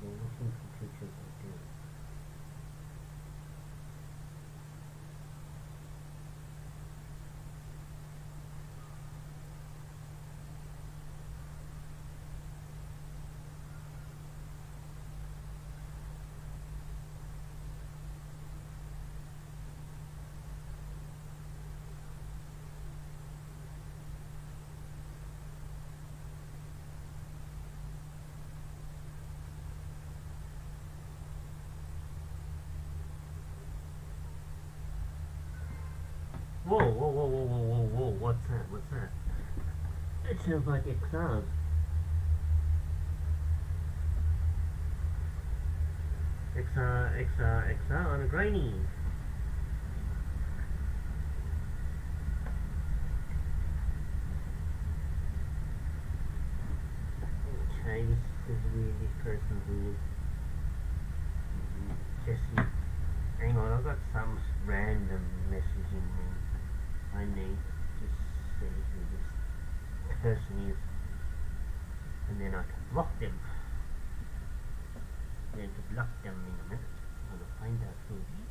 They're looking for pictures Whoa, whoa, whoa, whoa, whoa, whoa, whoa, what's that, what's that? It sounds like XR. XR, XR, XR on a grainy. Okay, this is weird, this person's weird. Jesse, hang on, I've got some random messaging me. I need to see who this person is. And then I can block them. Then to block them in a minute. I'm gonna find out who it is.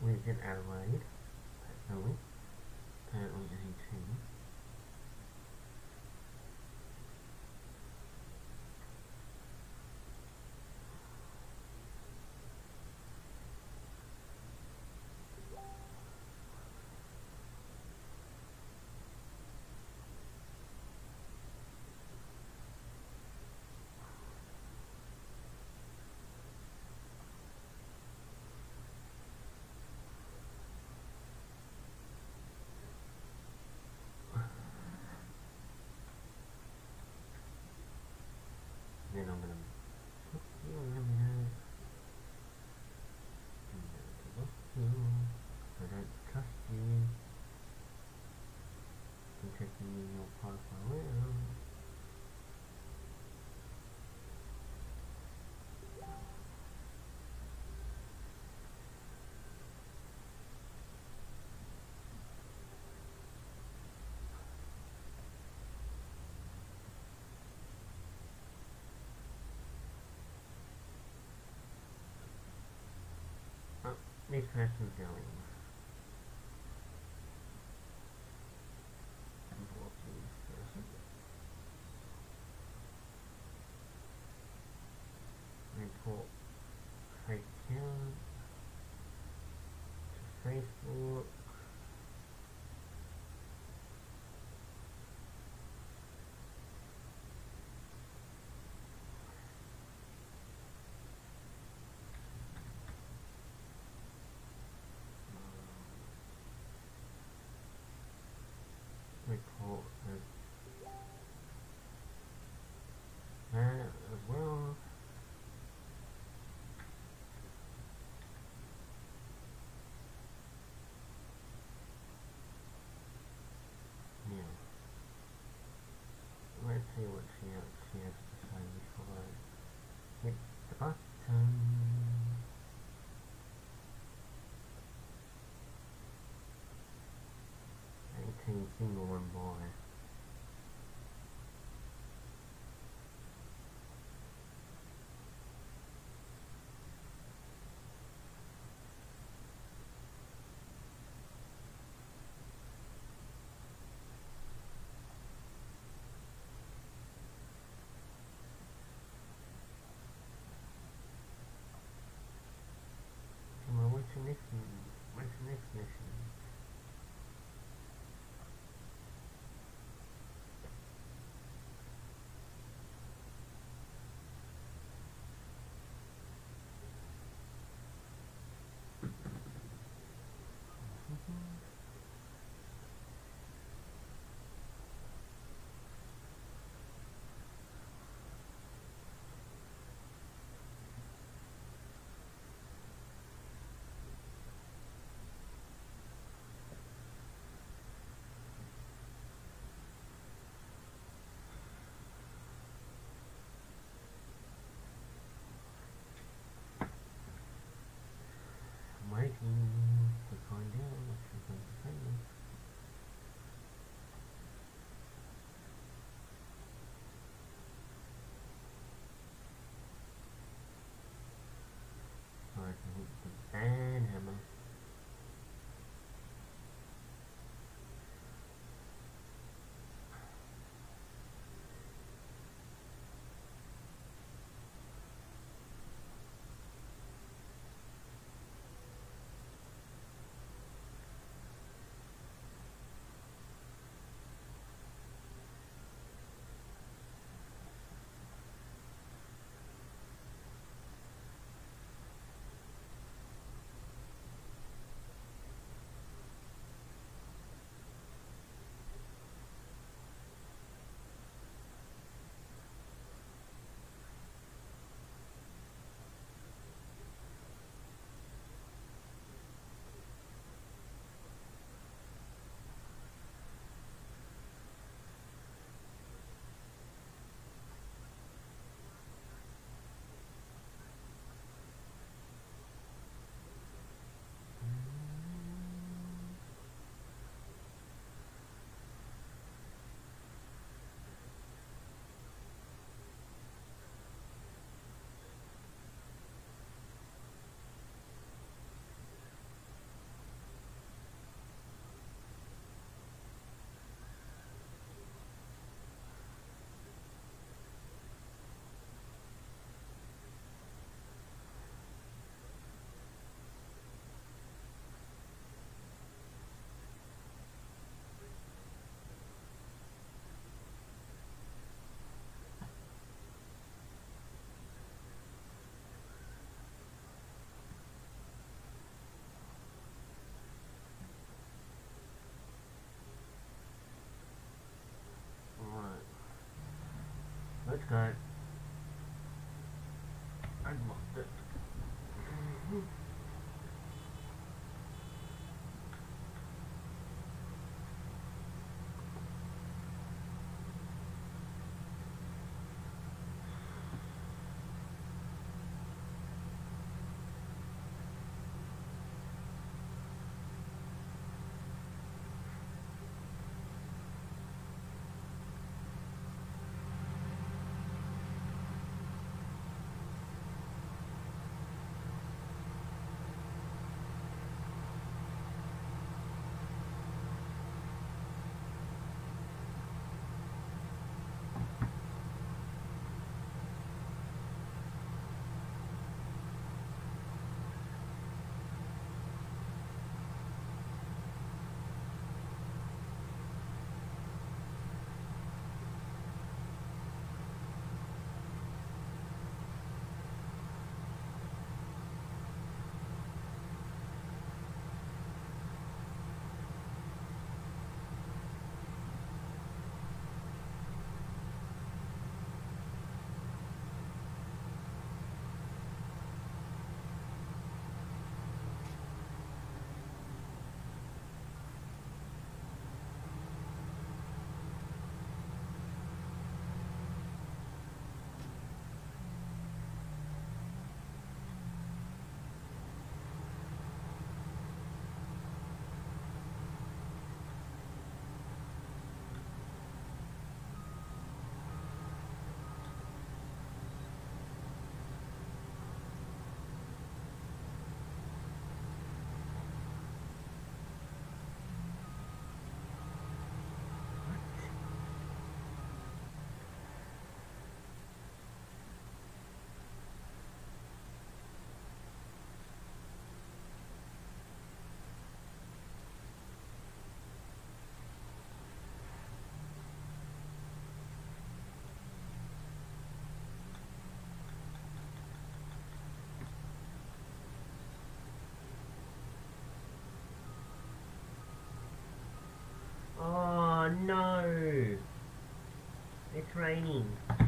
Where's it? Apparently. Apparently 18. Then I'm gonna you don't let me know. I'm gonna block you. I don't trust you. I'm checking your profile out. This person's going. lungomondoone Go.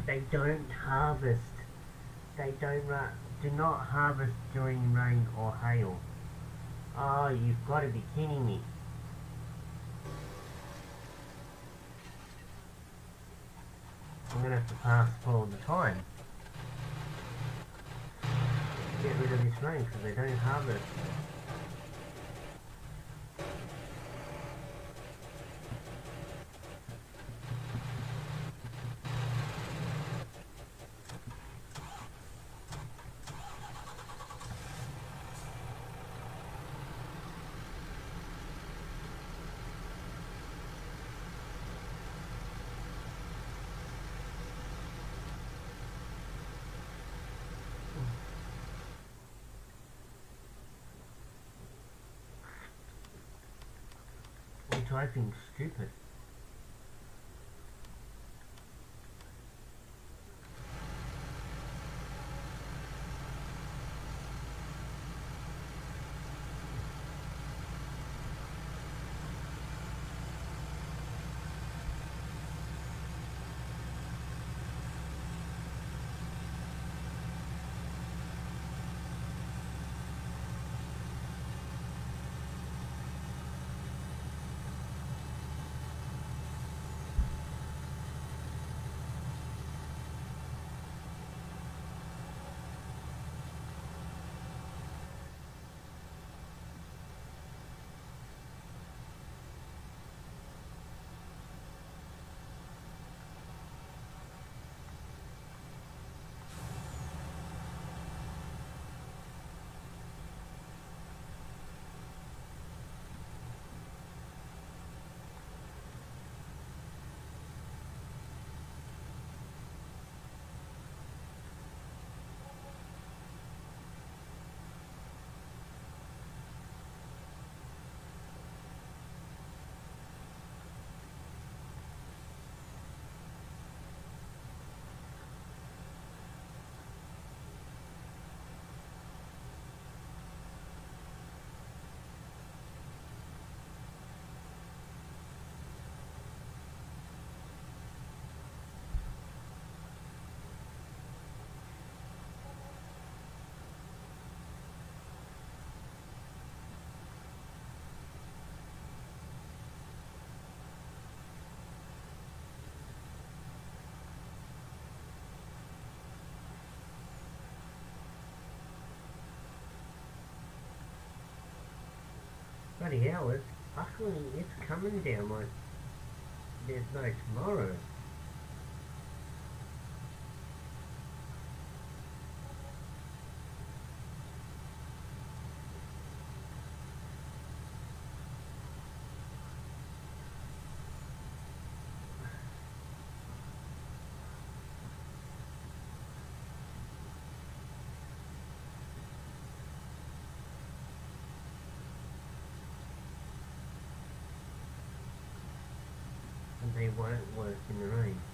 They don't harvest. They don't do not harvest during rain or hail. Oh, you've got to be kidding me. I'm gonna have to pass all the time. Get rid of this rain because they don't harvest. You're Bloody hell, it's fucking, it's coming down like there's no tomorrow. Work in the rain.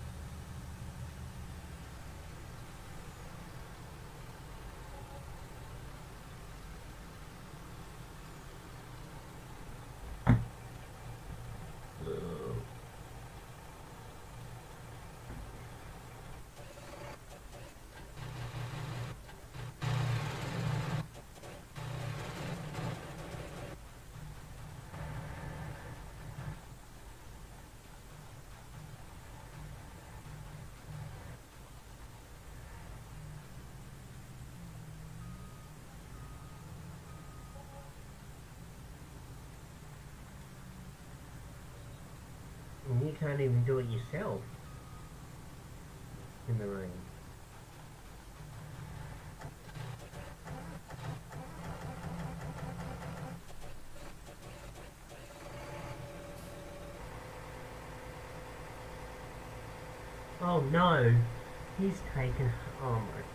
Can't even do it yourself in the rain. Oh no! He's taken. Oh my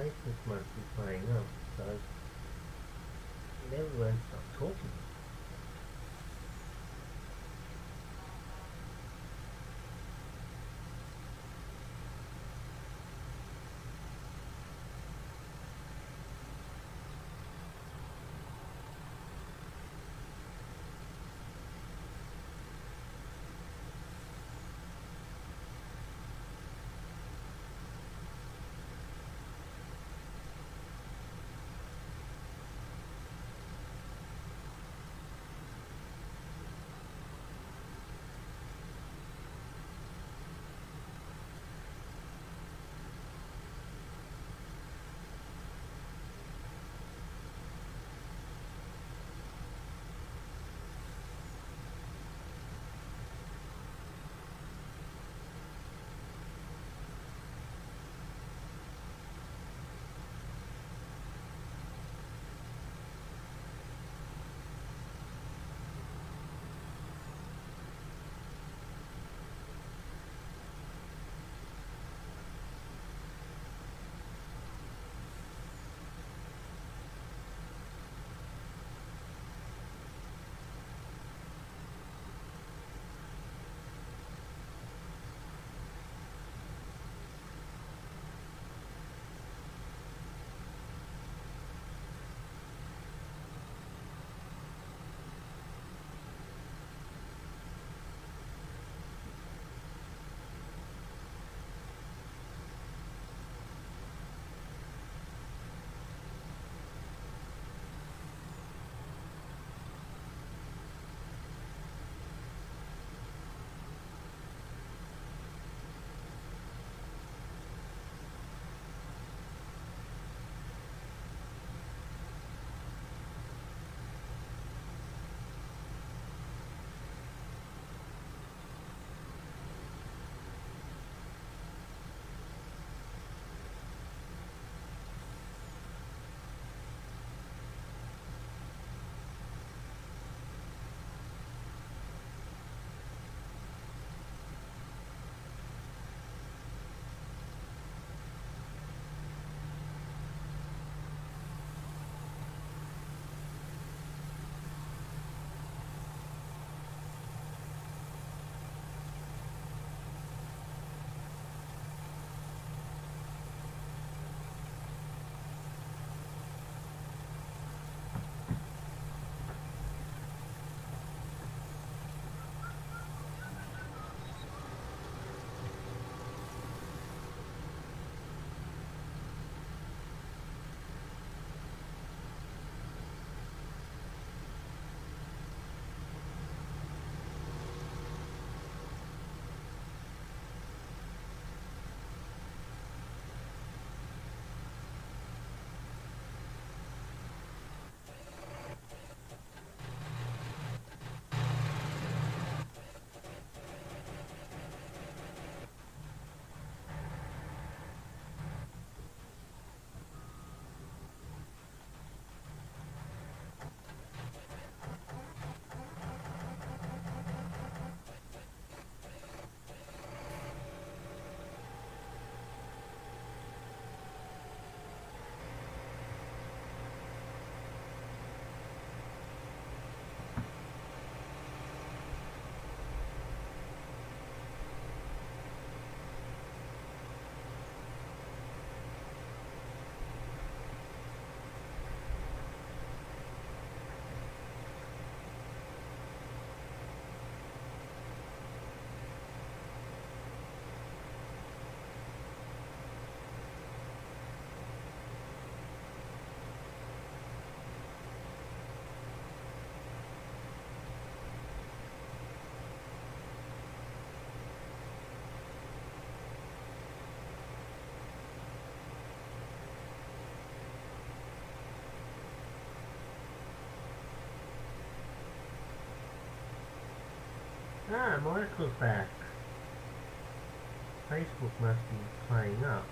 Facebook must be playing up, so everyone stop talking. Ah, Michael's back. Facebook must be playing up.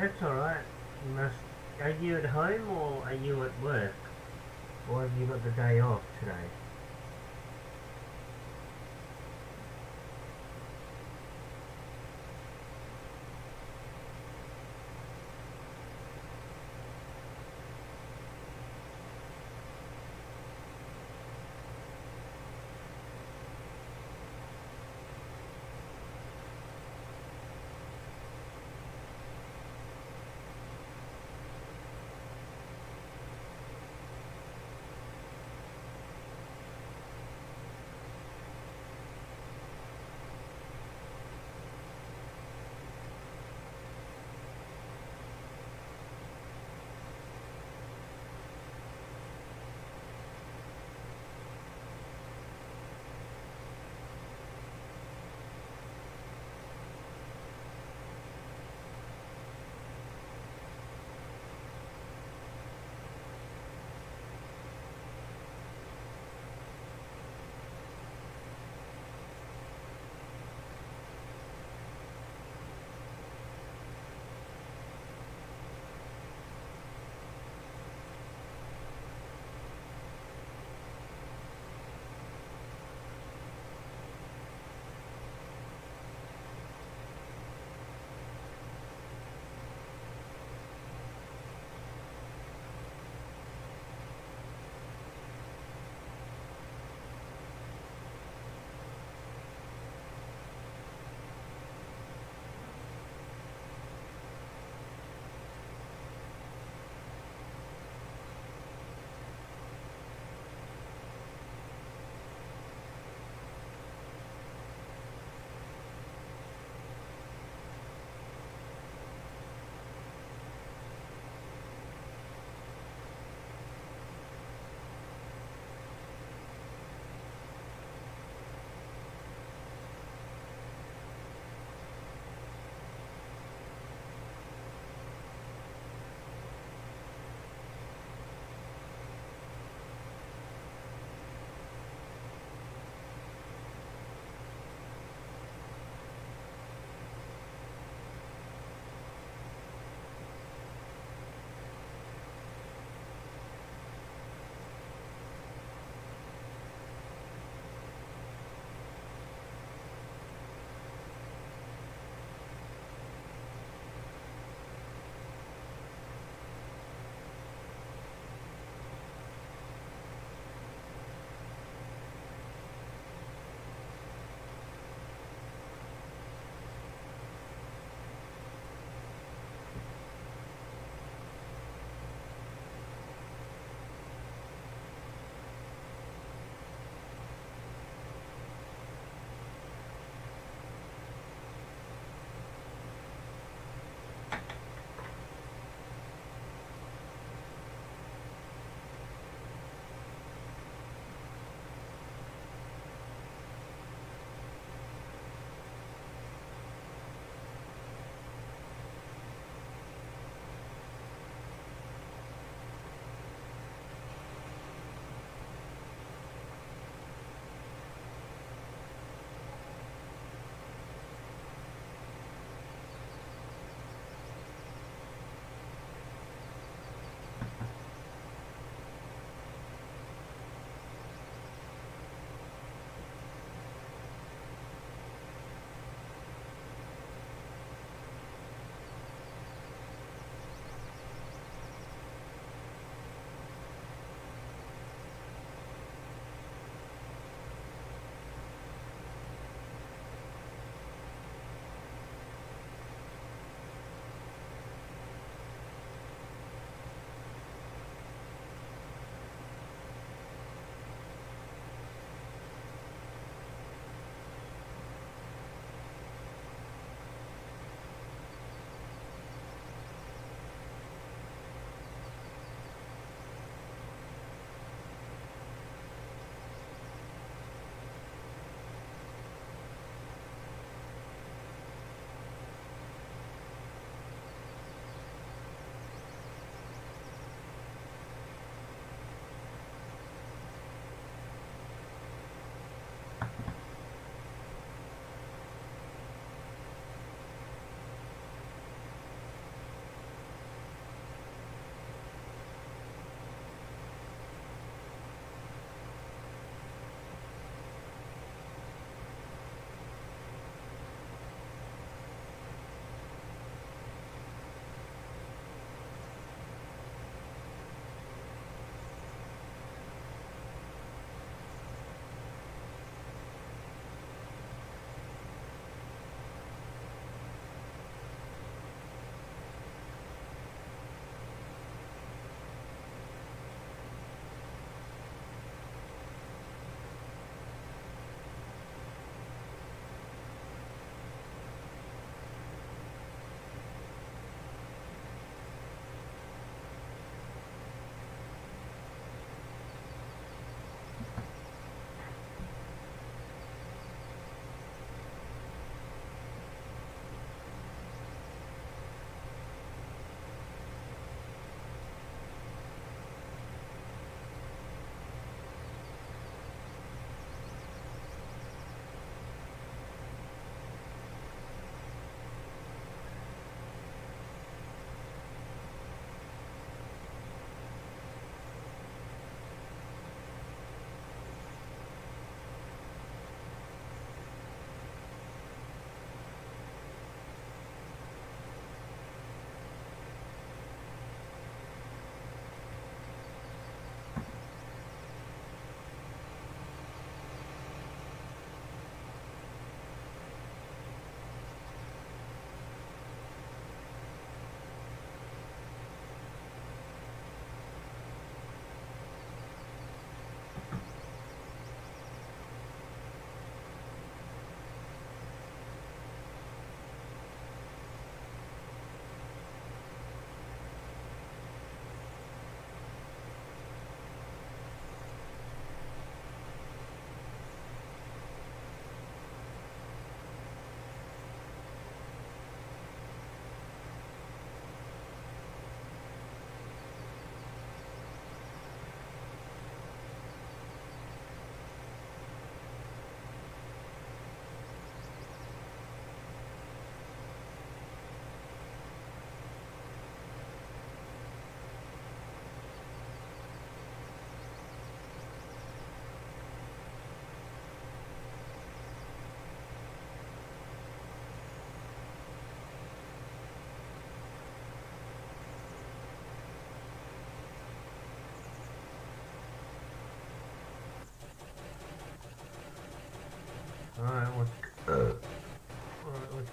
That's alright. Must. Are you at home or are you at work? Or have you got the day off today?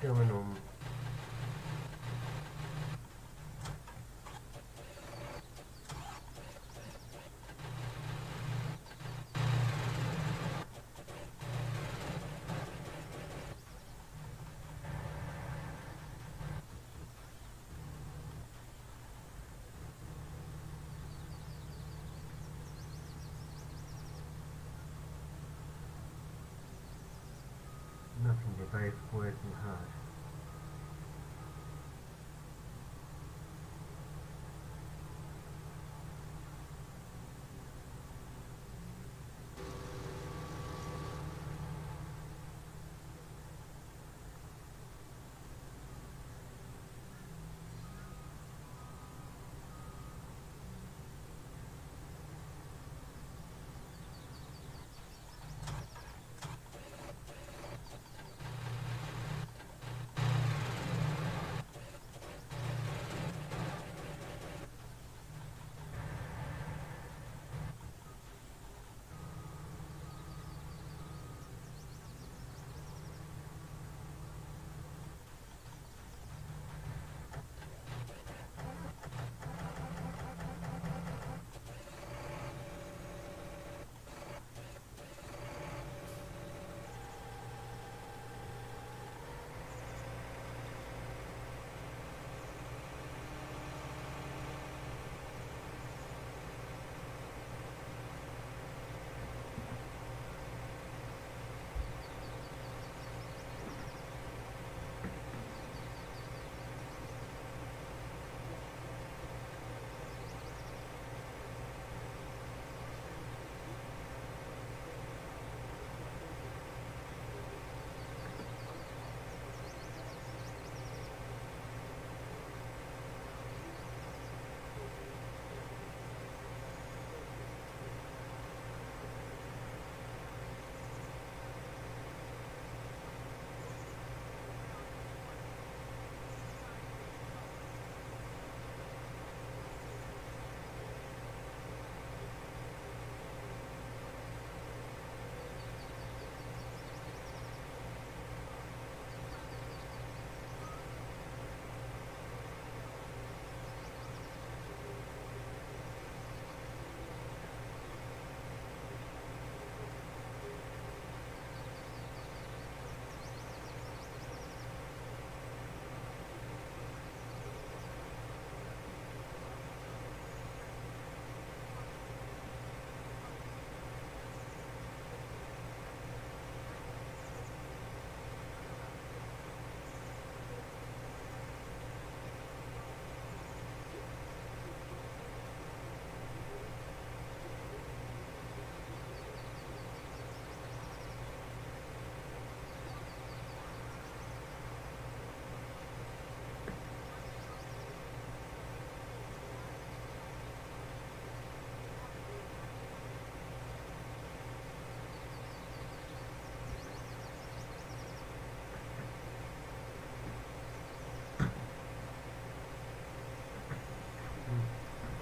Daumen oben. Your body's poison hard.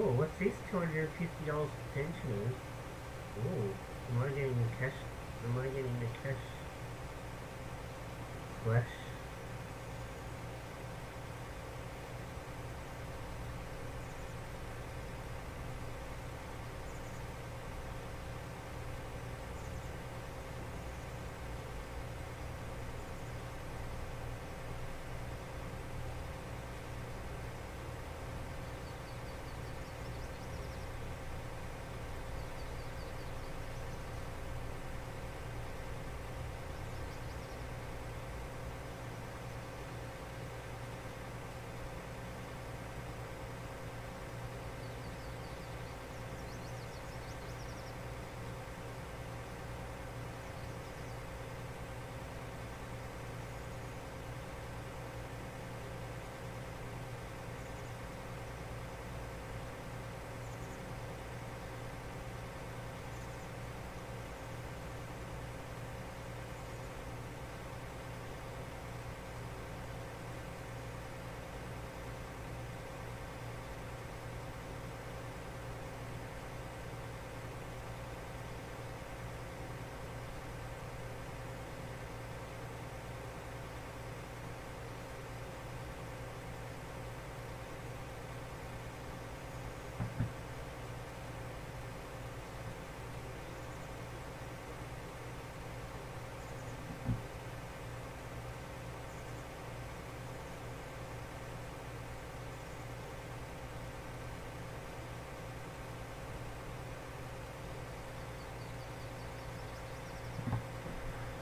Oh, what's this? Two hundred and fifty dollars potentially. Oh, am I getting the cash? Am I getting the cash? Flash.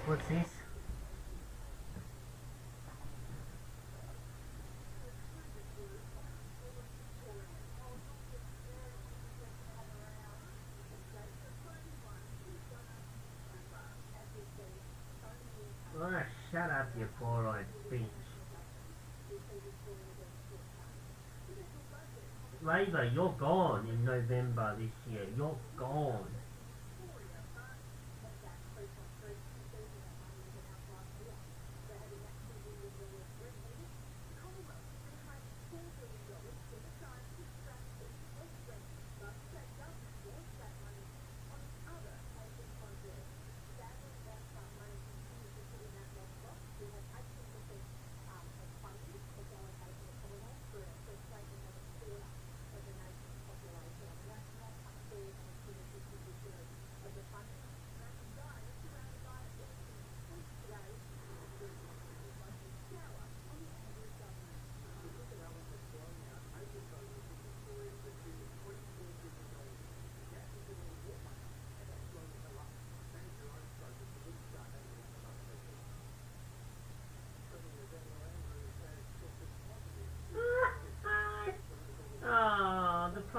What's this? Oh, shut up, you four-eyed bitch. Labour, you're gone in November this year. You're gone.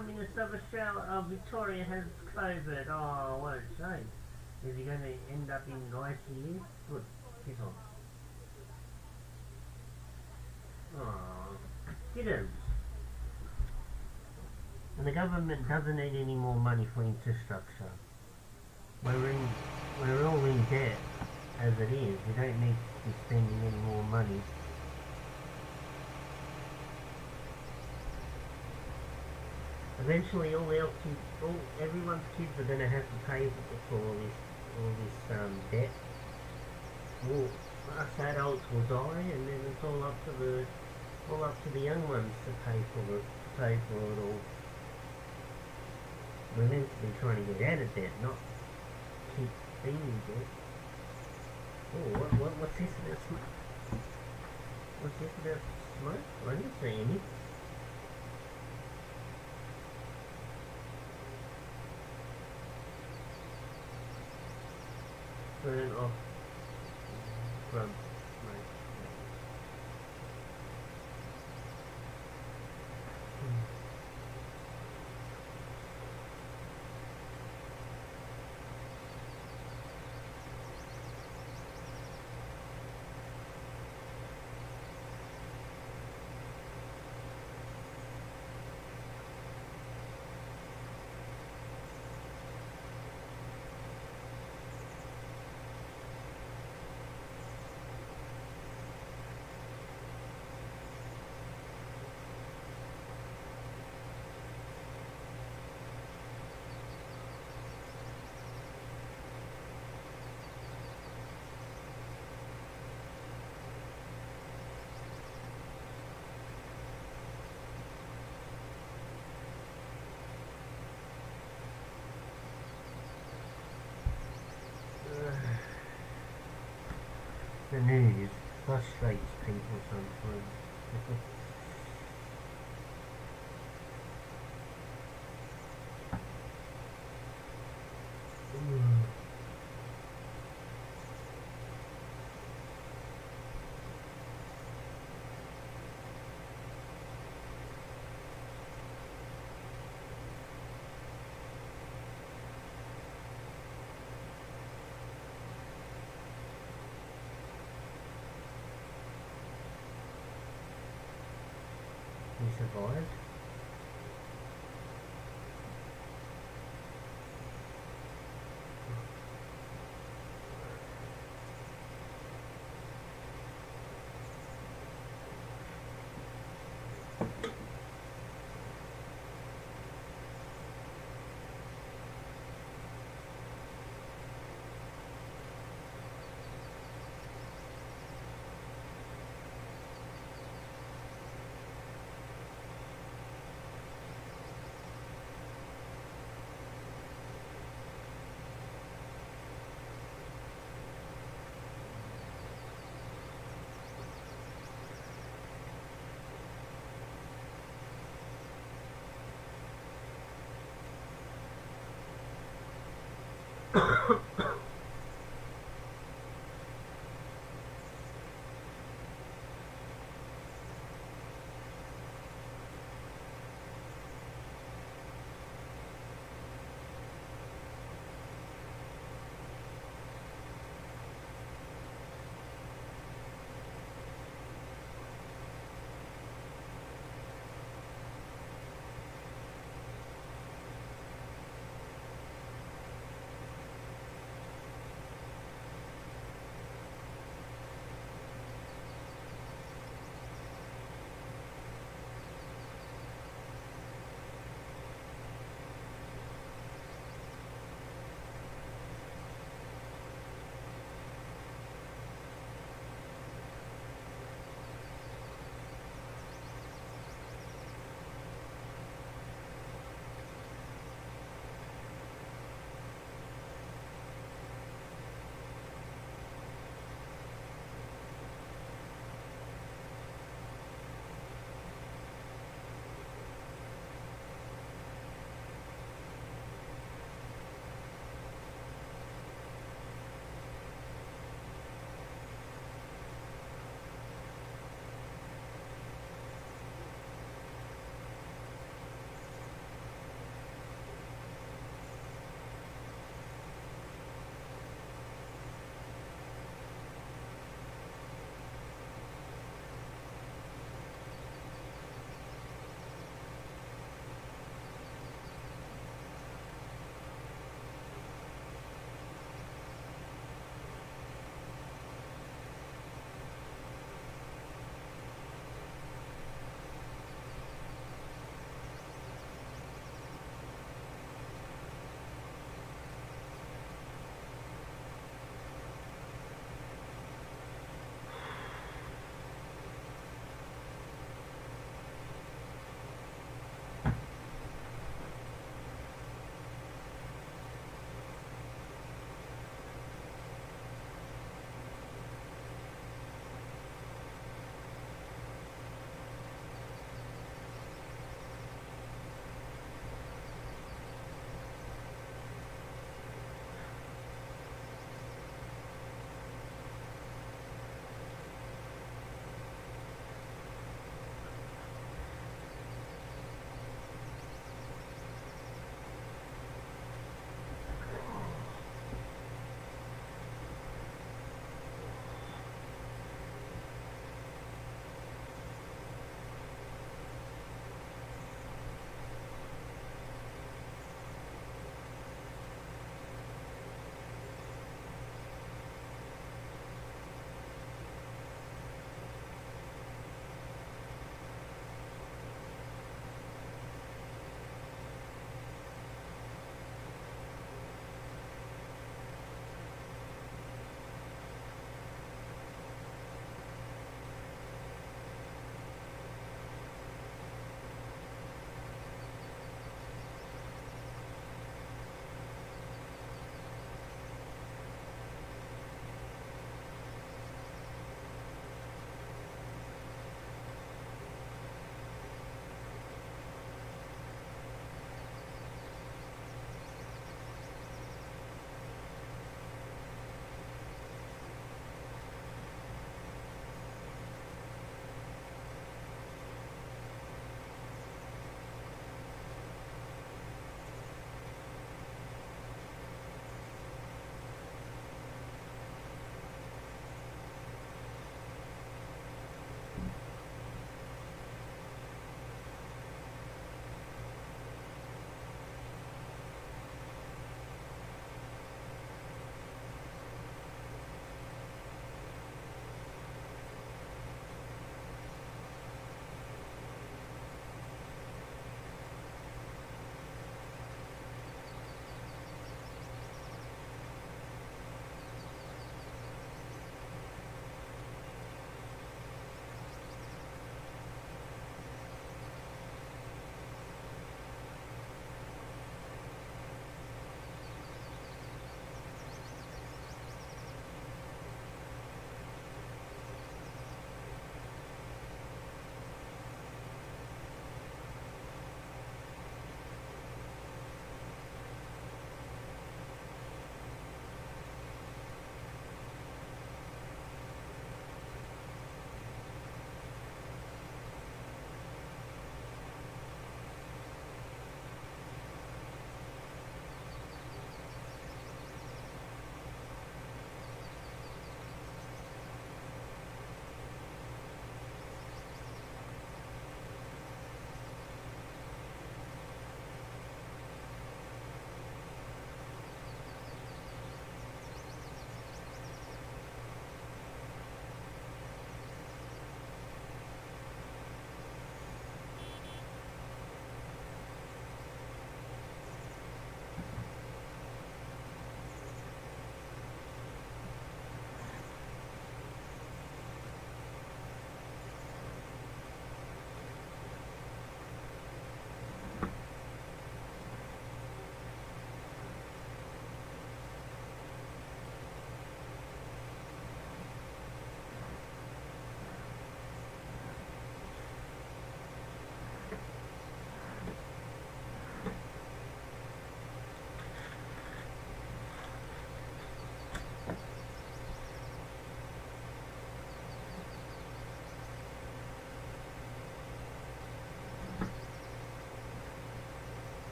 Prime Minister of of uh, Victoria has COVID. Oh, what a shame. Is he going to end up in ICU? Good. Piss off. Oh, kittens. And the government doesn't need any more money for infrastructure. We're in, we're all in debt as it is. We don't need to be spending any more money. Eventually, all the kids, all everyone's kids are going to have to pay for all this, all this um, debt. Well, us adults will die, and then it's all up to the, all up to the young ones to pay for it, to pay for it all. We're meant to be trying to get out of debt, not keep being in debt. Oh, what, what, what's this about smoke? What's this about smoke? I didn't see. Burn off from my Hmm. The news frustrates people sometimes. Mm. He survived. Ha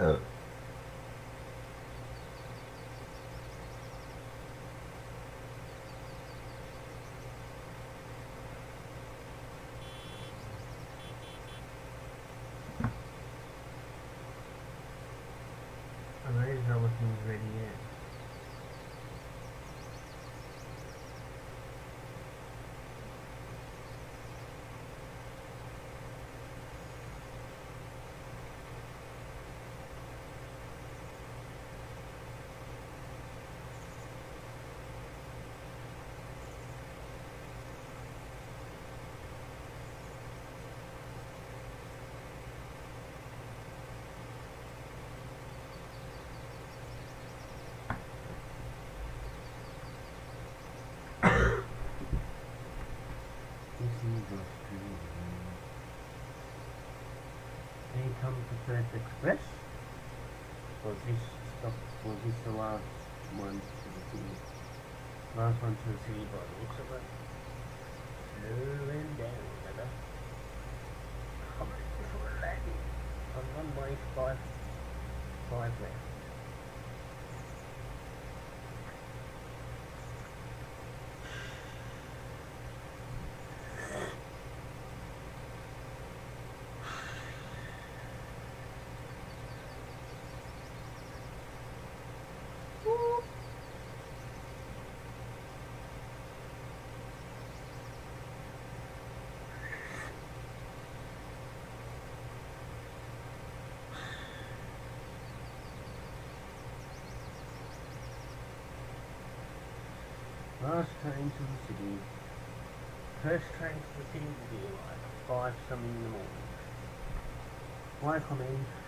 Are those other things ready yet? This is Australia. Any Express? Was this stop was this last one to the city? Last one to the city the looks it. Slowing down, brother. Come on, relaxing. On one way, five five left. Last train to the city. First train to the city will be like five something in the morning. Welcome in.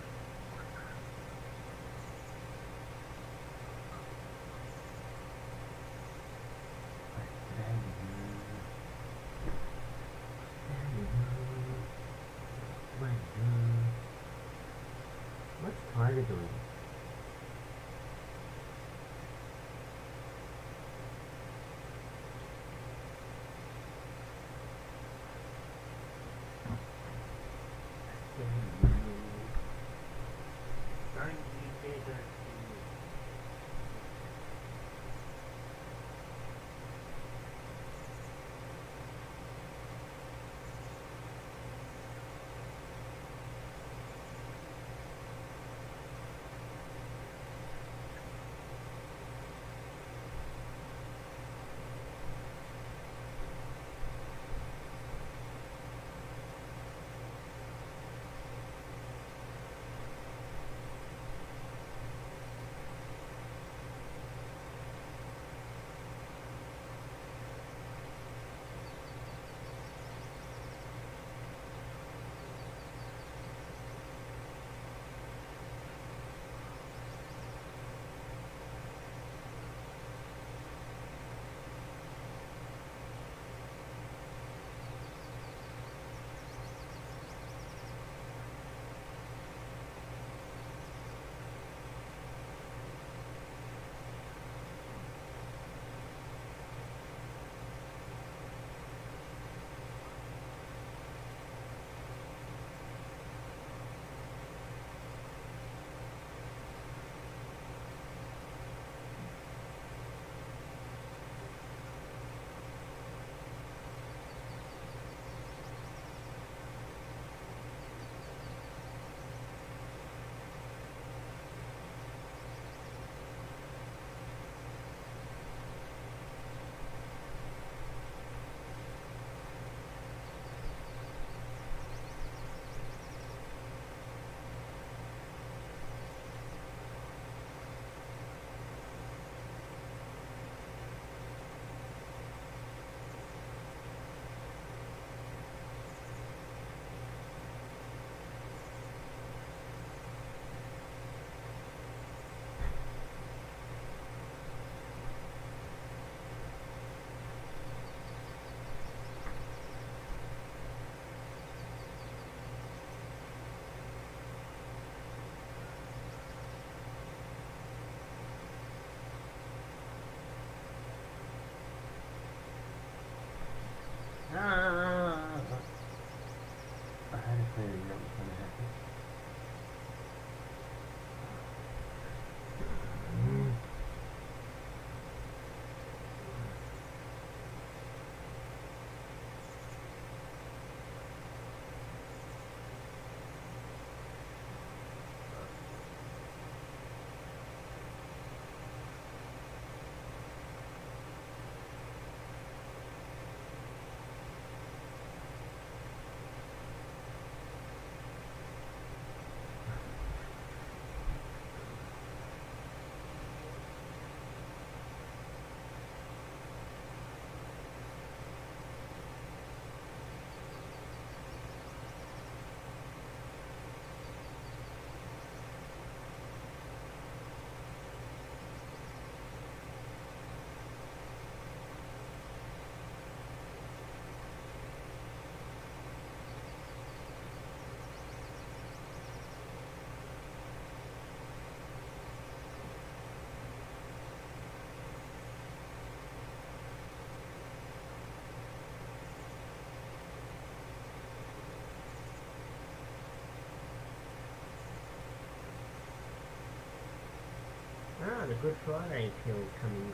The Good Friday appeal coming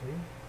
soon.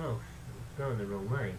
Oh, it's going the wrong way.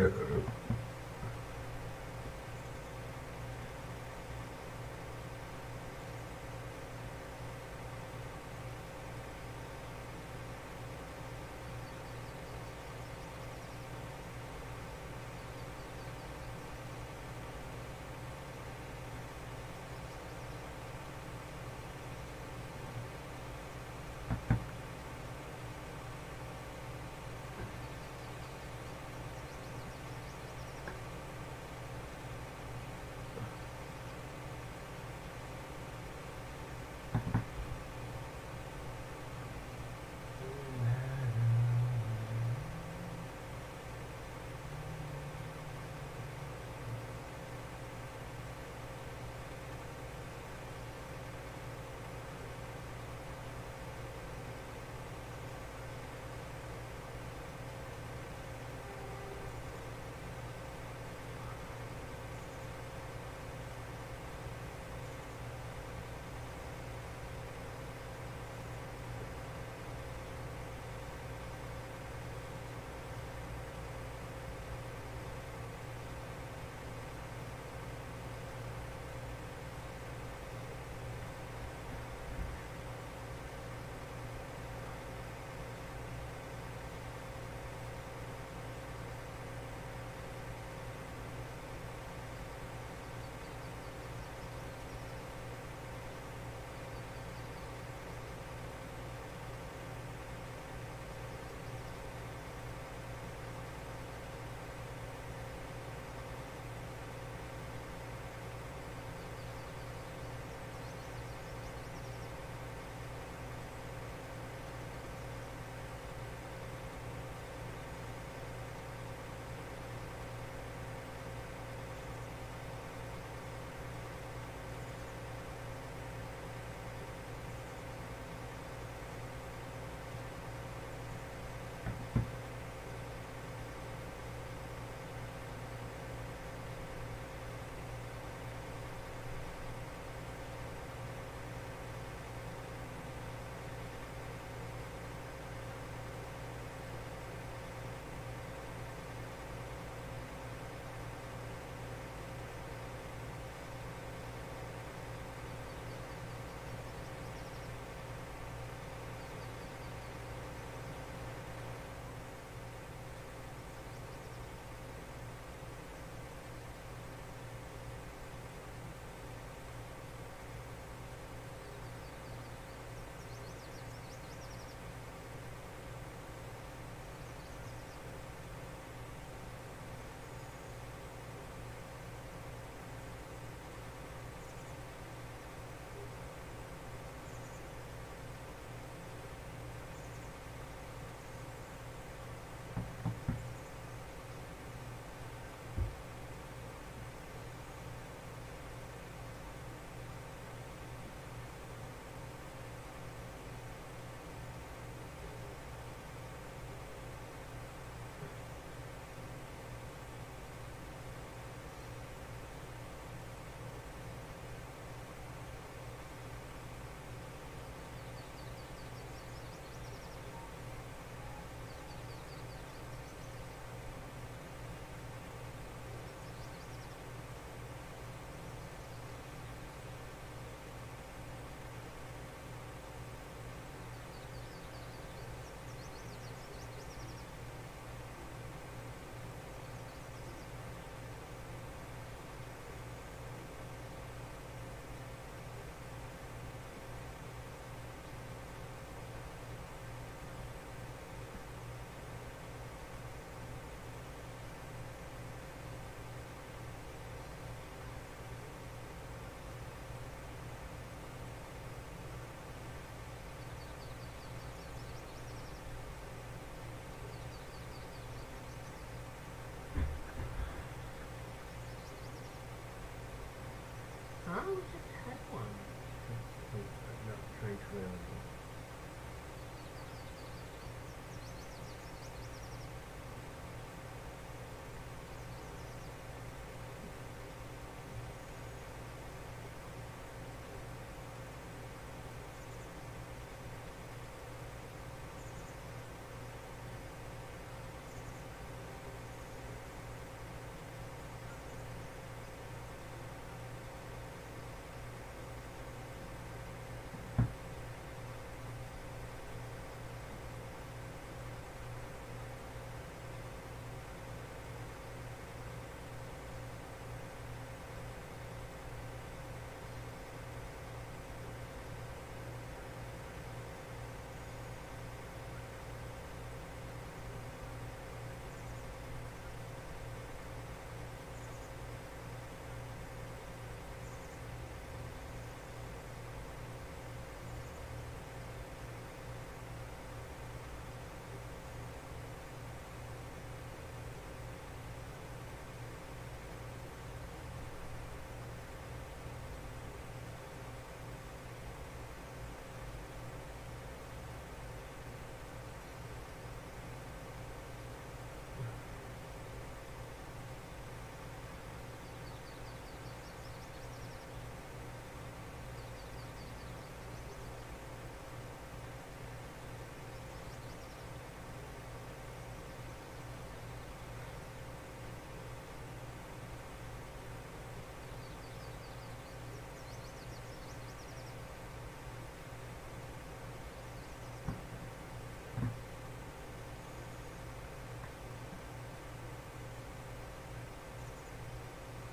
uh,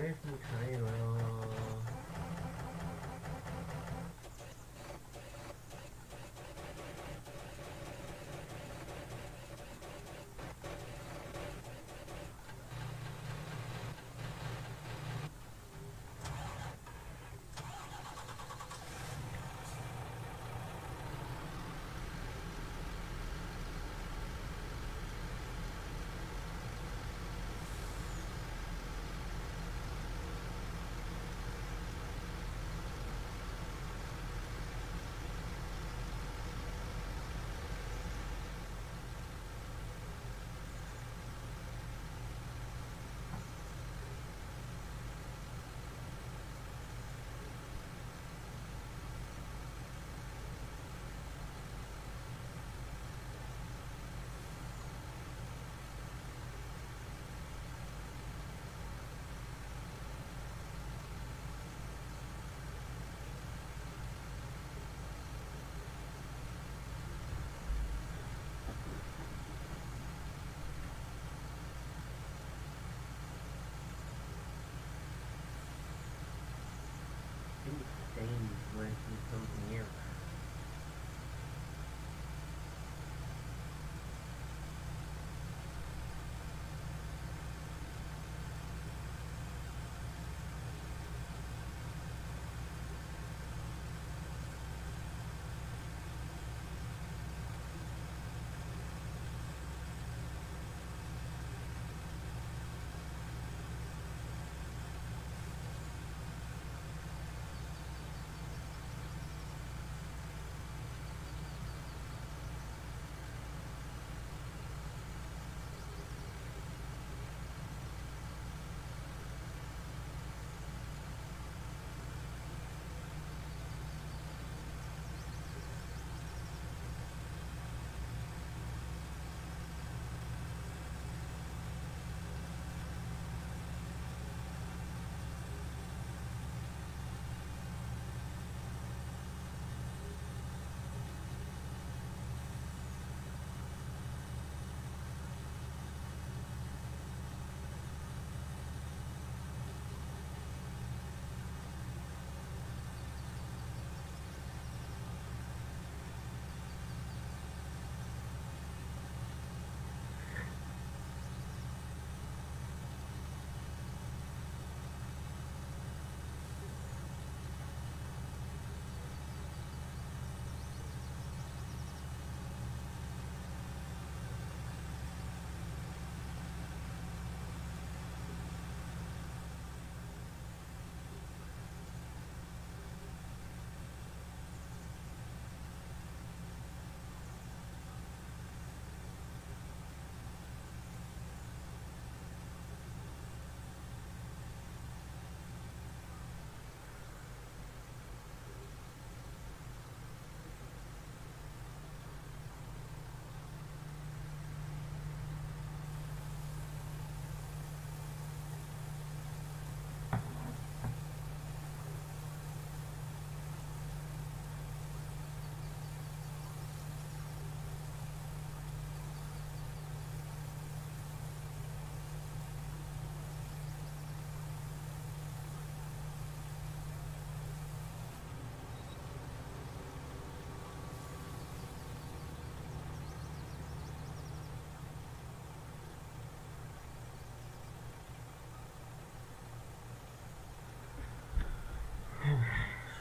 Where's my trailer? I think Steam's working something else.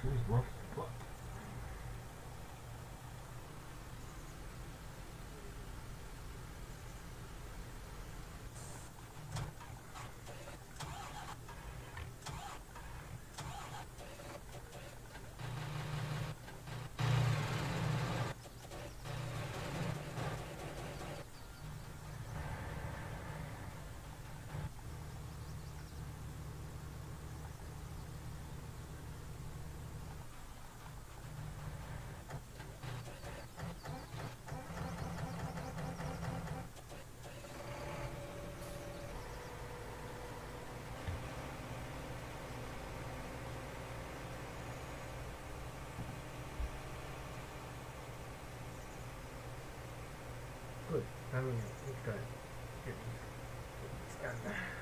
She's rough as fuck. Good. Hurry up. Let's go. Get this,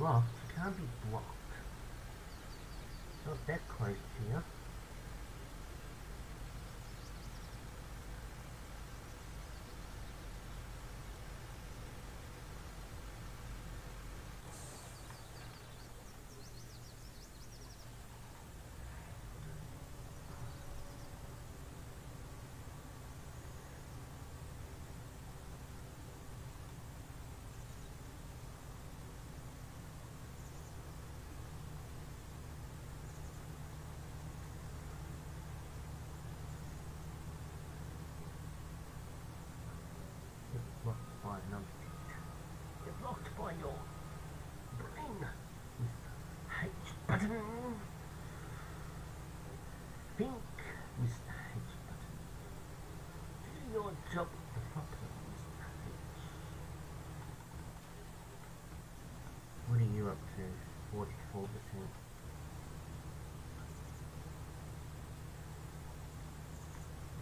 Blocked? It can't be blocked. Not that close to you. You're by another. You're blocked by your brain, Mr. H button. Think, Mr. H button. Do your job properly, Mr. H. What are you up to? Forty-four percent.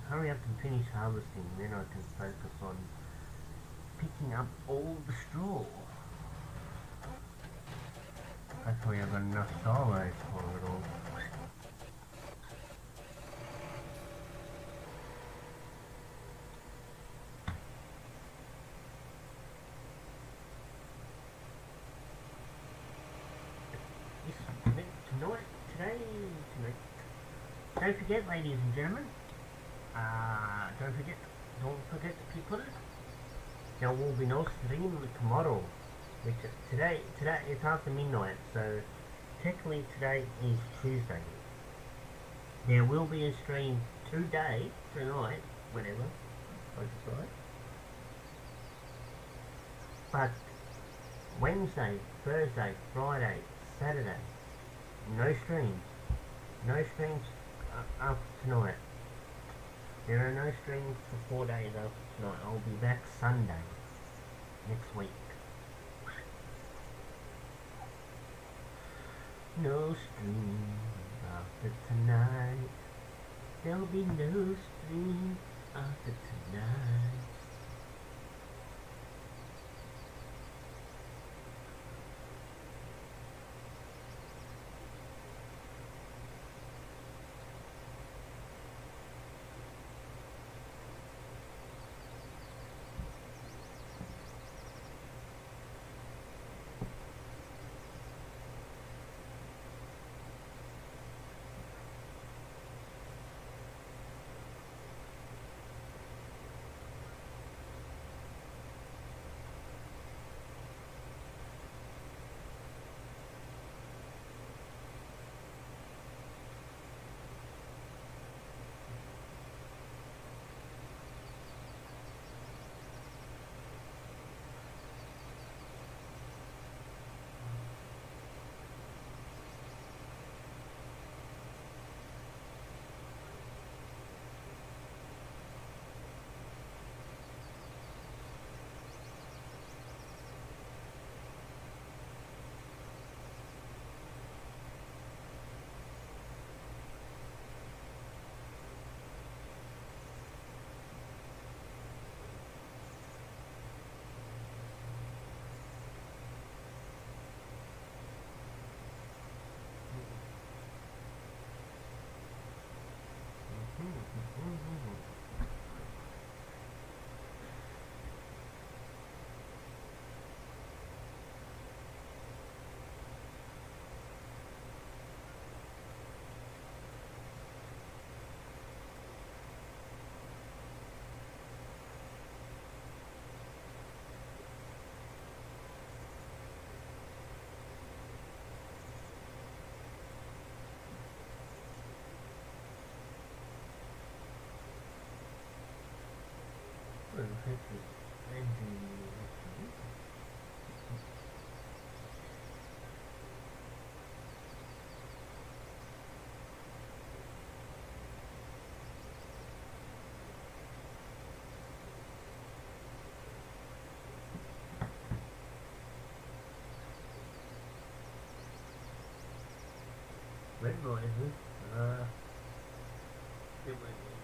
Hurry up and finish harvesting, then I can focus on picking up the straw. Hopefully I've got enough silos for it all. Don't forget, ladies and gentlemen, uh, don't forget, don't forget on it. There will be no stream tomorrow. Which today, today it's after midnight, so technically today is Tuesday. There will be a stream today, tonight, whenever I decide. But Wednesday, Thursday, Friday, Saturday, no streams. No streams uh, after tonight. There are no streams for four days after tonight. I'll be back Sunday next week. No stream after tonight. There'll be no stream after tonight. Bến Bùi hả? À, Bến Bùi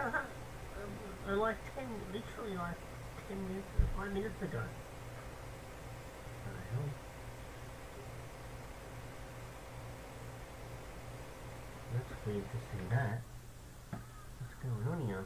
Uh-huh. or like 10, literally like 10 minutes, 5 minutes ago. That's weird to see that. What's going on here?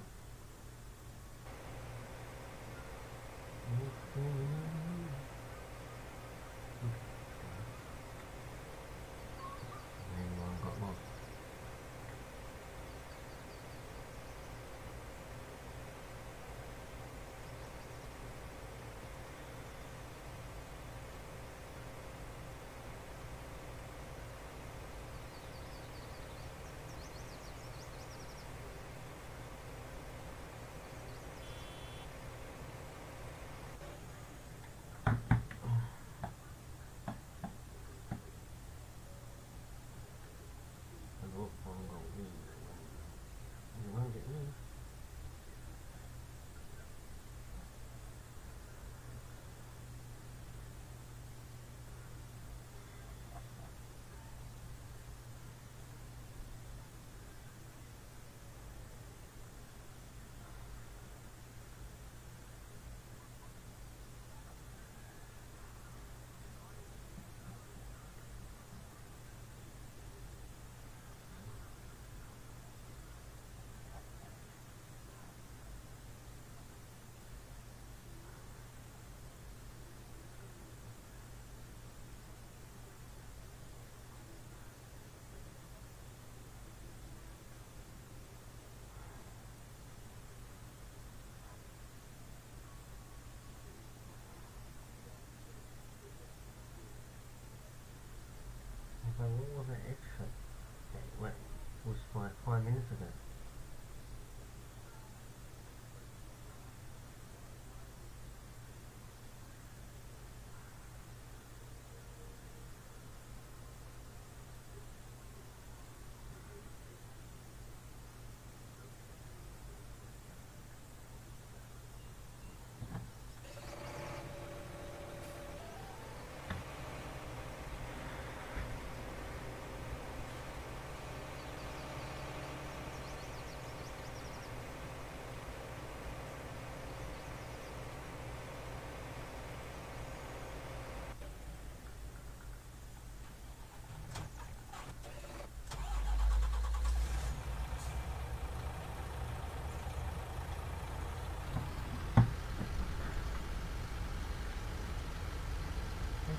Mm-hmm.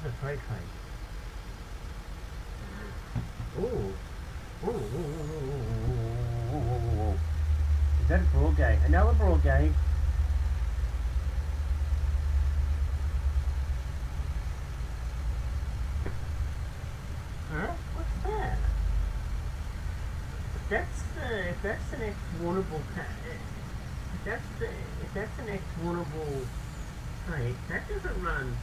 the fry kind. Ooh. Ooh, ooh, ooh, ooh, Is that a broadgate? Another broadgate? Huh? What's that? If that's the, if that's an ex vulnerable kind, if that's the, if that's the next vulnerable height, that doesn't run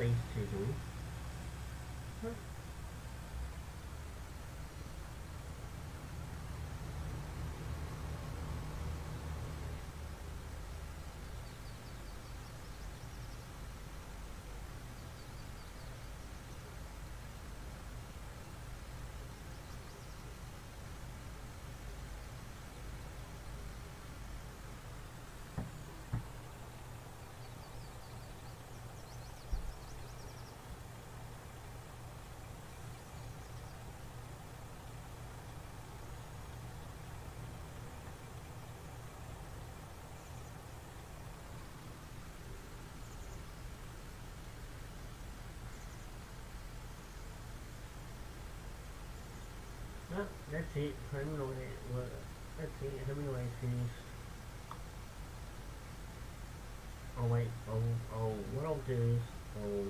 for these two doing? Huh? That's it. Humanoid, well, that's it. Humanoid finished. Oh wait, oh, oh, what I'll do is I'll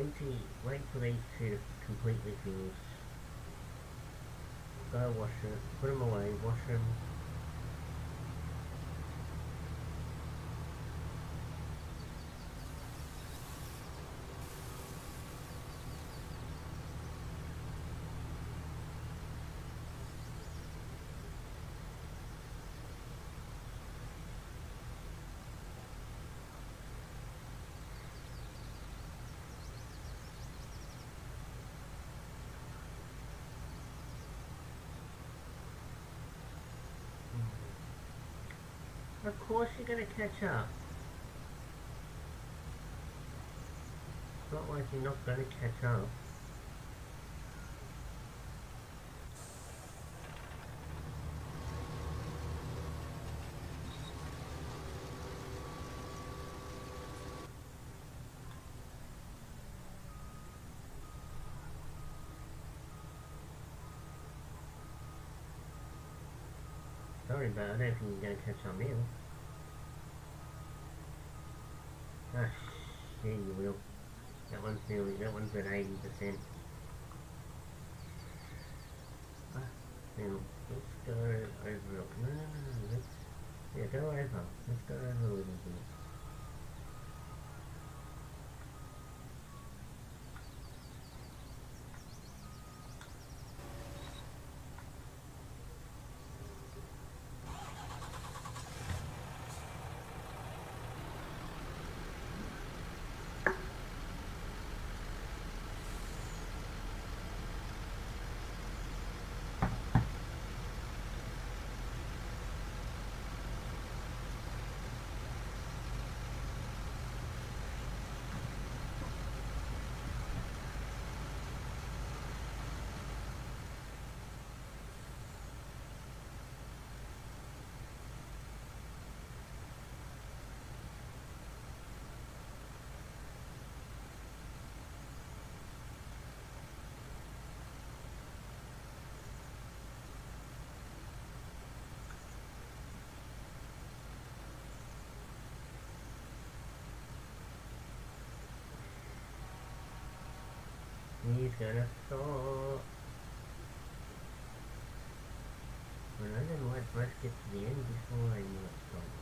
empty, wait for these two to completely finish. Go wash it, put them away, wash them. Of course you're gonna catch up. It's not like you're not gonna catch up. Sorry, but I don't think you're gonna catch our meal. Ah, yeah, you will. That one's nearly, that one's at 80%. Ah, now, let's go over, no, no, no, let's, yeah, go over, let's go over a little bit. Gonna stop. But I didn't let Brett get to the end before I knew it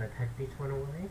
stopped. also take this one oh away.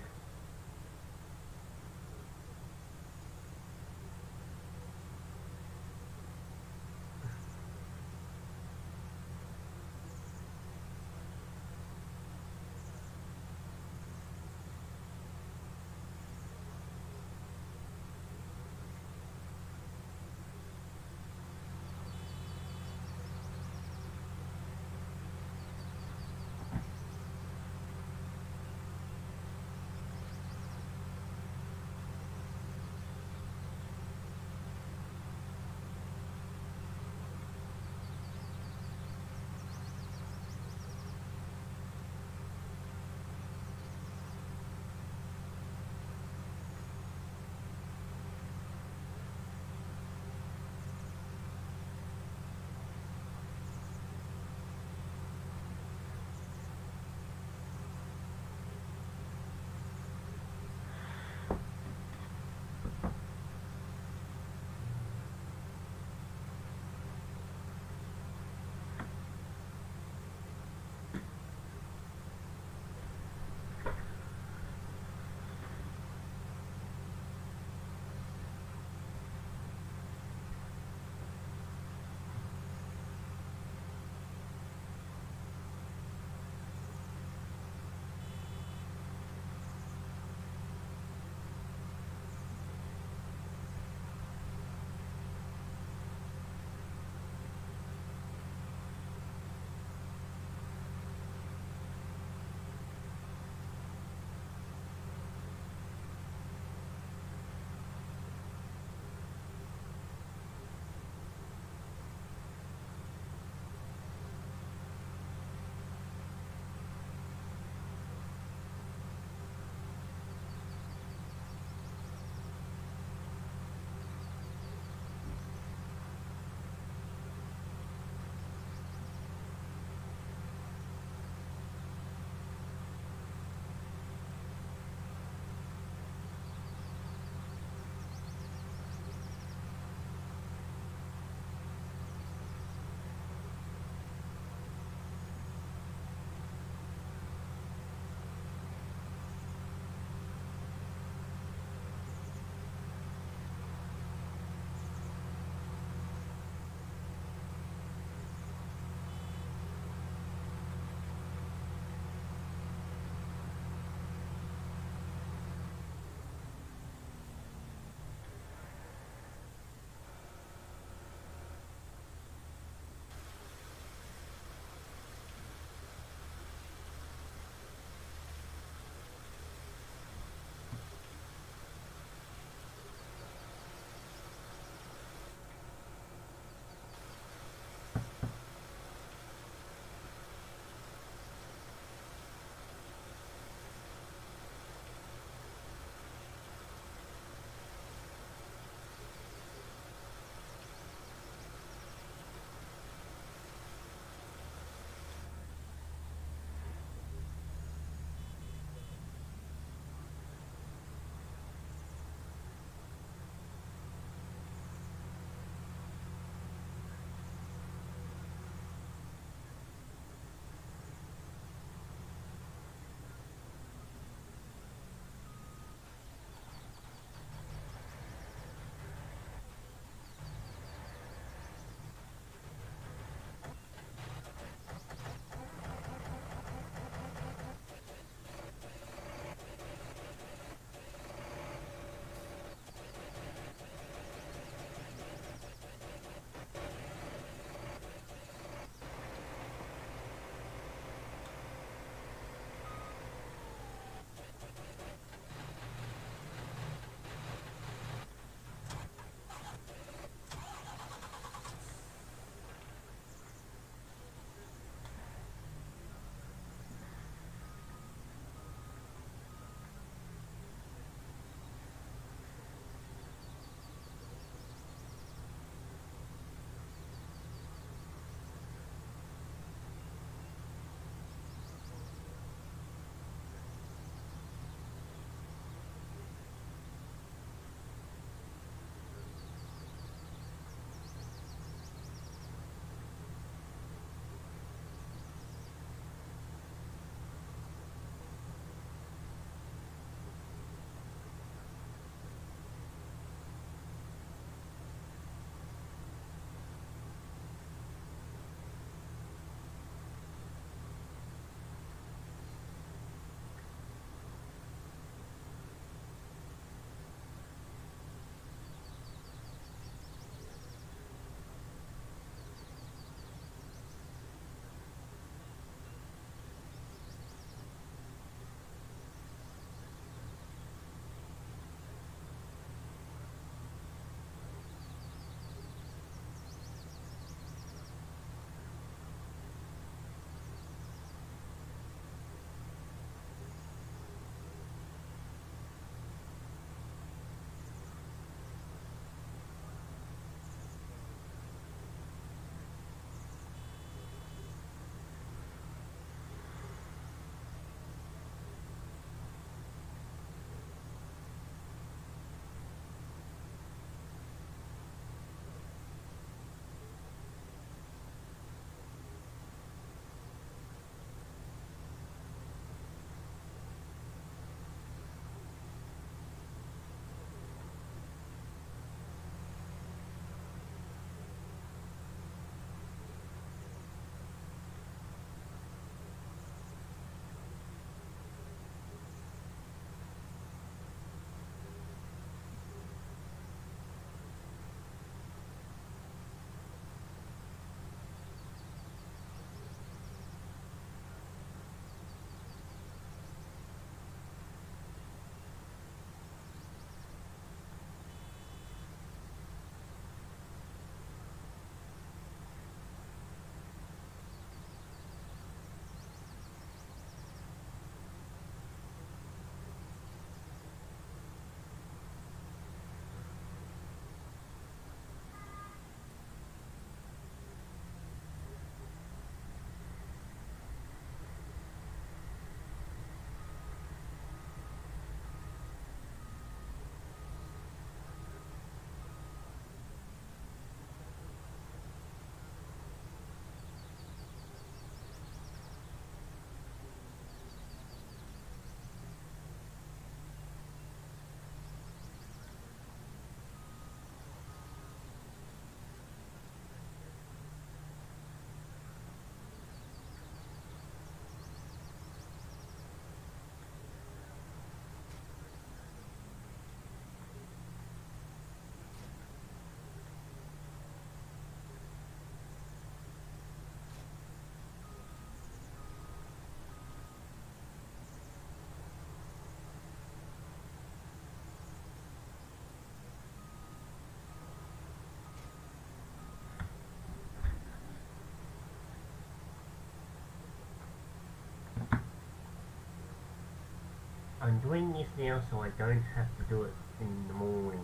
I'm doing this now so I don't have to do it in the morning.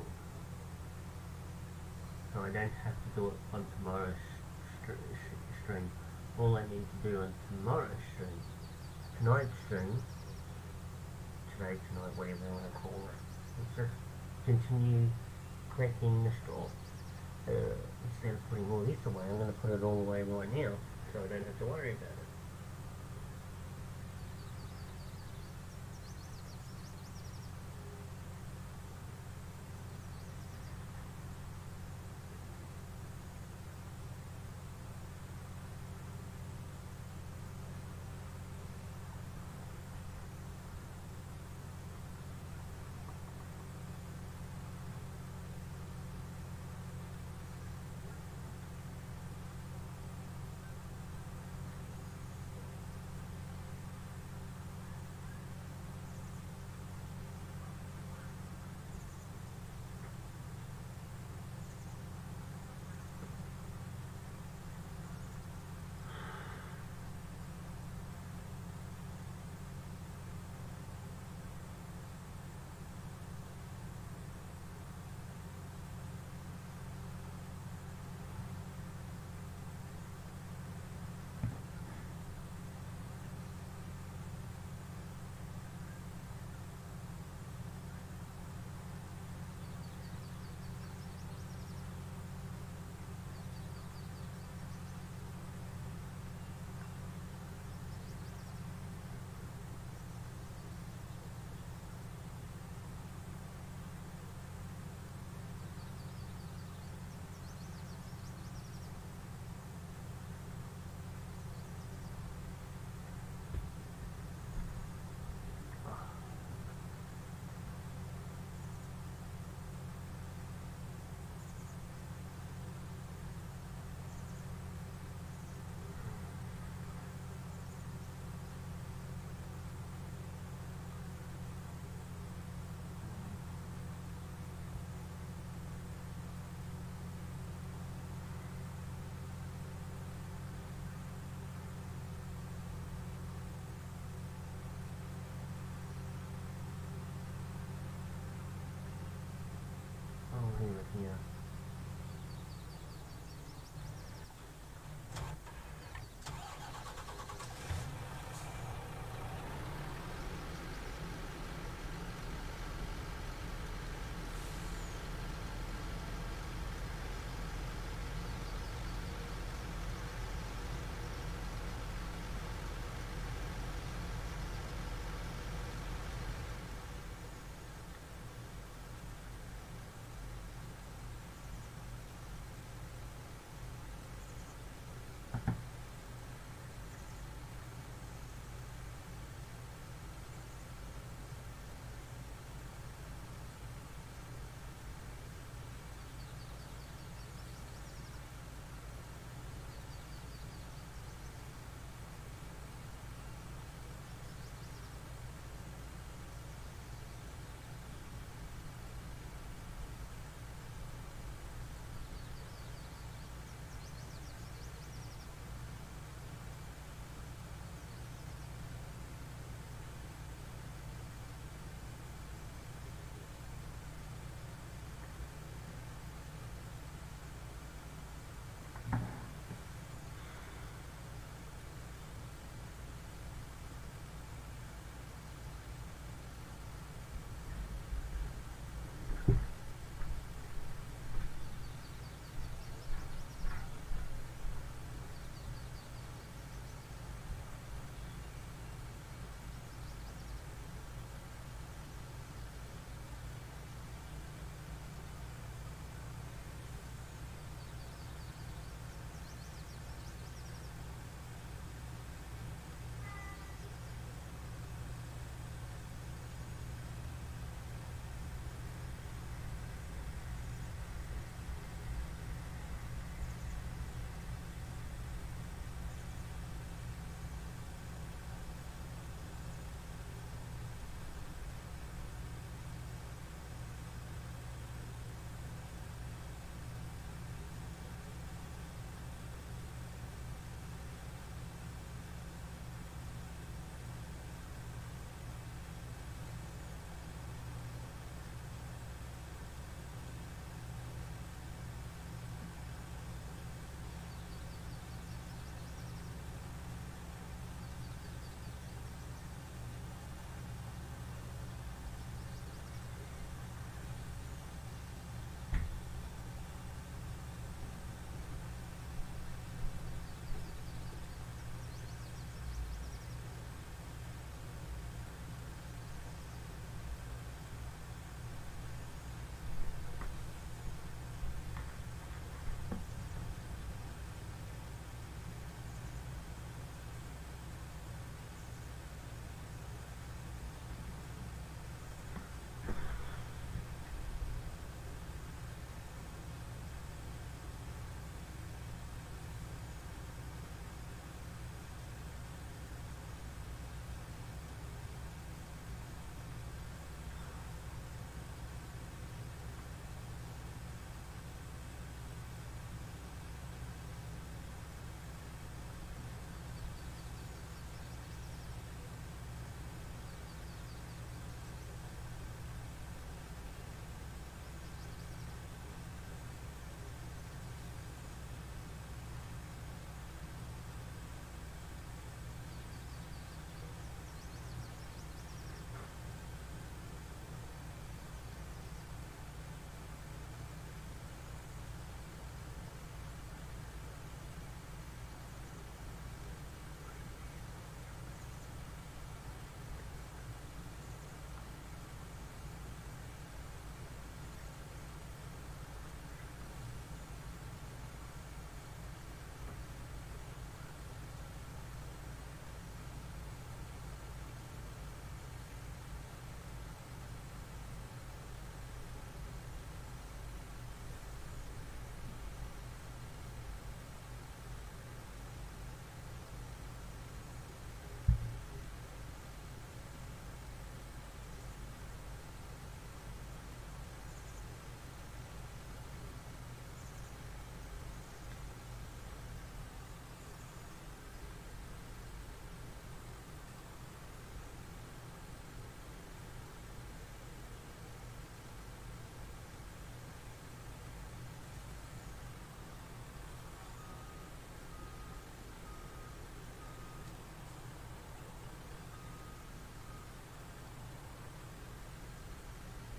So I don't have to do it on tomorrow's stream. All I need to do on tomorrow's stream, tonight's stream, today, tonight, whatever you want to call it, is just continue collecting the straw. Uh, instead of putting all this away, I'm going to put it all away right now, so I don't have to worry about it.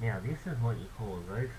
Now this is what you call a road.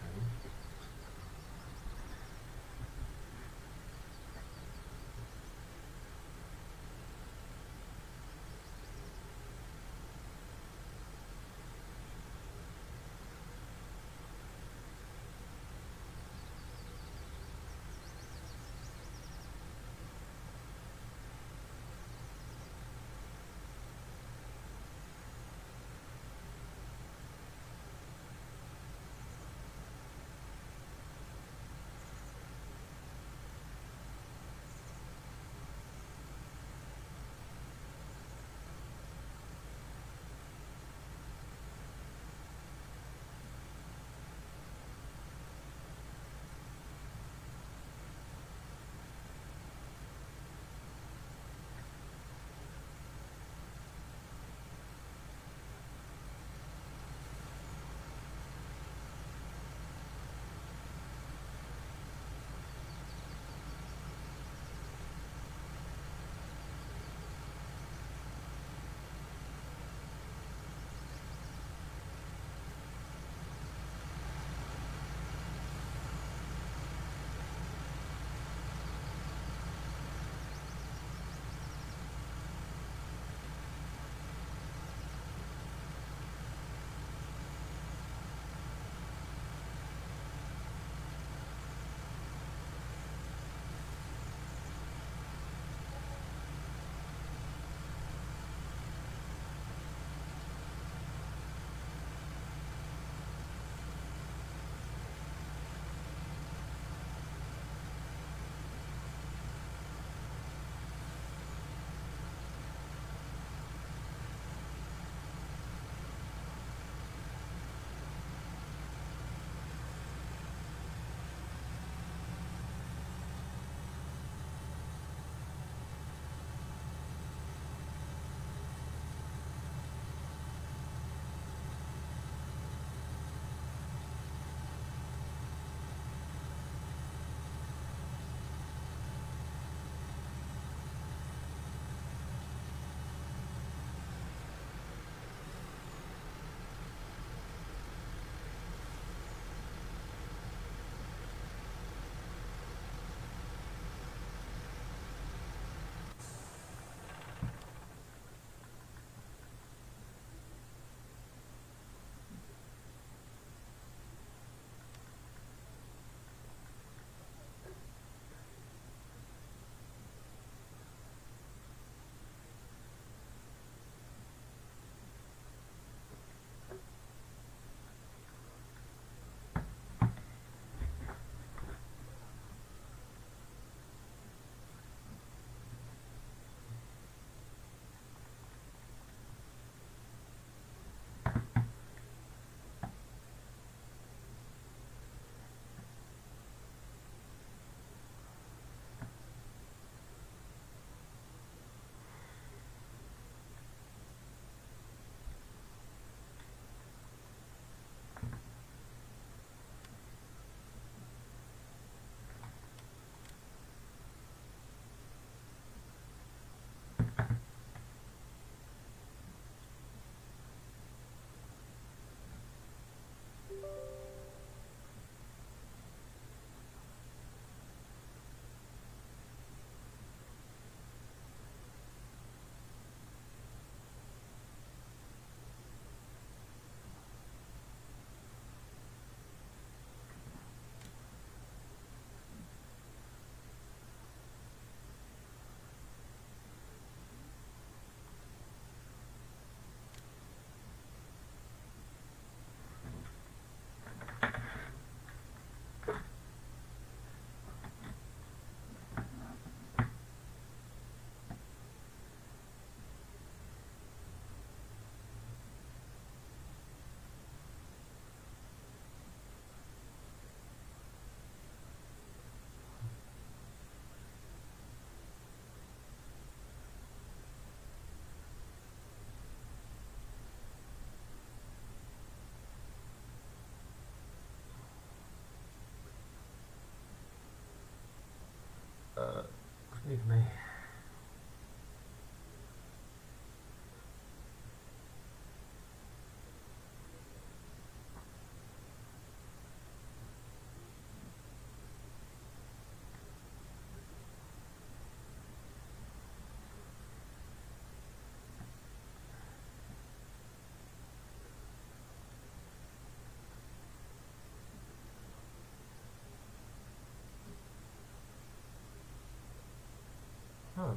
Excuse me.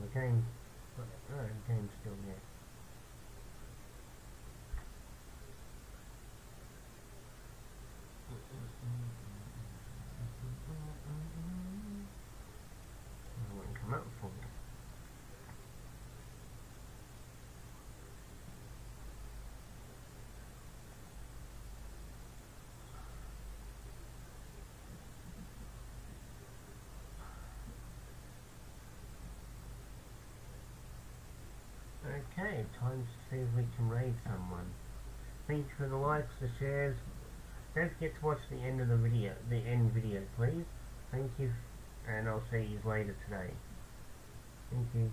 The game's. Oh, the game's still there. I wouldn't come up for me. Okay, time to see if we can raid someone. Thank you for the likes, the shares. Don't forget to watch the end of the video, the end video, please. Thank you, and I'll see you later today. Thank you.